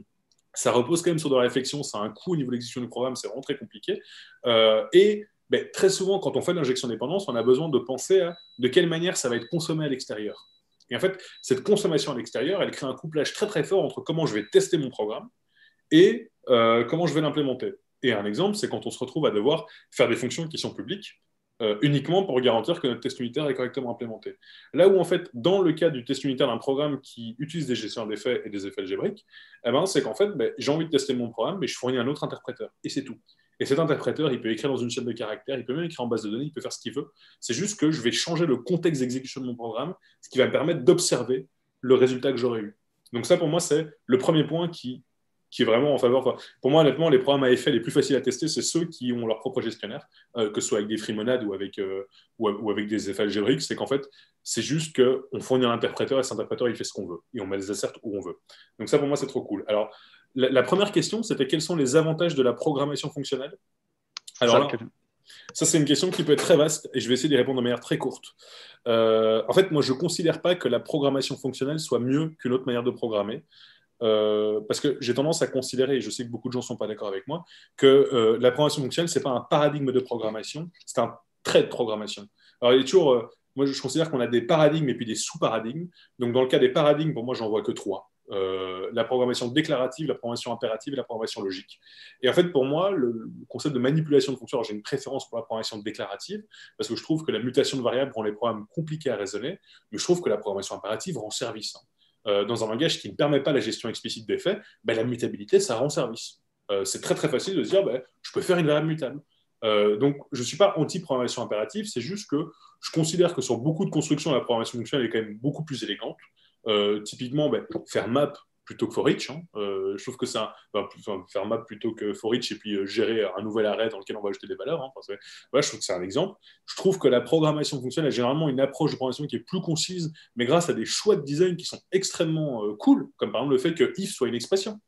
S3: ça repose quand même sur de la réflexion, ça a un coût au niveau de l'exécution du programme, c'est vraiment très compliqué, euh, et ben, très souvent quand on fait l'injection de dépendance, on a besoin de penser à de quelle manière ça va être consommé à l'extérieur. Et en fait, cette consommation à l'extérieur, elle crée un couplage très très fort entre comment je vais tester mon programme et euh, comment je vais l'implémenter. Et un exemple, c'est quand on se retrouve à devoir faire des fonctions qui sont publiques euh, uniquement pour garantir que notre test unitaire est correctement implémenté. Là où, en fait, dans le cas du test unitaire d'un programme qui utilise des gestionnaires d'effets et des effets algébriques, eh ben, c'est qu'en fait, ben, j'ai envie de tester mon programme, mais je fournis un autre interpréteur. Et c'est tout. Et cet interpréteur, il peut écrire dans une chaîne de caractères, il peut même écrire en base de données, il peut faire ce qu'il veut. C'est juste que je vais changer le contexte d'exécution de mon programme, ce qui va me permettre d'observer le résultat que j'aurais eu. Donc ça, pour moi, c'est le premier point qui, qui est vraiment en faveur. pour moi, honnêtement, les programmes à effet les plus faciles à tester, c'est ceux qui ont leur propre gestionnaire, euh, que ce soit avec des freemonades ou avec, euh, ou, avec des effets algébriques. C'est qu'en fait, c'est juste qu'on fournit un interpréteur et cet interpréteur, il fait ce qu'on veut. Et on met les asserts où on veut. Donc ça, pour moi, c'est trop cool. Alors, la, première question, c'était quels sont les avantages de la programmation fonctionnelle? Alors ça, c'est une question qui peut être très vaste et je vais essayer d'y répondre de manière très courte. Euh, en fait, moi, je ne considère pas que la programmation fonctionnelle soit mieux qu'une autre manière de programmer. Euh, parce que j'ai tendance à considérer, et je sais que beaucoup de gens ne sont pas d'accord avec moi, que euh, la programmation fonctionnelle, ce n'est pas un paradigme de programmation, c'est un trait de programmation. Alors, il est toujours, moi, je considère qu'on a des paradigmes et puis des sous-paradigmes. Donc, dans le cas des paradigmes, pour moi, j'en vois que trois. Euh, la programmation déclarative, la programmation impérative et la programmation logique. Et en fait, pour moi, le, concept de manipulation de fonctions, j'ai une préférence pour la programmation déclarative, parce que je trouve que la mutation de variables rend les programmes compliqués à raisonner, mais je trouve que la programmation impérative rend service. Hein. Euh, dans un langage qui ne permet pas la gestion explicite des faits, ben, la mutabilité, ça rend service. Euh, c'est très très facile de se dire, ben, je peux faire une variable mutable. donc, je ne suis pas anti-programmation impérative, c'est juste que je considère que sur beaucoup de constructions, la programmation fonctionnelle est quand même beaucoup plus élégante. Typiquement, ben, faire map plutôt que for each. Hein. je trouve que ça, faire map plutôt que for each et puis gérer un nouvel arrêt dans lequel on va ajouter des valeurs. Hein, je trouve que c'est un exemple. Je trouve que la programmation fonctionnelle est généralement une approche de programmation qui est plus concise, mais grâce à des choix de design qui sont extrêmement cool, comme par exemple le fait que if soit une expression.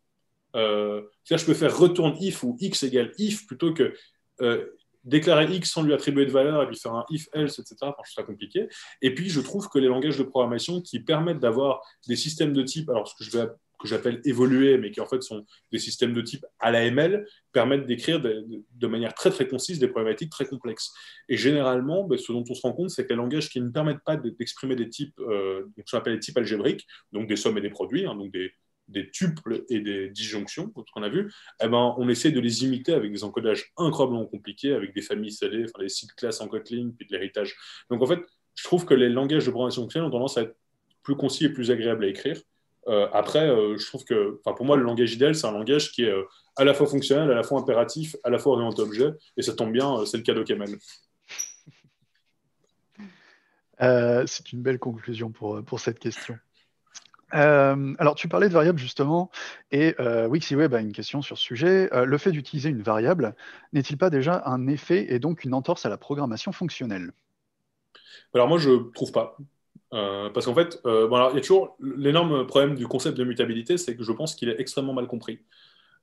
S3: Euh, c'est-à-dire, je peux faire retourne if ou x égale if plutôt que euh, déclarer x sans lui attribuer de valeur et puis faire un if else, etc. Enfin, je compliqué. Et puis, je trouve que les langages de programmation qui permettent d'avoir des systèmes de type, alors ce que je que j'appelle évoluer, mais qui en fait sont des systèmes de type à l'AML, permettent d'écrire de, manière très très concise des problématiques très complexes. Et généralement, ben, ce dont on se rend compte, c'est que les langages qui ne permettent pas d'exprimer des types, euh, ce qu'on appelle les types algébriques, donc des sommes et des produits, hein, donc des, des tuples et des disjonctions, comme qu'on a vu, eh ben, on essaie de les imiter avec des encodages incroyablement compliqués, avec des familles scellées, enfin, les sites classes en Kotlin, puis de l'héritage. Donc en fait, je trouve que les langages de programmation fonctionnelle ont tendance à être plus concis et plus agréables à écrire. Euh, après, euh, je trouve que, pour moi, le langage idéal, c'est un langage qui est euh, à la fois fonctionnel, à la fois impératif, à la fois orienté objet, et ça tombe bien, c'est le cas de Kamel.
S1: c'est une belle conclusion pour, pour cette question. Euh, alors, tu parlais de variables justement, et euh, Wixyweb a une question sur ce sujet. Euh, le fait d'utiliser une variable n'est-il pas déjà un effet et donc une entorse à la programmation fonctionnelle?
S3: Alors moi, je ne trouve pas. parce qu'en fait, il y a toujours l'énorme problème du concept de mutabilité, c'est que je pense qu'il est extrêmement mal compris.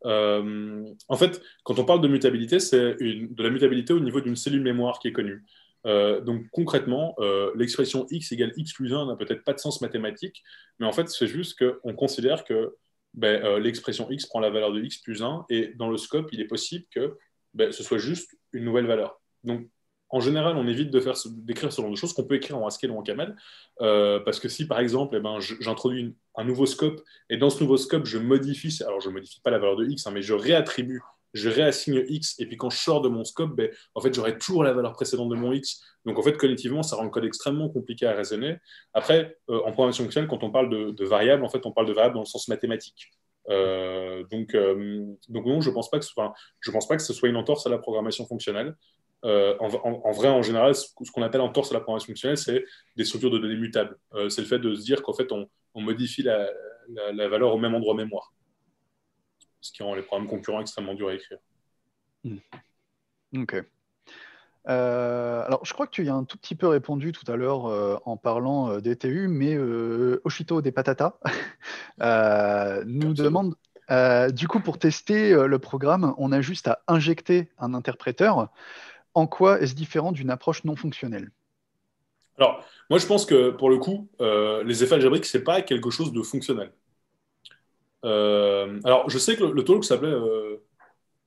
S3: en fait, quand on parle de mutabilité, c'est de la mutabilité au niveau d'une cellule mémoire qui est connue. Euh, donc concrètement, euh, l'expression x égale x plus 1 n'a peut-être pas de sens mathématique, mais en fait, c'est juste qu'on considère que ben, euh, l'expression x prend la valeur de x plus 1, et dans le scope, il est possible que ben, ce soit juste une nouvelle valeur. Donc, en général, on évite de faire d'écrire ce genre de choses qu'on peut écrire en Haskell ou en Camel, parce que si par exemple, eh ben, j'introduis un nouveau scope, et dans ce nouveau scope, je modifie, alors je ne modifie pas la valeur de x, hein, mais je réattribue je réassigne x, et puis quand je sors de mon scope, ben, en fait, j'aurai toujours la valeur précédente de mon x. Donc, en fait, cognitivement, ça rend le code extrêmement compliqué à raisonner. Après, euh, en programmation fonctionnelle, quand on parle de, variables, en fait, on parle de variables dans le sens mathématique. Euh, donc, euh, donc, non, je pense, pas que, je pense pas que ce soit une entorse à la programmation fonctionnelle. En, vrai, en général, ce, qu'on appelle entorse à la programmation fonctionnelle, c'est des structures de données mutables. c'est le fait de se dire qu'en fait, on, modifie la valeur au même endroit mémoire ce qui rend les programmes concurrents extrêmement durs à écrire.
S1: Hmm. Ok. Euh, alors, je crois que tu y as un tout petit peu répondu tout à l'heure euh, en parlant euh, d'ETU, mais Oshito des Patata nous demande du coup, pour tester le programme, on a juste à injecter un interpréteur. En quoi est-ce différent d'une approche non fonctionnelle?
S3: Alors, moi, je pense que pour le coup, les effets algébriques, ce n'est pas quelque chose de fonctionnel. Euh, alors, je sais que le, talk s'appelait euh,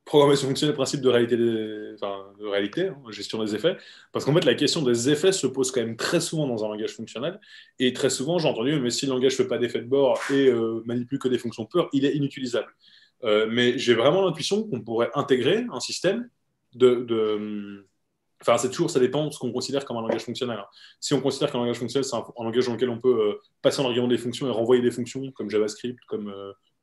S3: Programmation fonctionnelle, principe de réalité, de réalité hein, gestion des effets. Parce qu'en fait, la question des effets se pose quand même très souvent dans un langage fonctionnel. Et très souvent, j'ai entendu, mais si le langage ne fait pas d'effet de bord et euh, manipule que des fonctions pures, il est inutilisable. mais j'ai vraiment l'intuition qu'on pourrait intégrer un système de, Enfin, c'est toujours, ça dépend de ce qu'on considère comme un langage fonctionnel. Hein. Si on considère qu'un langage fonctionnel, c'est un, langage dans lequel on peut passer en argument des fonctions et renvoyer des fonctions, comme JavaScript, comme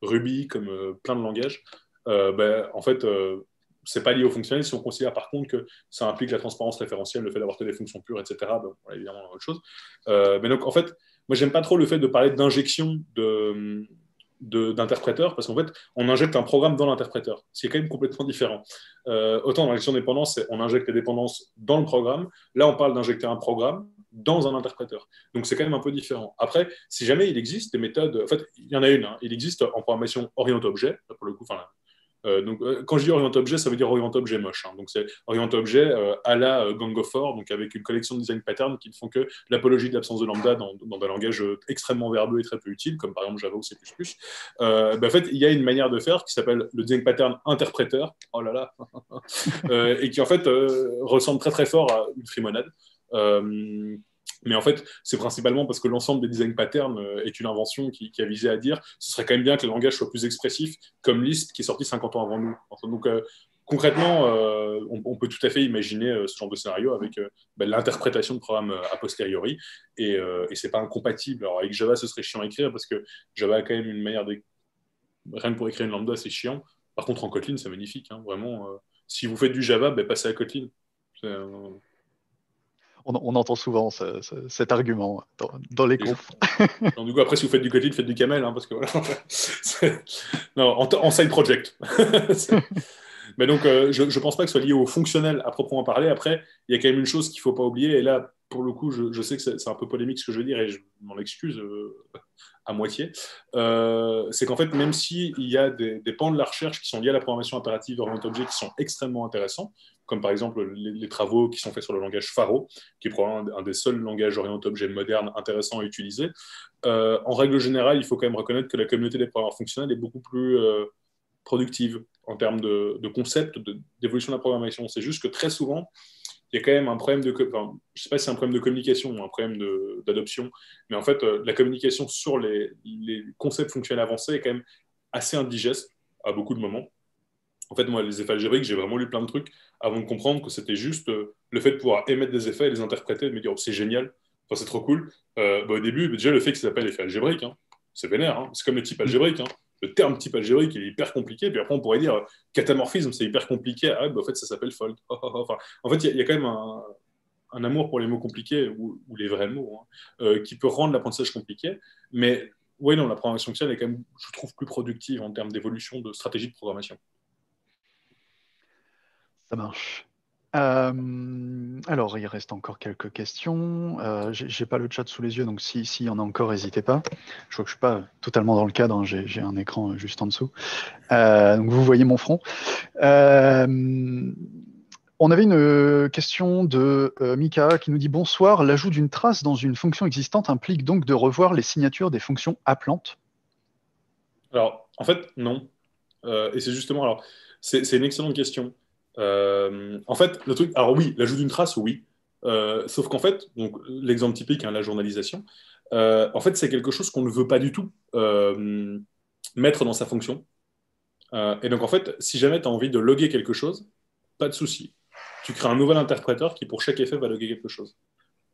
S3: Ruby, comme euh, plein de langages, euh, ben, en fait, euh, c'est pas lié au fonctionnel. Si on considère par contre que ça implique la transparence référentielle, le fait d'avoir des fonctions pures, etc., ben, évidemment, autre chose. mais donc, en fait, moi, j'aime pas trop le fait de parler d'injection de d'interpréteur, parce qu'en fait, on injecte un programme dans l'interpréteur, ce qui est quand même complètement différent. autant dans de dépendance, on injecte les dépendances dans le programme. Là, on parle d'injecter un programme dans un interpréteur. Donc c'est quand même un peu différent. Après, si jamais il existe des méthodes, en fait, il y en a une, hein. il existe en programmation orienté-objet, pour le coup, euh, donc, euh, quand je dis orienté-objet, ça veut dire orienté-objet moche. Hein. Donc, c'est orienté-objet euh, à la Gang of Four, donc avec une collection de design patterns qui ne font que l'apologie de l'absence de lambda dans, dans, un langage extrêmement verbeux et très peu utile, comme par exemple Java ou C++. Ben, en fait, il y a une manière de faire qui s'appelle le design pattern interpréteur, oh là là, et qui en fait ressemble très très fort à une frimonade. Euh, mais en fait, c'est principalement parce que l'ensemble des design patterns euh, est une invention qui, a visé à dire ce serait quand même bien que le langage soit plus expressif, comme Lisp qui est sorti 50 ans avant nous. Donc, euh, concrètement, on, peut tout à fait imaginer ce genre de scénario avec ben, l'interprétation de programmes a posteriori, et, et c'est pas incompatible. Alors, avec Java, ce serait chiant à écrire parce que Java a quand même une manière de. Rien que pour écrire une lambda, c'est chiant. Par contre, en Kotlin, c'est magnifique. Hein. Vraiment, si vous faites du Java, ben, passez à Kotlin.
S1: On, entend souvent cet argument dans, les confs.
S3: du coup, après, si vous faites du Kotlin, faites du camel, hein, parce que voilà. non, en, side project. Mais donc, euh, je ne pense pas que ce soit lié au fonctionnel à proprement parler. Après, il y a quand même une chose qu'il ne faut pas oublier, et là, pour le coup, je, sais que c'est un peu polémique ce que je veux dire, et je m'en excuse euh, à moitié. Euh, c'est qu'en fait, même s'il y a des, pans de la recherche qui sont liés à la programmation impérative orientée objet qui sont extrêmement intéressants, comme par exemple les, travaux qui sont faits sur le langage Faro, qui est probablement un, des seuls langages orientés objet modernes intéressants à utiliser, en règle générale, il faut quand même reconnaître que la communauté des programmeurs fonctionnels est beaucoup plus productive en termes de, de d'évolution de, la programmation. C'est juste que très souvent, il y a quand même un problème de, je sais pas c'est un problème de communication ou un problème d'adoption, mais en fait, euh, la communication sur les, concepts fonctionnels avancés est quand même assez indigeste à beaucoup de moments. En fait, moi, les effets algébriques, j'ai vraiment lu plein de trucs avant de comprendre que c'était juste euh, le fait de pouvoir émettre des effets et les interpréter, de me dire oh, c'est génial, enfin, c'est trop cool. Euh, bah, au début, déjà, le fait que ça s'appelle effet algébrique, hein, c'est vénère, hein. c'est comme le type algébrique. Hein le terme type algébrique est hyper compliqué, puis après on pourrait dire catamorphisme, c'est hyper compliqué, ah, bah, en fait ça s'appelle fold. en fait, il y, a quand même un, amour pour les mots compliqués, ou, les vrais mots, euh, qui peut rendre l'apprentissage compliqué, mais oui, non, la programmation fonctionnelle est quand même, je trouve, plus productive en termes d'évolution de stratégie de programmation.
S1: Ça marche. Euh, alors, il reste encore quelques questions. Euh, j'ai pas le chat sous les yeux, donc s'il si y en a encore, n'hésitez pas. Je crois que je suis pas totalement dans le cadre, hein. j'ai un écran euh, juste en dessous. Euh, donc vous voyez mon front. on avait une question de Mika qui nous dit Bonsoir, l'ajout d'une trace dans une fonction existante implique donc de revoir les signatures des fonctions applantes?
S3: Alors, en fait, non. et c'est justement, alors, c'est une excellente question. Euh, en fait, le truc, alors oui, l'ajout d'une trace, oui. Euh, sauf qu'en fait, donc l'exemple typique, hein, la journalisation, euh, en fait, c'est quelque chose qu'on ne veut pas du tout mettre dans sa fonction. et donc, en fait, si jamais tu as envie de loguer quelque chose, pas de souci. Tu crées un nouvel interpréteur qui, pour chaque effet, va loguer quelque chose.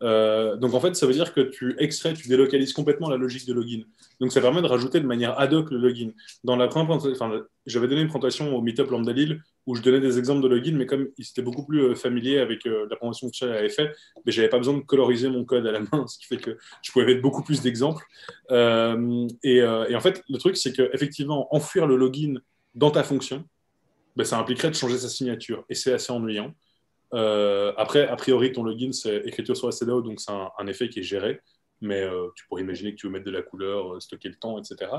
S3: Euh, donc en fait, ça veut dire que tu extrais, tu délocalises complètement la logique de login. Donc ça permet de rajouter de manière ad hoc le login. Dans la première enfin, j'avais donné une présentation au Meetup Lambda Lille où je donnais des exemples de login, mais comme ils étaient beaucoup plus euh, familiers avec euh, la présentation que j'avais fait, mais j'avais pas besoin de coloriser mon code à la main, ce qui fait que je pouvais mettre beaucoup plus d'exemples. et, en fait, le truc, c'est qu'effectivement, enfuir le login dans ta fonction, ben, ça impliquerait de changer sa signature, et c'est assez ennuyant. Euh, après, a priori, ton login, c'est écriture sur SDO, donc c'est un, effet qui est géré. Mais euh, tu pourrais imaginer que tu veux mettre de la couleur, euh, stocker le temps, etc.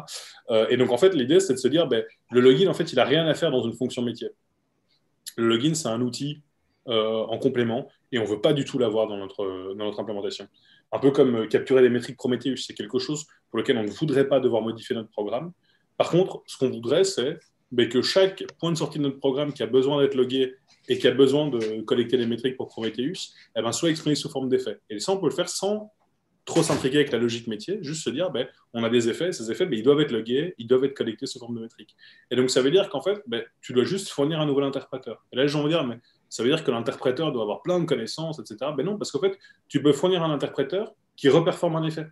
S3: et donc, en fait, l'idée, c'est de se dire, ben, le login, en fait, il n'a rien à faire dans une fonction métier. Le login, c'est un outil en complément et on ne veut pas du tout l'avoir dans notre, dans notre implémentation. Un peu comme capturer des métriques Prometheus, c'est quelque chose pour lequel on ne voudrait pas devoir modifier notre programme. Par contre, ce qu'on voudrait, c'est que chaque point de sortie de notre programme qui a besoin d'être logué et qui a besoin de collecter les métriques pour Prometheus, eh ben, soit exprimé sous forme d'effets. Et ça, on peut le faire sans trop s'intriguer avec la logique métier, juste se dire, ben, on a des effets, ces effets, ben, ils doivent être logués, ils doivent être collectés sous forme de métriques. Et donc, ça veut dire qu'en fait, ben, tu dois juste fournir un nouvel interpréteur. Et là, les gens vont dire, mais ça veut dire que l'interpréteur doit avoir plein de connaissances, etc. Ben non, parce qu'en fait, tu peux fournir un interpréteur qui reperforme un effet.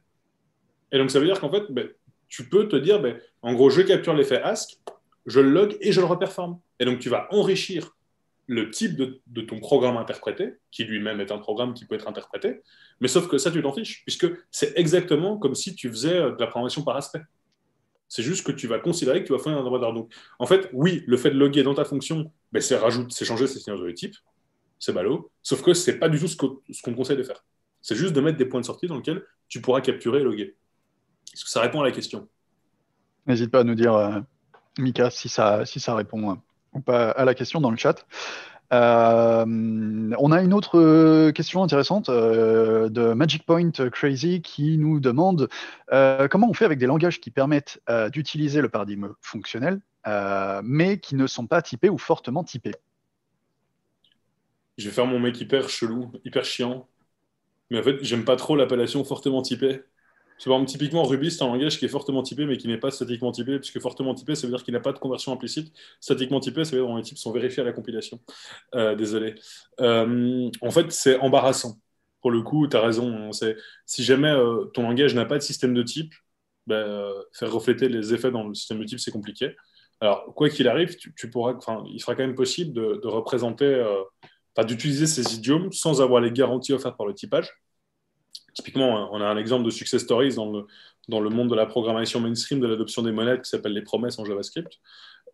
S3: Et donc, ça veut dire qu'en fait, ben, tu peux te dire, ben, en gros, je capture l'effet ask, je le log et je le reperforme. Et donc, tu vas enrichir le type de, ton programme interprété, qui lui-même est un programme qui peut être interprété, mais sauf que ça, tu t'en fiches, puisque c'est exactement comme si tu faisais euh, de la programmation par aspect. C'est juste que tu vas considérer que tu vas faire un interpréteur. Donc, en fait, oui, le fait de loguer dans ta fonction, ben, c'est c'est changer ses signatures de type, c'est ballot, sauf que c'est pas du tout ce qu'on conseille de faire. C'est juste de mettre des points de sortie dans lesquels tu pourras capturer et loguer. Est-ce que ça répond à la question?
S1: N'hésite pas à nous dire, euh, Mika, si ça, répond. Hein à la question dans le chat. Euh, on a une autre euh, question intéressante euh, de Magic Point Crazy qui nous demande comment on fait avec des langages qui permettent d'utiliser le paradigme fonctionnel, mais qui ne sont pas typés ou fortement typés?
S3: Je vais faire mon mec hyper chelou, hyper chiant. Mais en fait, j'aime pas trop l'appellation fortement typé typiquement, Ruby, c'est un langage qui est fortement typé, mais qui n'est pas statiquement typé, puisque fortement typé, ça veut dire qu'il n'a pas de conversion implicite. Statiquement typé, ça veut dire que les types sont vérifiés à la compilation. Euh, désolé. Euh, en fait, c'est embarrassant. Pour le coup, tu as raison. Hein. Si jamais euh, ton langage n'a pas de système de type, ben, faire refléter les effets dans le système de type, c'est compliqué. Alors, quoi qu'il arrive, tu, pourras, il sera quand même possible de, représenter d'utiliser ces idiomes sans avoir les garanties offertes par le typage. Typiquement, on a un exemple de success stories dans le, dans le monde de la programmation mainstream de l'adoption des monèdes qui s'appelle les promesses en JavaScript.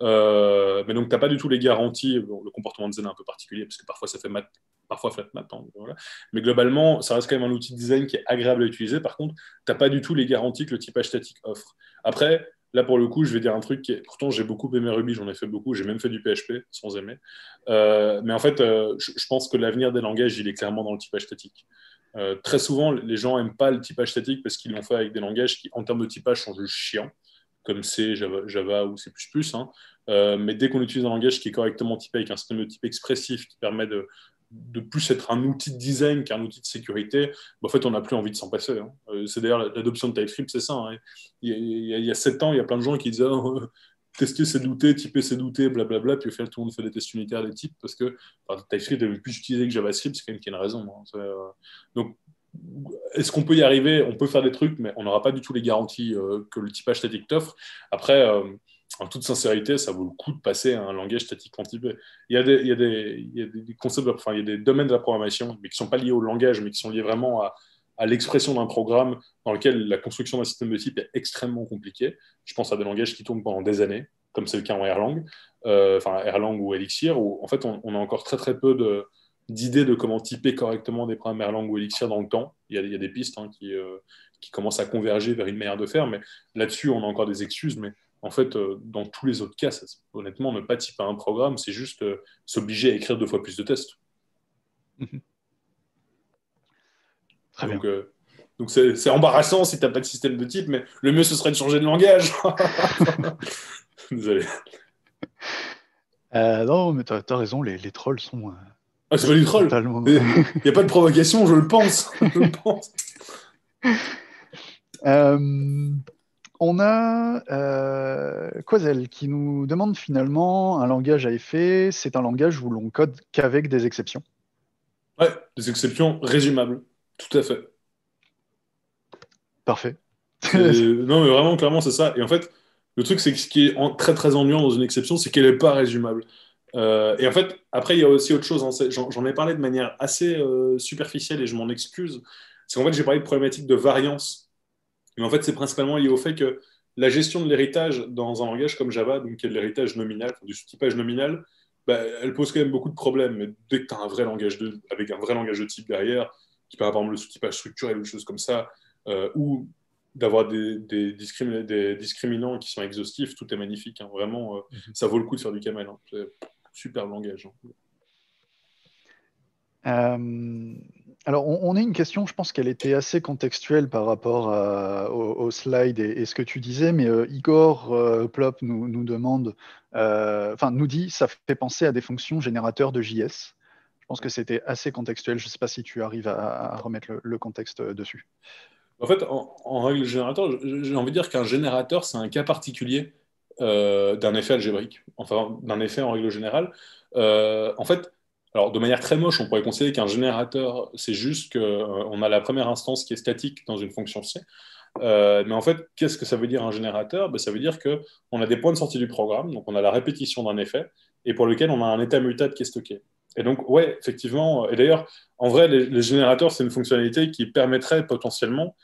S3: Euh, mais donc, tu n'as pas du tout les garanties. le comportement de Zen est un peu particulier parce que parfois ça fait mat, parfois flat. Hein, mais globalement, ça reste quand même un outil de design qui est agréable à utiliser. Par contre, tu n'as pas du tout les garanties que le typage statique offre. Après, là pour le coup, je vais dire un truc qui. Pourtant, j'ai beaucoup aimé Ruby, j'en ai fait beaucoup. J'ai même fait du PHP sans aimer. Euh, mais en fait, euh, je pense que l'avenir des langages, il est clairement dans le typage statique. Euh, très souvent, les gens n'aiment pas le typage statique parce qu'ils l'ont fait avec des langages qui, en termes de typage, sont juste chiants, comme C, Java, ou C++. Hein. Euh, mais dès qu'on utilise un langage qui est correctement typé avec un système de type expressif qui permet de, plus être un outil de design qu'un outil de sécurité, bah, en fait, on n'a plus envie de s'en passer. Hein. Euh, c'est d'ailleurs l'adoption de TypeScript, c'est ça. Hein. Il, y a, sept ans, il y a plein de gens qui disaient oh, tester, c'est douter, typer, c'est douter, blablabla. Puis au final, tout le monde fait des tests unitaires des types parce que TypeScript est plus utilisé que JavaScript, c'est quand même qu'il y a une raison. Hein. Euh, donc, est-ce qu'on peut y arriver? On peut faire des trucs, mais on n'aura pas du tout les garanties euh, que le typage statique t'offre. Après, euh, en toute sincérité, ça vaut le coup de passer à un langage statiquement typé. Enfin, il y a des domaines de la programmation, mais qui ne sont pas liés au langage, mais qui sont liés vraiment à, à l'expression d'un programme dans lequel la construction d'un système de type est extrêmement compliquée. Je pense à des langages qui tournent pendant des années, comme c'est le cas en Erlang, euh, Erlang ou Elixir, où en fait on, a encore très très peu d'idées de, comment typer correctement des programmes Erlang ou Elixir dans le temps. Il y a, des pistes hein, qui, euh, qui, commencent à converger vers une manière de faire, mais là-dessus on a encore des excuses. Mais en fait, euh, dans tous les autres cas, honnêtement, ne pas typer un programme, c'est juste s'obliger à écrire deux fois plus de tests. Donc, donc c'est embarrassant si tu n'as pas de système de type, mais le mieux ce serait de changer de langage. Désolé.
S1: Euh, non, mais tu as, raison, les, les, trolls sont. Euh,
S3: ah, c'est pas des trolls Il n'y a pas de provocation, je le pense. je le pense.
S1: Euh, on a euh, Quazel qui nous demande finalement un langage à effet. C'est un langage où l'on code qu'avec des exceptions.
S3: Ouais, des exceptions résumables. Tout à fait.
S1: Parfait.
S3: non, mais vraiment, clairement, c'est ça. Et en fait, le truc, c'est que ce qui est très, très ennuyant dans une exception, c'est qu'elle n'est pas résumable. Euh, et en fait, après, il y a aussi autre chose. Hein, j'en ai parlé de manière assez euh, superficielle et je m'en excuse. C'est qu'en fait, j'ai parlé de problématique de variance. Mais en fait, c'est principalement lié au fait que la gestion de l'héritage dans un langage comme Java, donc qui est de l'héritage nominal, du sous-typage nominal, bah, elle pose quand même beaucoup de problèmes. Mais dès que tu as un vrai langage de, avec un vrai langage de type derrière, qui peut avoir par exemple le sous-typage structurel ou des choses comme ça, euh, ou d'avoir des, des, discriminants qui sont exhaustifs, tout est magnifique. Hein. Vraiment, euh, mhm. ça vaut le coup de faire du camel. Hein. Super langage. Hein.
S1: Euh, alors, on, a une question, je pense qu'elle était assez contextuelle par rapport au, slide et, ce que tu disais, mais Igor Plop nous, nous demande, enfin, nous dit, ça fait penser à des fonctions générateurs de JS. Je pense que c'était assez contextuel. Je ne sais pas si tu arrives à, remettre le contexte dessus.
S3: En fait, en, règle générateur, j'ai envie de dire qu'un générateur, c'est un cas particulier euh, d'un effet algébrique, enfin d'un effet en règle générale. Euh, en fait, alors de manière très moche, on pourrait considérer qu'un générateur, c'est juste qu'on euh, a la première instance qui est statique dans une fonction C. mais en fait, qu'est-ce que ça veut dire un générateur? Ben, Ça veut dire qu'on a des points de sortie du programme, donc on a la répétition d'un effet, et pour lequel on a un état mutable qui est stocké. Et donc, ouais, effectivement. Et d'ailleurs, en vrai, les, générateurs, c'est une fonctionnalité qui permettrait potentiellement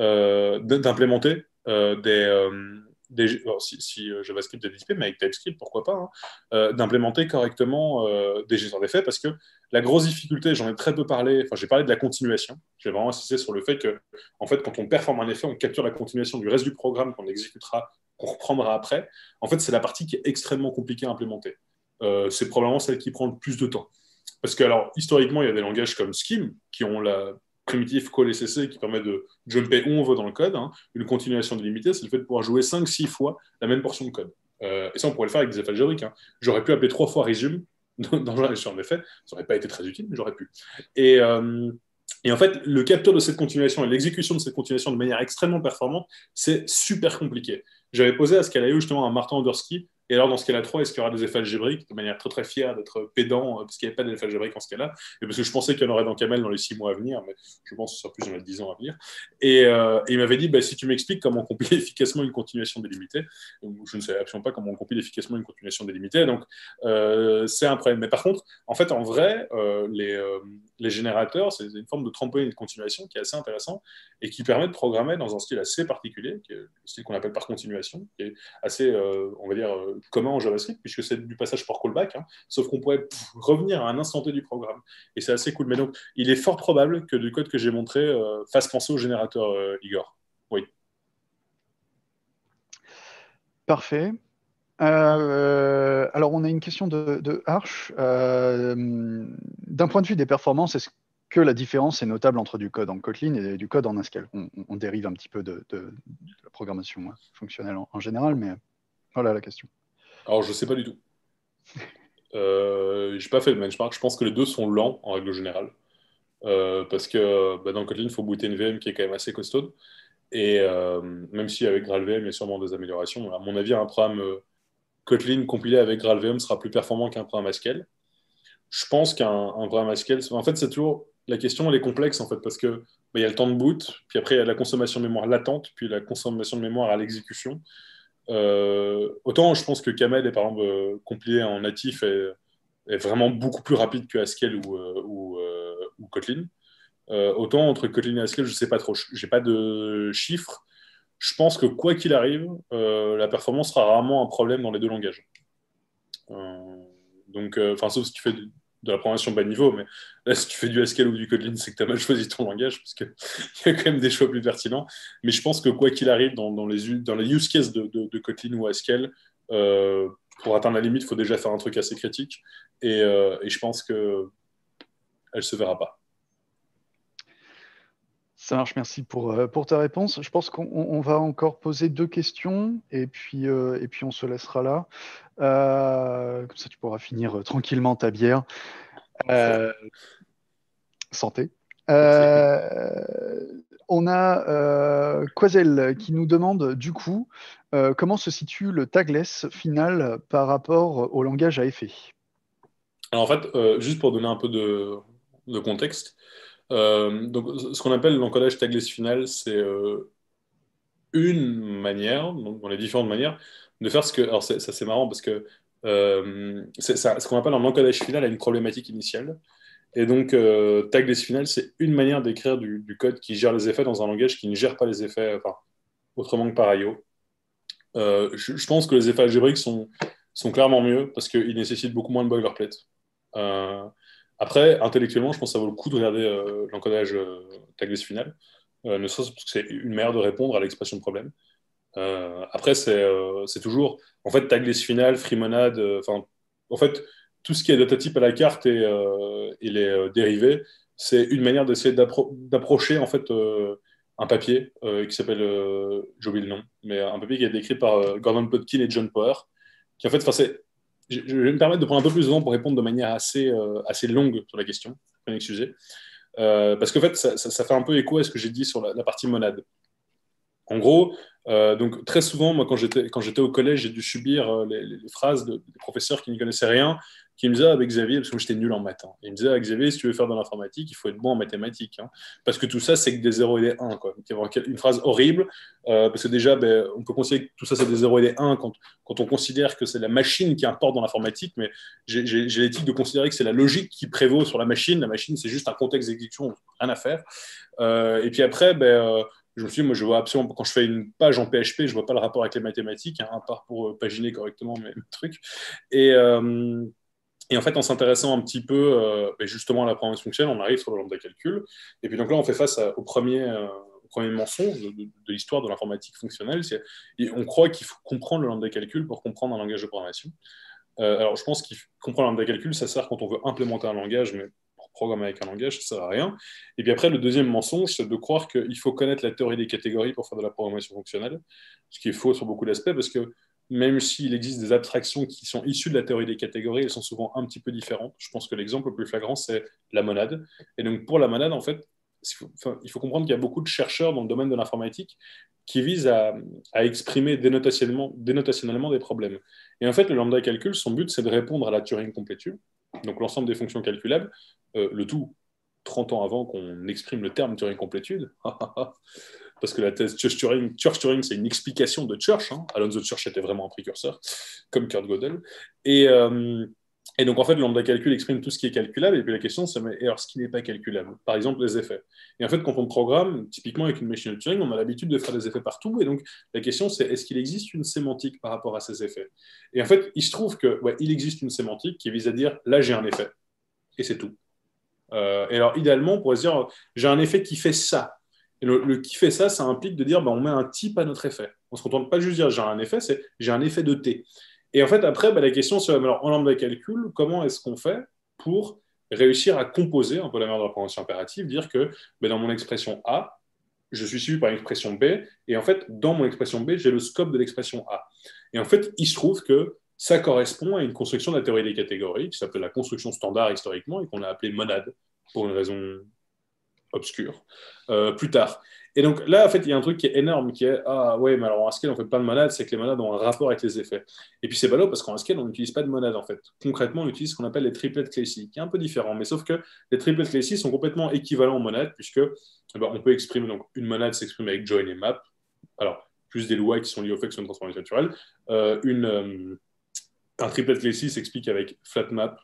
S3: euh, d'implémenter euh, des, euh, si, JavaScript est disponible, mais avec TypeScript, pourquoi pas, hein, d'implémenter correctement des gestions d'effets, parce que la grosse difficulté, j'en ai très peu parlé, enfin j'ai parlé de la continuation, j'ai vraiment insisté sur le fait que, en fait, quand on performe un effet, on capture la continuation du reste du programme qu'on exécutera, qu'on reprendra après. En fait, c'est la partie qui est extrêmement compliquée à implémenter. C'est probablement celle qui prend le plus de temps. Parce que, alors, historiquement, il y a des langages comme Scheme qui ont la primitive call SSC qui permet de jumper où on veut dans le code. Hein. Une continuation délimitée, c'est le fait de pouvoir jouer 5-6 fois la même portion de code. Euh, et ça, on pourrait le faire avec des effets algébriques. Hein. J'aurais pu appeler trois fois resume dans un sur effet. Ça n'aurait pas été très utile, mais j'aurais pu. Et, euh, en fait, le capture de cette continuation et l'exécution de cette continuation de manière extrêmement performante, c'est super compliqué. J'avais posé à ce qu'elle ait eu justement un Martin Andersky Et alors, dans ce cas-là 3, est-ce qu'il y aura des effets algébriques De manière très très fière d'être pédant, parce qu'il n'y avait pas d'effets algébriques en ce cas-là, et parce que je pensais qu'il y en aurait dans Camel dans les 6 mois à venir, mais je pense que ce sera plus dans les 10 ans à venir. Et, il m'avait dit, bah, si tu m'expliques comment on compile efficacement une continuation délimitée, je ne sais absolument pas comment on compile efficacement une continuation délimitée, donc c'est un problème. Mais par contre, en fait, en vrai, les, les générateurs, c'est une forme de trampoline de continuation qui est assez intéressant et qui permet de programmer dans un style assez particulier, qui est le style qu'on appelle par continuation, qui est assez, euh, on va dire, euh, commun en JavaScript, puisque c'est du passage par callback, hein, sauf qu'on pourrait revenir à un instant T du programme. Et c'est assez cool. Mais donc, il est fort probable que du code que j'ai montré euh, fasse penser au générateur Igor. Oui.
S1: Parfait. Alors, on a une question de, de Arch. D'un point de vue des performances, est-ce que la différence est notable entre du code en Kotlin et du code en Haskell? On, dérive un petit peu de, la programmation fonctionnelle en, général, mais voilà la question.
S3: Alors, je ne sais pas du tout. euh, n'ai pas fait le benchmark. Je pense que les deux sont lents en règle générale. Euh, parce que bah, dans Kotlin, il faut booter une VM qui est quand même assez costaud. Et euh, même si avec GraalVM, il y a sûrement des améliorations, à mon avis, un programme euh, Kotlin compilé avec GraalVM sera plus performant qu'un programme Haskell. Je pense qu'un programme Haskell, en fait, c'est toujours la question elle est complexe en fait parce que bah, il y a le temps de boot, puis après il y a la consommation de mémoire latente, puis la consommation de mémoire à l'exécution. Euh, autant je pense que Kamel est par exemple euh, compilé en natif est, vraiment beaucoup plus rapide que Haskell ou, euh, ou, Kotlin. autant entre Kotlin et Haskell, je ne sais pas trop. Je n'ai pas de chiffres. Je pense que quoi qu'il arrive, la performance sera rarement un problème dans les deux langages. donc, enfin, sauf si tu fais de la programmation bas niveau, mais là, si tu fais du Haskell ou du Kotlin, c'est que tu as mal choisi ton langage, parce qu'il y a quand même des choix plus pertinents. Mais je pense que quoi qu'il arrive dans, les, dans les use cases de, Kotlin ou Haskell, euh, pour atteindre la limite, il faut déjà faire un truc assez critique. Et, euh, et je pense qu'elle ne se verra pas.
S1: Ça marche, merci pour, euh, pour ta réponse. Je pense qu'on va encore poser deux questions et puis, puis on se laissera là. Euh, comme ça, tu pourras finir euh, tranquillement ta bière. Euh, santé. on a Quazel qui nous demande du coup comment se situe le tagless final par rapport au langage à effet.
S3: Alors en fait, juste pour donner un peu de contexte, donc, ce qu'on appelle l'encodage tagless final, c'est une manière, dans les différentes manières, de faire ce que. Alors, ça, c'est marrant parce que euh, ce qu'on appelle un encodage final a une problématique initiale. Et donc, euh, tagless final, c'est une manière d'écrire du, code qui gère les effets dans un langage qui ne gère pas les effets, enfin, autrement que par IO. Euh, je, pense que les effets algébriques sont, sont clairement mieux parce qu'ils nécessitent beaucoup moins de boilerplate. Euh, après, intellectuellement, je pense que ça vaut le coup de regarder l'encodage tagless final, ne serait-ce que c'est une manière de répondre à l'expression de problème. Euh, après, euh, c'est toujours, en fait, tagless final, freemonade, euh, enfin, en fait, tout ce qui est datatype à la carte et, les dérivés, c'est une manière d'essayer d'approcher, en fait, un papier qui s'appelle, j'ai oublié le nom, mais un papier qui est écrit par Gordon Plotkin et John Power, qui en fait, c'est je, vais me permettre de prendre un peu plus de temps pour répondre de manière assez, assez longue sur la question, excusez. Euh, parce qu'en fait, ça, fait un peu écho à ce que j'ai dit sur la, partie monade. En gros, euh, donc très souvent, quand j'étais au collège, j'ai dû subir euh, les, phrases de, des professeurs qui n'y connaissaient rien, qui me disaient avec Xavier, parce que moi j'étais nul en maths, hein, ils me disaient avec Xavier, si tu veux faire de l'informatique, il faut être bon en mathématiques, hein. parce que tout ça c'est que des 0 et des 1, quoi. Une phrase horrible, euh, parce que déjà, ben, on peut considérer que tout ça c'est des 0 et des 1 quand, quand on considère que c'est la machine qui importe dans l'informatique, mais j'ai l'éthique de considérer que c'est la logique qui prévaut sur la machine. La machine c'est juste un contexte d'exécution, rien à faire. et puis après, ben je me suis dit, moi, je vois absolument, quand je fais une page en PHP, je vois pas le rapport avec les mathématiques, hein, à part pour euh, paginer correctement mes, trucs. Et, euh, et, en fait, en s'intéressant un petit peu euh, justement à la programmation fonctionnelle, on arrive sur le lambda calcul. Et puis donc là, on fait face au, premier, au premier mensonge de, l'histoire de l'informatique fonctionnelle. Et on croit qu'il faut comprendre le lambda calcul pour comprendre un langage de programmation. alors, je pense qu'il comprendre le lambda calcul, ça sert quand on veut implémenter un langage, mais programmer avec un langage, ça sert à rien. Et puis après, le deuxième mensonge, c'est de croire qu'il faut connaître la théorie des catégories pour faire de la programmation fonctionnelle, ce qui est faux sur beaucoup d'aspects, parce que même s'il existe des abstractions qui sont issues de la théorie des catégories, elles sont souvent un petit peu différentes. Je pense que l'exemple le plus flagrant, c'est la monade. Et donc, pour la monade, en fait, il faut comprendre qu'il y a beaucoup de chercheurs dans le domaine de l'informatique qui visent à, exprimer dénotationnellement, des problèmes. Et en fait, le lambda calcul, son but, c'est de répondre à la Turing complétude, donc l'ensemble des fonctions calculables, euh, le tout 30 ans avant qu'on exprime le terme Turing complétude. Parce que la thèse Church-Turing, Church-Turing c'est une explication de Church. Hein. Alonso Church était vraiment un précurseur, comme Kurt Gödel. Et, euh, et donc, en fait, lambda calcul exprime tout ce qui est calculable. Et puis la question, c'est mais alors, ce qui n'est pas calculable? Par exemple, les effets. Et en fait, quand on programme, typiquement avec une machine de Turing, on a l'habitude de faire des effets partout. Et donc, la question, c'est est-ce qu'il existe une sémantique par rapport à ces effets? Et en fait, il se trouve que ouais, il existe une sémantique qui vise à dire là, j'ai un effet. Et c'est tout. Euh, et alors, idéalement, on pourrait se dire j'ai un effet qui fait ça. Et le, qui fait ça, ça implique de dire bah, on met un type à notre effet. On ne se contente pas juste de dire j'ai un effet, c'est j'ai un effet de T. Et en fait, après, bah, la question, c'est alors, en lambda calcul, comment est-ce qu'on fait pour réussir à composer, un peu la manière de la programmation impérative, dire que bah, dans mon expression A, je suis suivi par une expression B, et en fait, dans mon expression B, j'ai le scope de l'expression A. Et en fait, il se trouve que ça correspond à une construction de la théorie des catégories, qui s'appelle la construction standard historiquement, et qu'on a appelée monade, pour une raison obscure, euh, plus tard. Et donc là, en fait, il y a un truc qui est énorme, qui est Ah ouais, mais alors en Haskell, on fait pas de monade, c'est que les monades ont un rapport avec les effets. Et puis c'est ballot parce qu'en Haskell, on n'utilise pas de monade en fait. Concrètement, on utilise ce qu'on appelle les triplets classiques, qui est un peu différent, mais sauf que les triplets classiques sont complètement équivalents aux monades, puisque eh ben, on peut exprimer, donc une monade s'exprime avec join et map. Alors, plus des lois qui sont liées au fait que c'est une transformation naturelle. Euh, une, euh, un triplet classique s'explique avec flat map.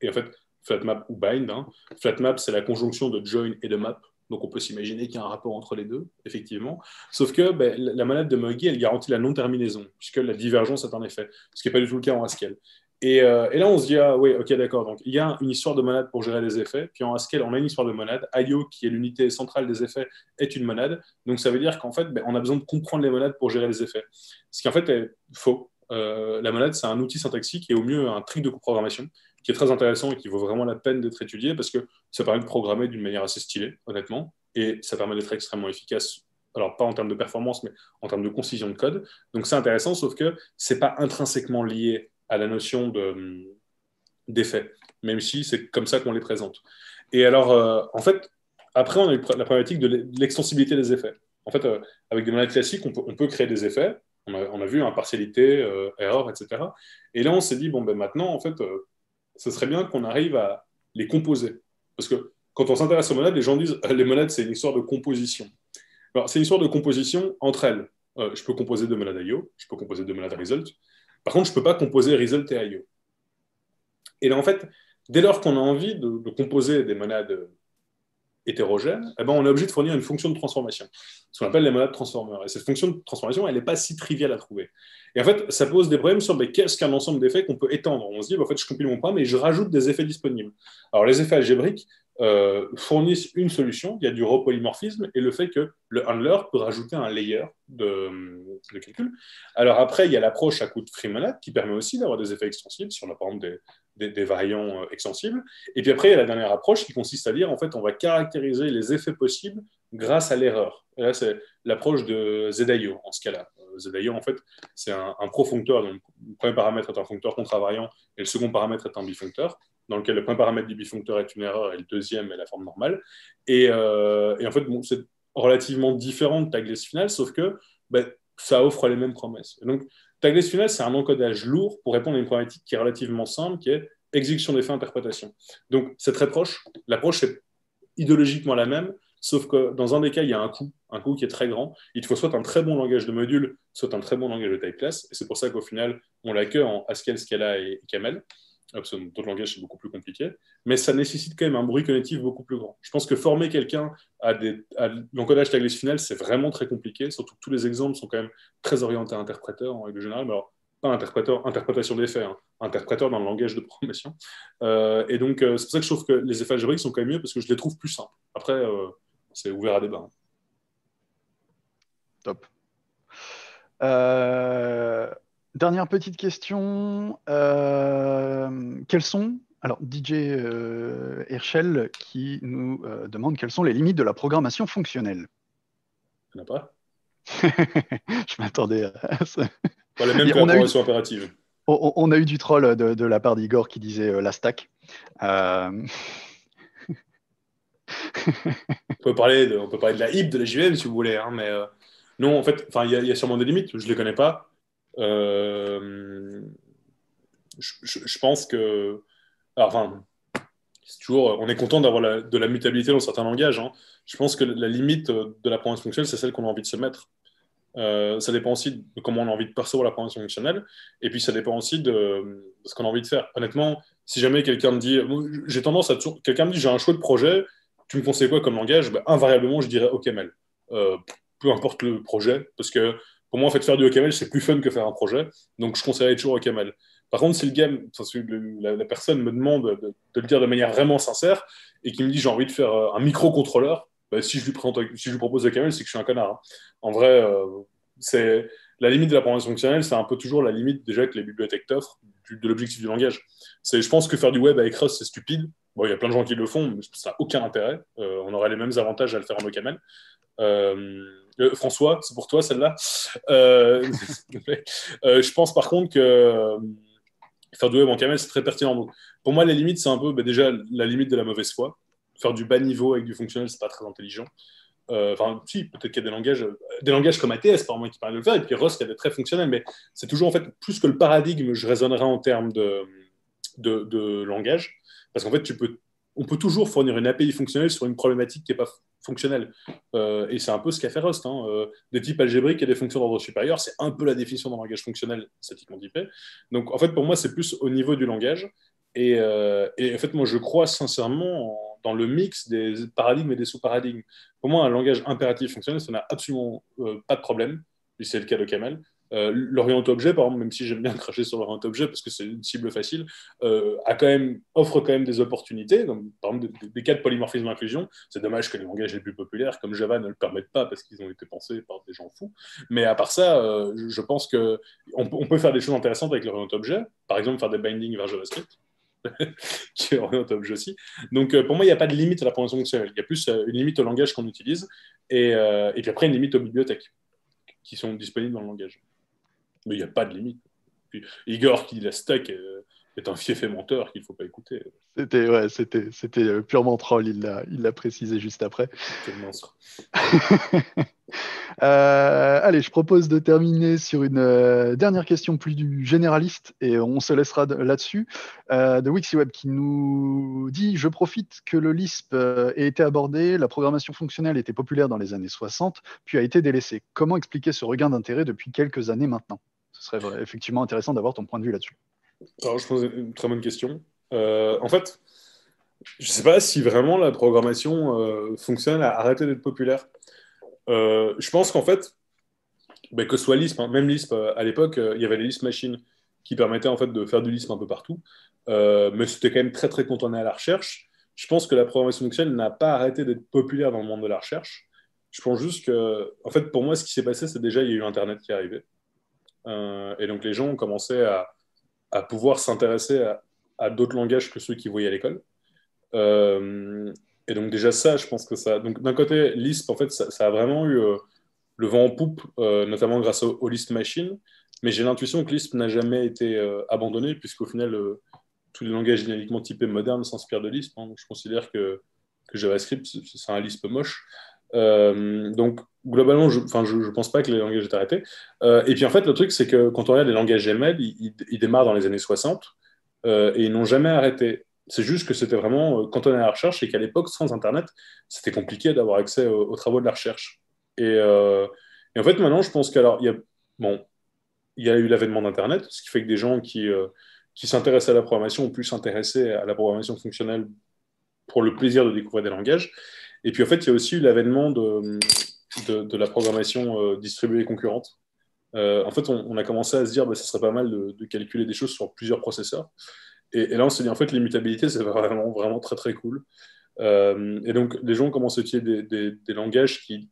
S3: Et en fait, flat map ou bind. Hein. Flat map, c'est la conjonction de join et de map. Donc on peut s'imaginer qu'il y a un rapport entre les deux, effectivement. Sauf que ben, la monade de Muggy, elle garantit la non-terminaison, puisque la divergence est un effet, ce qui n'est pas du tout le cas en Haskell. Et, euh, et, là, on se dit, ah oui, ok, d'accord. Donc, il y a une histoire de monade pour gérer les effets. Puis en Haskell, on a une histoire de monade. IO, qui est l'unité centrale des effets, est une monade. Donc, ça veut dire qu'en fait, ben, on a besoin de comprendre les monades pour gérer les effets. Ce qui, en fait, est faux. Euh, la monade, c'est un outil syntaxique et au mieux un trick de programmation qui est très intéressant et qui vaut vraiment la peine d'être étudié parce que ça permet de programmer d'une manière assez stylée, honnêtement, et ça permet d'être extrêmement efficace. Alors, pas en termes de performance, mais en termes de concision de code. Donc, c'est intéressant, sauf que c'est pas intrinsèquement lié à la notion d'effet, même si c'est comme ça qu'on les présente. Et alors, euh, en fait, après, on a eu la problématique de l'extensibilité des effets. En fait, euh, avec des monades classiques, on peut, on peut, créer des effets. On a, on a vu impartialité, euh, erreur, etc. Et là, on s'est dit, bon, ben maintenant, en fait, ce serait bien qu'on arrive à les composer. Parce que quand on s'intéresse aux monades, les gens disent euh, les monades, c'est une histoire de composition. Alors, c'est une histoire de composition entre elles. Euh, je peux composer deux monades IO, je peux composer deux monades result. Par contre, je ne peux pas composer result et IO. Et là, en fait, dès lors qu'on a envie de, composer des monades hétérogènes, eh ben, on est obligé de fournir une fonction de transformation, ce qu'on appelle les monades transformeurs. Et cette fonction de transformation, elle n'est pas si triviale à trouver. Et en fait, ça pose des problèmes sur qu'est-ce qu'un ensemble d'effets qu'on peut étendre. On se dit, bah, en fait, je compile mon programme et je rajoute des effets disponibles. Alors, les effets algébriques euh, fournissent une solution. Il y a du repolymorphisme et le fait que le handler peut rajouter un layer de, calcul. Alors, après, il y a l'approche à coup de Freemonade qui permet aussi d'avoir des effets extensibles si on a par exemple des, variants euh, extensibles. Et puis après, il y a la dernière approche qui consiste à dire, en fait, on va caractériser les effets possibles grâce à l'erreur. Et là, c'est l'approche de ZIO en ce cas-là. D'ailleurs, en fait, c'est un, un profuncteur. Donc, le premier paramètre est un functeur contravariant et le second paramètre est un bifuncteur, dans lequel le premier paramètre du bifuncteur est une erreur et le deuxième est la forme normale. Et, euh, en fait, c'est relativement différent de tagless final, sauf que ben, ça offre les mêmes promesses. donc, tagless final, c'est un encodage lourd pour répondre à une problématique qui est relativement simple, qui est exécution des faits interprétation. Donc, c'est très proche. L'approche est idéologiquement la même, Sauf que dans un des cas, il y a un coût, un coût qui est très grand. Il te faut soit un très bon langage de module, soit un très bon langage de type class. Et c'est pour ça qu'au final, on l'a que en Haskell, Scala et Camel. D'autres langages, c'est beaucoup plus compliqué. Mais ça nécessite quand même un bruit cognitif beaucoup plus grand. Je pense que former quelqu'un à, l'encodage tagless final, c'est vraiment très compliqué. Surtout que tous les exemples sont quand même très orientés à interpréteur en règle générale. alors, pas interpréteur, interprétation des faits, hein, interpréteur dans le langage de programmation. Euh, et donc, euh, c'est pour ça que je trouve que les effets algébriques sont quand même mieux parce que je les trouve plus simples. Après, euh, c'est ouvert à débat.
S1: Top. Euh, dernière petite question. Euh, quels sont, alors DJ euh, Herschel qui nous demande quelles sont les limites de la programmation fonctionnelle?
S3: Il n'y en a pas
S1: Je m'attendais à
S3: ça. Pas la même programmation impérative.
S1: On, a eu du troll de, de la part d'Igor qui disait la stack.
S3: on, peut parler de, on peut parler de la HIP, de la JVM si vous voulez, hein, mais non, en fait, il y, y, a sûrement des limites, je ne les connais pas. Je, je, pense que. enfin, toujours, on est content d'avoir de la mutabilité dans certains langages. Hein. Je pense que la limite de la programmation fonctionnelle, c'est celle qu'on a envie de se mettre. Euh, ça dépend aussi de comment on a envie de percevoir la programmation fonctionnelle. Et puis, ça dépend aussi de, ce qu'on a envie de faire. Honnêtement, si jamais quelqu'un me dit, j'ai tendance à toujours, quelqu'un me dit, j'ai un choix de projet, tu me conseilles quoi comme langage? Ben, Invariablement, je dirais OCaml. Euh, peu importe le projet, parce que pour moi, en fait, faire du OCaml, c'est plus fun que faire un projet. Donc, je conseillerais toujours OCaml. Par contre, si le game, la, personne me demande de, le dire de manière vraiment sincère et qui me dit j'ai envie de faire euh, un microcontrôleur, bah, si, je lui présente, si je lui propose camel, c'est que je suis un connard. Hein. En vrai, euh, c'est la limite de la programmation fonctionnelle, c'est un peu toujours la limite déjà que les bibliothèques t'offrent de l'objectif du langage. Je pense que faire du web avec Rust, c'est stupide. Bon, il y a plein de gens qui le font, mais ça n'a aucun intérêt. Euh, on aurait les mêmes avantages à le faire en OCaml. François, c'est pour toi celle-là. je pense par contre que faire du web en camel, c'est très pertinent. pour moi, les limites, c'est un peu bah, déjà la limite de la mauvaise foi. Faire du bas niveau avec du fonctionnel, c'est pas très intelligent. Euh, enfin, si, peut-être qu'il y a des langages, des langages comme ATS, par exemple, qui permettent de le faire, et puis Rust, qui est très fonctionnel, mais c'est toujours, en fait, plus que le paradigme, je raisonnerai en termes de, langage, parce qu'en fait, on peut toujours fournir une API fonctionnelle sur une problématique qui n'est pas fonctionnelle. Euh, et c'est un peu ce qu'a fait Rust. Hein. Euh, des types algébriques et des fonctions d'ordre supérieur, c'est un peu la définition d'un langage fonctionnel statiquement typé. Donc en fait, pour moi, c'est plus au niveau du langage. Et, euh, en fait, moi, je crois sincèrement dans le mix des paradigmes et des sous-paradigmes. Pour moi, un langage impératif fonctionnel, ça n'a absolument pas de problème. Et c'est le cas de Kamel. Euh, L'Orient Objet, par exemple, même si j'aime bien cracher sur l'Orient Objet parce que c'est une cible facile, euh, offre quand même des opportunités. Par exemple, des, cas de polymorphisme d'inclusion. C'est dommage que les langages les plus populaires, comme Java, ne le permettent pas parce qu'ils ont été pensés par des gens fous. Mais à part ça, euh, je pense qu'on on peut faire des choses intéressantes avec l'Orient Objet. Par exemple, faire des bindings vers JavaScript. qui est Orient Objet aussi. Donc, pour moi, il n'y a pas de limite à la programmation fonctionnelle. Il y a plus une limite au langage qu'on utilise et puis après une limite aux bibliothèques qui sont disponibles dans le langage. Mais il n'y a pas de limite. Igor qui dit la stack euh, est un fief et menteur qu'il ne faut pas écouter.
S1: C'était ouais, c'était, c'était euh, purement troll, il l'a, il l'a précisé juste après. Quel monstre. euh, allez, je propose de terminer sur une euh, dernière question plus du généraliste et on se laissera là-dessus. Euh, de WixiWeb qui nous dit Je profite que le Lisp ait été abordé, la programmation fonctionnelle était populaire dans les années 60, puis a été délaissée. Comment expliquer ce regain d'intérêt depuis quelques années maintenant? Ce serait effectivement intéressant d'avoir ton point de vue là-dessus.
S3: Alors, je pose une très bonne question. Euh, en fait, je ne sais pas si vraiment la programmation euh, fonctionne à arrêter d'être populaire. Euh, je pense qu'en fait, ben, que ce soit Lisp, hein, même Lisp, à l'époque, il y avait les Lisp machines qui permettaient en fait de faire du Lisp un peu partout, mais c'était quand même très très contourné à la recherche. Je pense que la programmation fonctionnelle n'a pas arrêté d'être populaire dans le monde de la recherche. Je pense juste que, en fait, pour moi, ce qui s'est passé, c'est déjà il y a eu Internet qui est arrivé. Et donc les gens ont commencé à, pouvoir s'intéresser à, d'autres langages que ceux qu'ils voyaient à l'école. Euh, et donc déjà ça, je pense que ça... Donc d'un côté, Lisp, en fait, ça, a vraiment eu euh, le vent en poupe, euh, notamment grâce au, Lisp Machine. Mais j'ai l'intuition que Lisp n'a jamais été abandonné, puisqu'au final, tous les langages dynamiquement typés modernes s'inspirent de Lisp. Hein. donc je considère que, que JavaScript, c'est un Lisp moche. donc globalement, je ne je, pense pas que les langages aient arrêté. Euh, et puis en fait, le truc, c'est que quand on regarde les langages GML, ils, ils, démarrent dans les années 60 euh, et ils n'ont jamais arrêté. C'est juste que c'était vraiment euh, quand on est à la recherche et qu'à l'époque, sans Internet, c'était compliqué d'avoir accès aux, travaux de la recherche. Et, euh, et, en fait, maintenant, je pense qu'il y a, bon, il y a eu l'avènement d'Internet, ce qui fait que des gens qui, qui s'intéressent à la programmation ont pu s'intéresser à la programmation fonctionnelle pour le plaisir de découvrir des langages. Et puis en fait, il y a aussi eu l'avènement de, de, la programmation euh, distribuée concurrente. Euh, en fait, on, a commencé à se dire que bah, ce serait pas mal de, calculer des choses sur plusieurs processeurs. Et, là, on s'est dit, en fait, l'immutabilité, c'est vraiment, vraiment très, très cool. Euh, et donc, les gens commencent à utiliser des, langages qui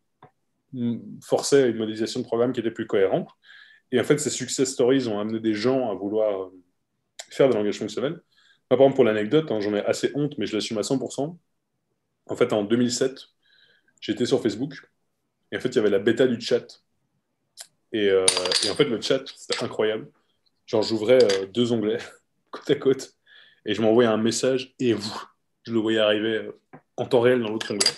S3: forçaient une modélisation de programme qui était plus cohérente. Et en fait, ces success stories ont amené des gens à vouloir faire des langages fonctionnels. par exemple, pour l'anecdote, hein, j'en ai assez honte, mais je l'assume à 100%. En fait, en 2007, j'étais sur Facebook et en fait, il y avait la bêta du chat. Et, euh, en fait, le chat, c'était incroyable. Genre, j'ouvrais euh, deux onglets côte à côte et je m'envoyais un message et vous. je le voyais arriver en temps réel dans l'autre onglet.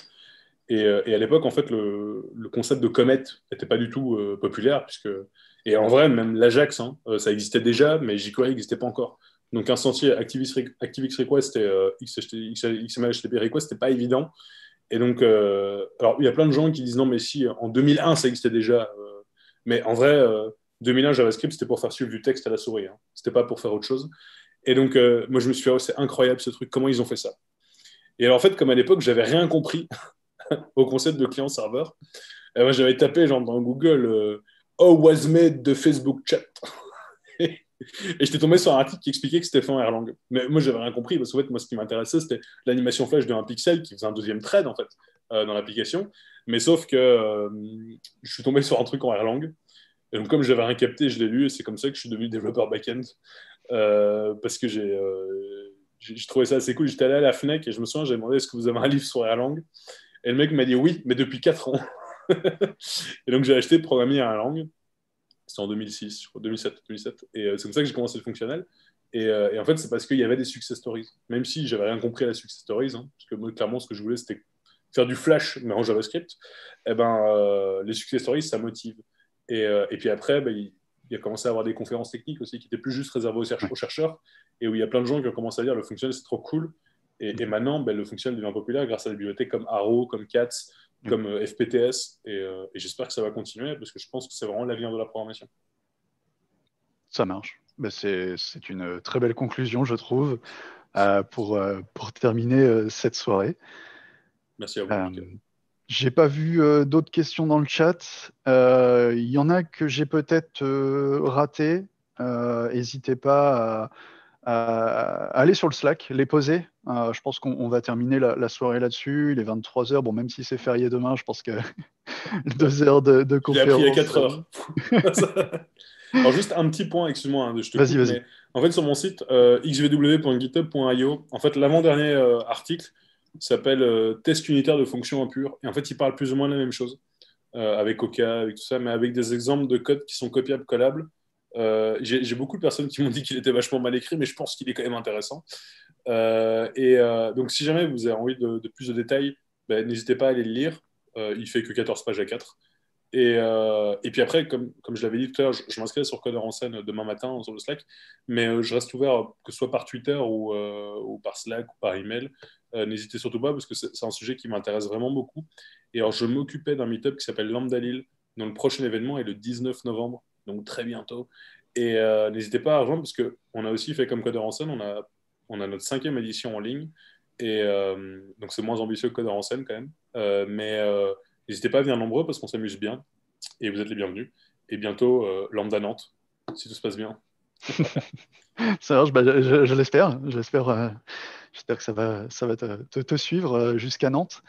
S3: Et, à l'époque, en fait, le, concept de Comet n'était pas du tout populaire, puisque et en vrai, même l'Ajax, hein, ça existait déjà, mais jQuery n'existait pas encore. Donc un sentier ActiveX Request et XML HTTP Request, c'était pas évident. Et donc, alors il y a plein de gens qui disent non, mais si en 2001 ça existait déjà, mais en vrai, 2001 JavaScript c'était pour faire suivre du texte à la souris, hein. c'était pas pour faire autre chose. Et donc, moi je me suis dit, oh, c'est incroyable ce truc, comment ils ont fait ça? Et alors en fait, comme à l'époque, j'avais rien compris au concept de client-serveur, eh ben, j'avais tapé genre dans Google Oh was made de Facebook chat? Et j'étais tombé sur un article qui expliquait que c'était en Erlang. Mais moi, j'avais rien compris, parce qu'en fait, moi, ce qui m'intéressait, c'était l'animation flash d'un pixel qui faisait un deuxième thread, en fait, euh, dans l'application. Mais sauf que euh, je suis tombé sur un truc en Erlang. Et donc, comme j'avais rien capté, je l'ai lu, et c'est comme ça que je suis devenu développeur back-end. Euh, parce que j'ai j'ai trouvé ça assez cool. J'étais allé à la FNEC et je me souviens, j'ai demandé est-ce que vous avez un livre sur Erlang Et le mec m'a dit oui, mais depuis 4 ans. et donc, j'ai acheté Programmer Erlang. C'était en 2006, je crois, 2007. 2007. Et euh, c'est comme ça que j'ai commencé le fonctionnel. Euh, et, en fait, c'est parce qu'il y avait des success stories. Même si j'avais rien compris à la success stories, hein, parce que moi, clairement, ce que je voulais, c'était faire du Flash, mais en JavaScript. Et eh ben, euh, les success stories, ça motive. Et, et puis après, ben, il, a commencé à avoir des conférences techniques aussi qui étaient plus juste réservées aux, chercheurs, et où il y a plein de gens qui ont commencé à dire le fonctionnel, c'est trop cool. Et, et maintenant, ben, le fonctionnel devient populaire grâce à des bibliothèques comme Arrow, comme Cats, comme FPTS. Et, et j'espère que ça va continuer, parce que je pense que c'est vraiment l'avenir de la programmation.
S1: Ça marche. Bah, c'est une très belle conclusion, je trouve, euh, pour, euh, pour terminer euh, cette soirée.
S3: Merci à vous.
S1: j'ai pas vu d'autres questions dans le chat. Il y en a que j'ai peut-être raté. N'hésitez pas à, aller sur le Slack, les poser. je pense qu'on va terminer la, soirée là-dessus. Il est 23h. Bon, même si c'est férié demain, je pense que deux heures de, de conférence.
S3: J'ai appris à 4 heures. Alors, juste un petit point, excuse-moi, hein, je te
S1: vas-y, vas-y.
S3: En fait, sur mon site, euh, xvw.github.io, en fait, l'avant-dernier euh, article s'appelle euh, Test unitaire de fonctions impures. Et en fait, il parle plus ou moins de la même chose, avec Oka, avec tout ça, mais avec des exemples de code qui sont copiables, collables. J'ai beaucoup de personnes qui m'ont dit qu'il était vachement mal écrit, mais je pense qu'il est quand même intéressant. et donc, si jamais vous avez envie de, plus de détails, ben, n'hésitez pas à aller le lire. il fait que 14 pages à 4. Et, euh, puis après, comme, je l'avais dit tout à l'heure, je, m'inscris sur Codeur en scène demain matin sur le Slack, mais euh, je reste ouvert, que ce soit par Twitter ou, euh, ou par Slack ou par email. N'hésitez surtout pas parce que c'est un sujet qui m'intéresse vraiment beaucoup. Et alors, je m'occupais d'un meetup qui s'appelle Lambda Lille, dont le prochain événement est le 19 novembre, très bientôt. Et n'hésitez pas à rejoindre parce qu'on a aussi fait comme Codeur en scène, on a, on a notre cinquième édition en ligne. Et donc, c'est moins ambitieux que Codeur en scène quand même. mais N'hésitez pas à venir nombreux parce qu'on s'amuse bien et vous êtes les bienvenus. Et bientôt, euh, Lambda Nantes, si tout se passe bien.
S1: ça marche, bah, je, l'espère. J'espère, euh, j'espère que ça va, ça va te, suivre euh, jusqu'à Nantes.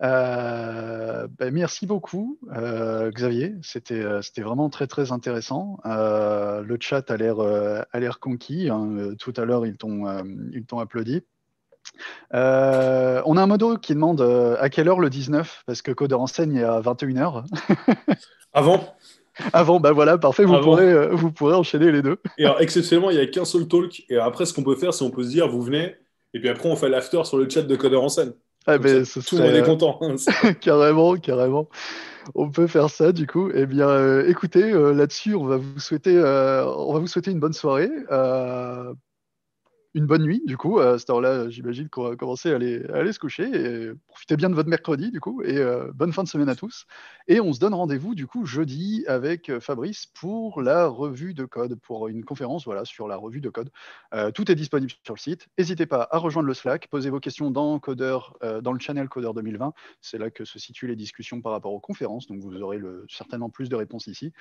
S1: Bah, merci beaucoup, Xavier. C'était, c'était vraiment très très intéressant. le chat a l'air, a l'air conquis. Hein. Tout à l'heure, ils t'ont, ils t'ont applaudi. Euh, on a un modo qui demande euh, à quelle heure le 19 Parce que Codeur enseigne est à 21h.
S3: Avant
S1: Avant, bah voilà, parfait, vous, Pourrez, euh, vous pourrez enchaîner les deux.
S3: Et alors, exceptionnellement, il n'y a qu'un seul talk. Et après, ce qu'on peut faire, c'est on peut se dire, vous venez, et puis après, on fait l'after sur le chat de Codeur en scène.
S1: Ah, ben,
S3: tout le monde est content.
S1: carrément, carrément. On peut faire ça du coup. Eh bien, écoutez, là-dessus, on va vous souhaiter, on va vous souhaiter une bonne soirée une bonne nuit, du coup. À cette heure-là, j'imagine qu'on va commencer à aller, se coucher. Et profitez bien de votre mercredi, du coup. Et euh, bonne fin de semaine à tous. Et on se donne rendez-vous, du coup, jeudi avec euh, Fabrice pour la revue de code, pour une conférence voilà, sur la revue de code. Euh, tout est disponible sur le site. N'hésitez pas à rejoindre le Slack, posez vos questions dans, dans le channel Codeur 2020. C'est là que se situent les discussions par rapport aux conférences. Donc, vous aurez certainement plus de réponses ici.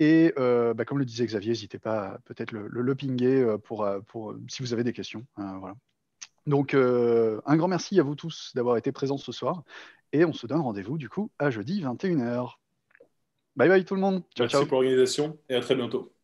S1: Et euh, bah, comme le disait Xavier, n'hésitez pas peut-être le, le, le, pinguer euh, pour, euh, pour, si vous avez des questions. Hein, voilà. Donc, un grand merci à vous tous d'avoir été présents ce soir. Et on se donne rendez-vous du coup à jeudi 21h. Bye bye tout le monde.
S3: Ciao, merci pour l'organisation et à très bientôt.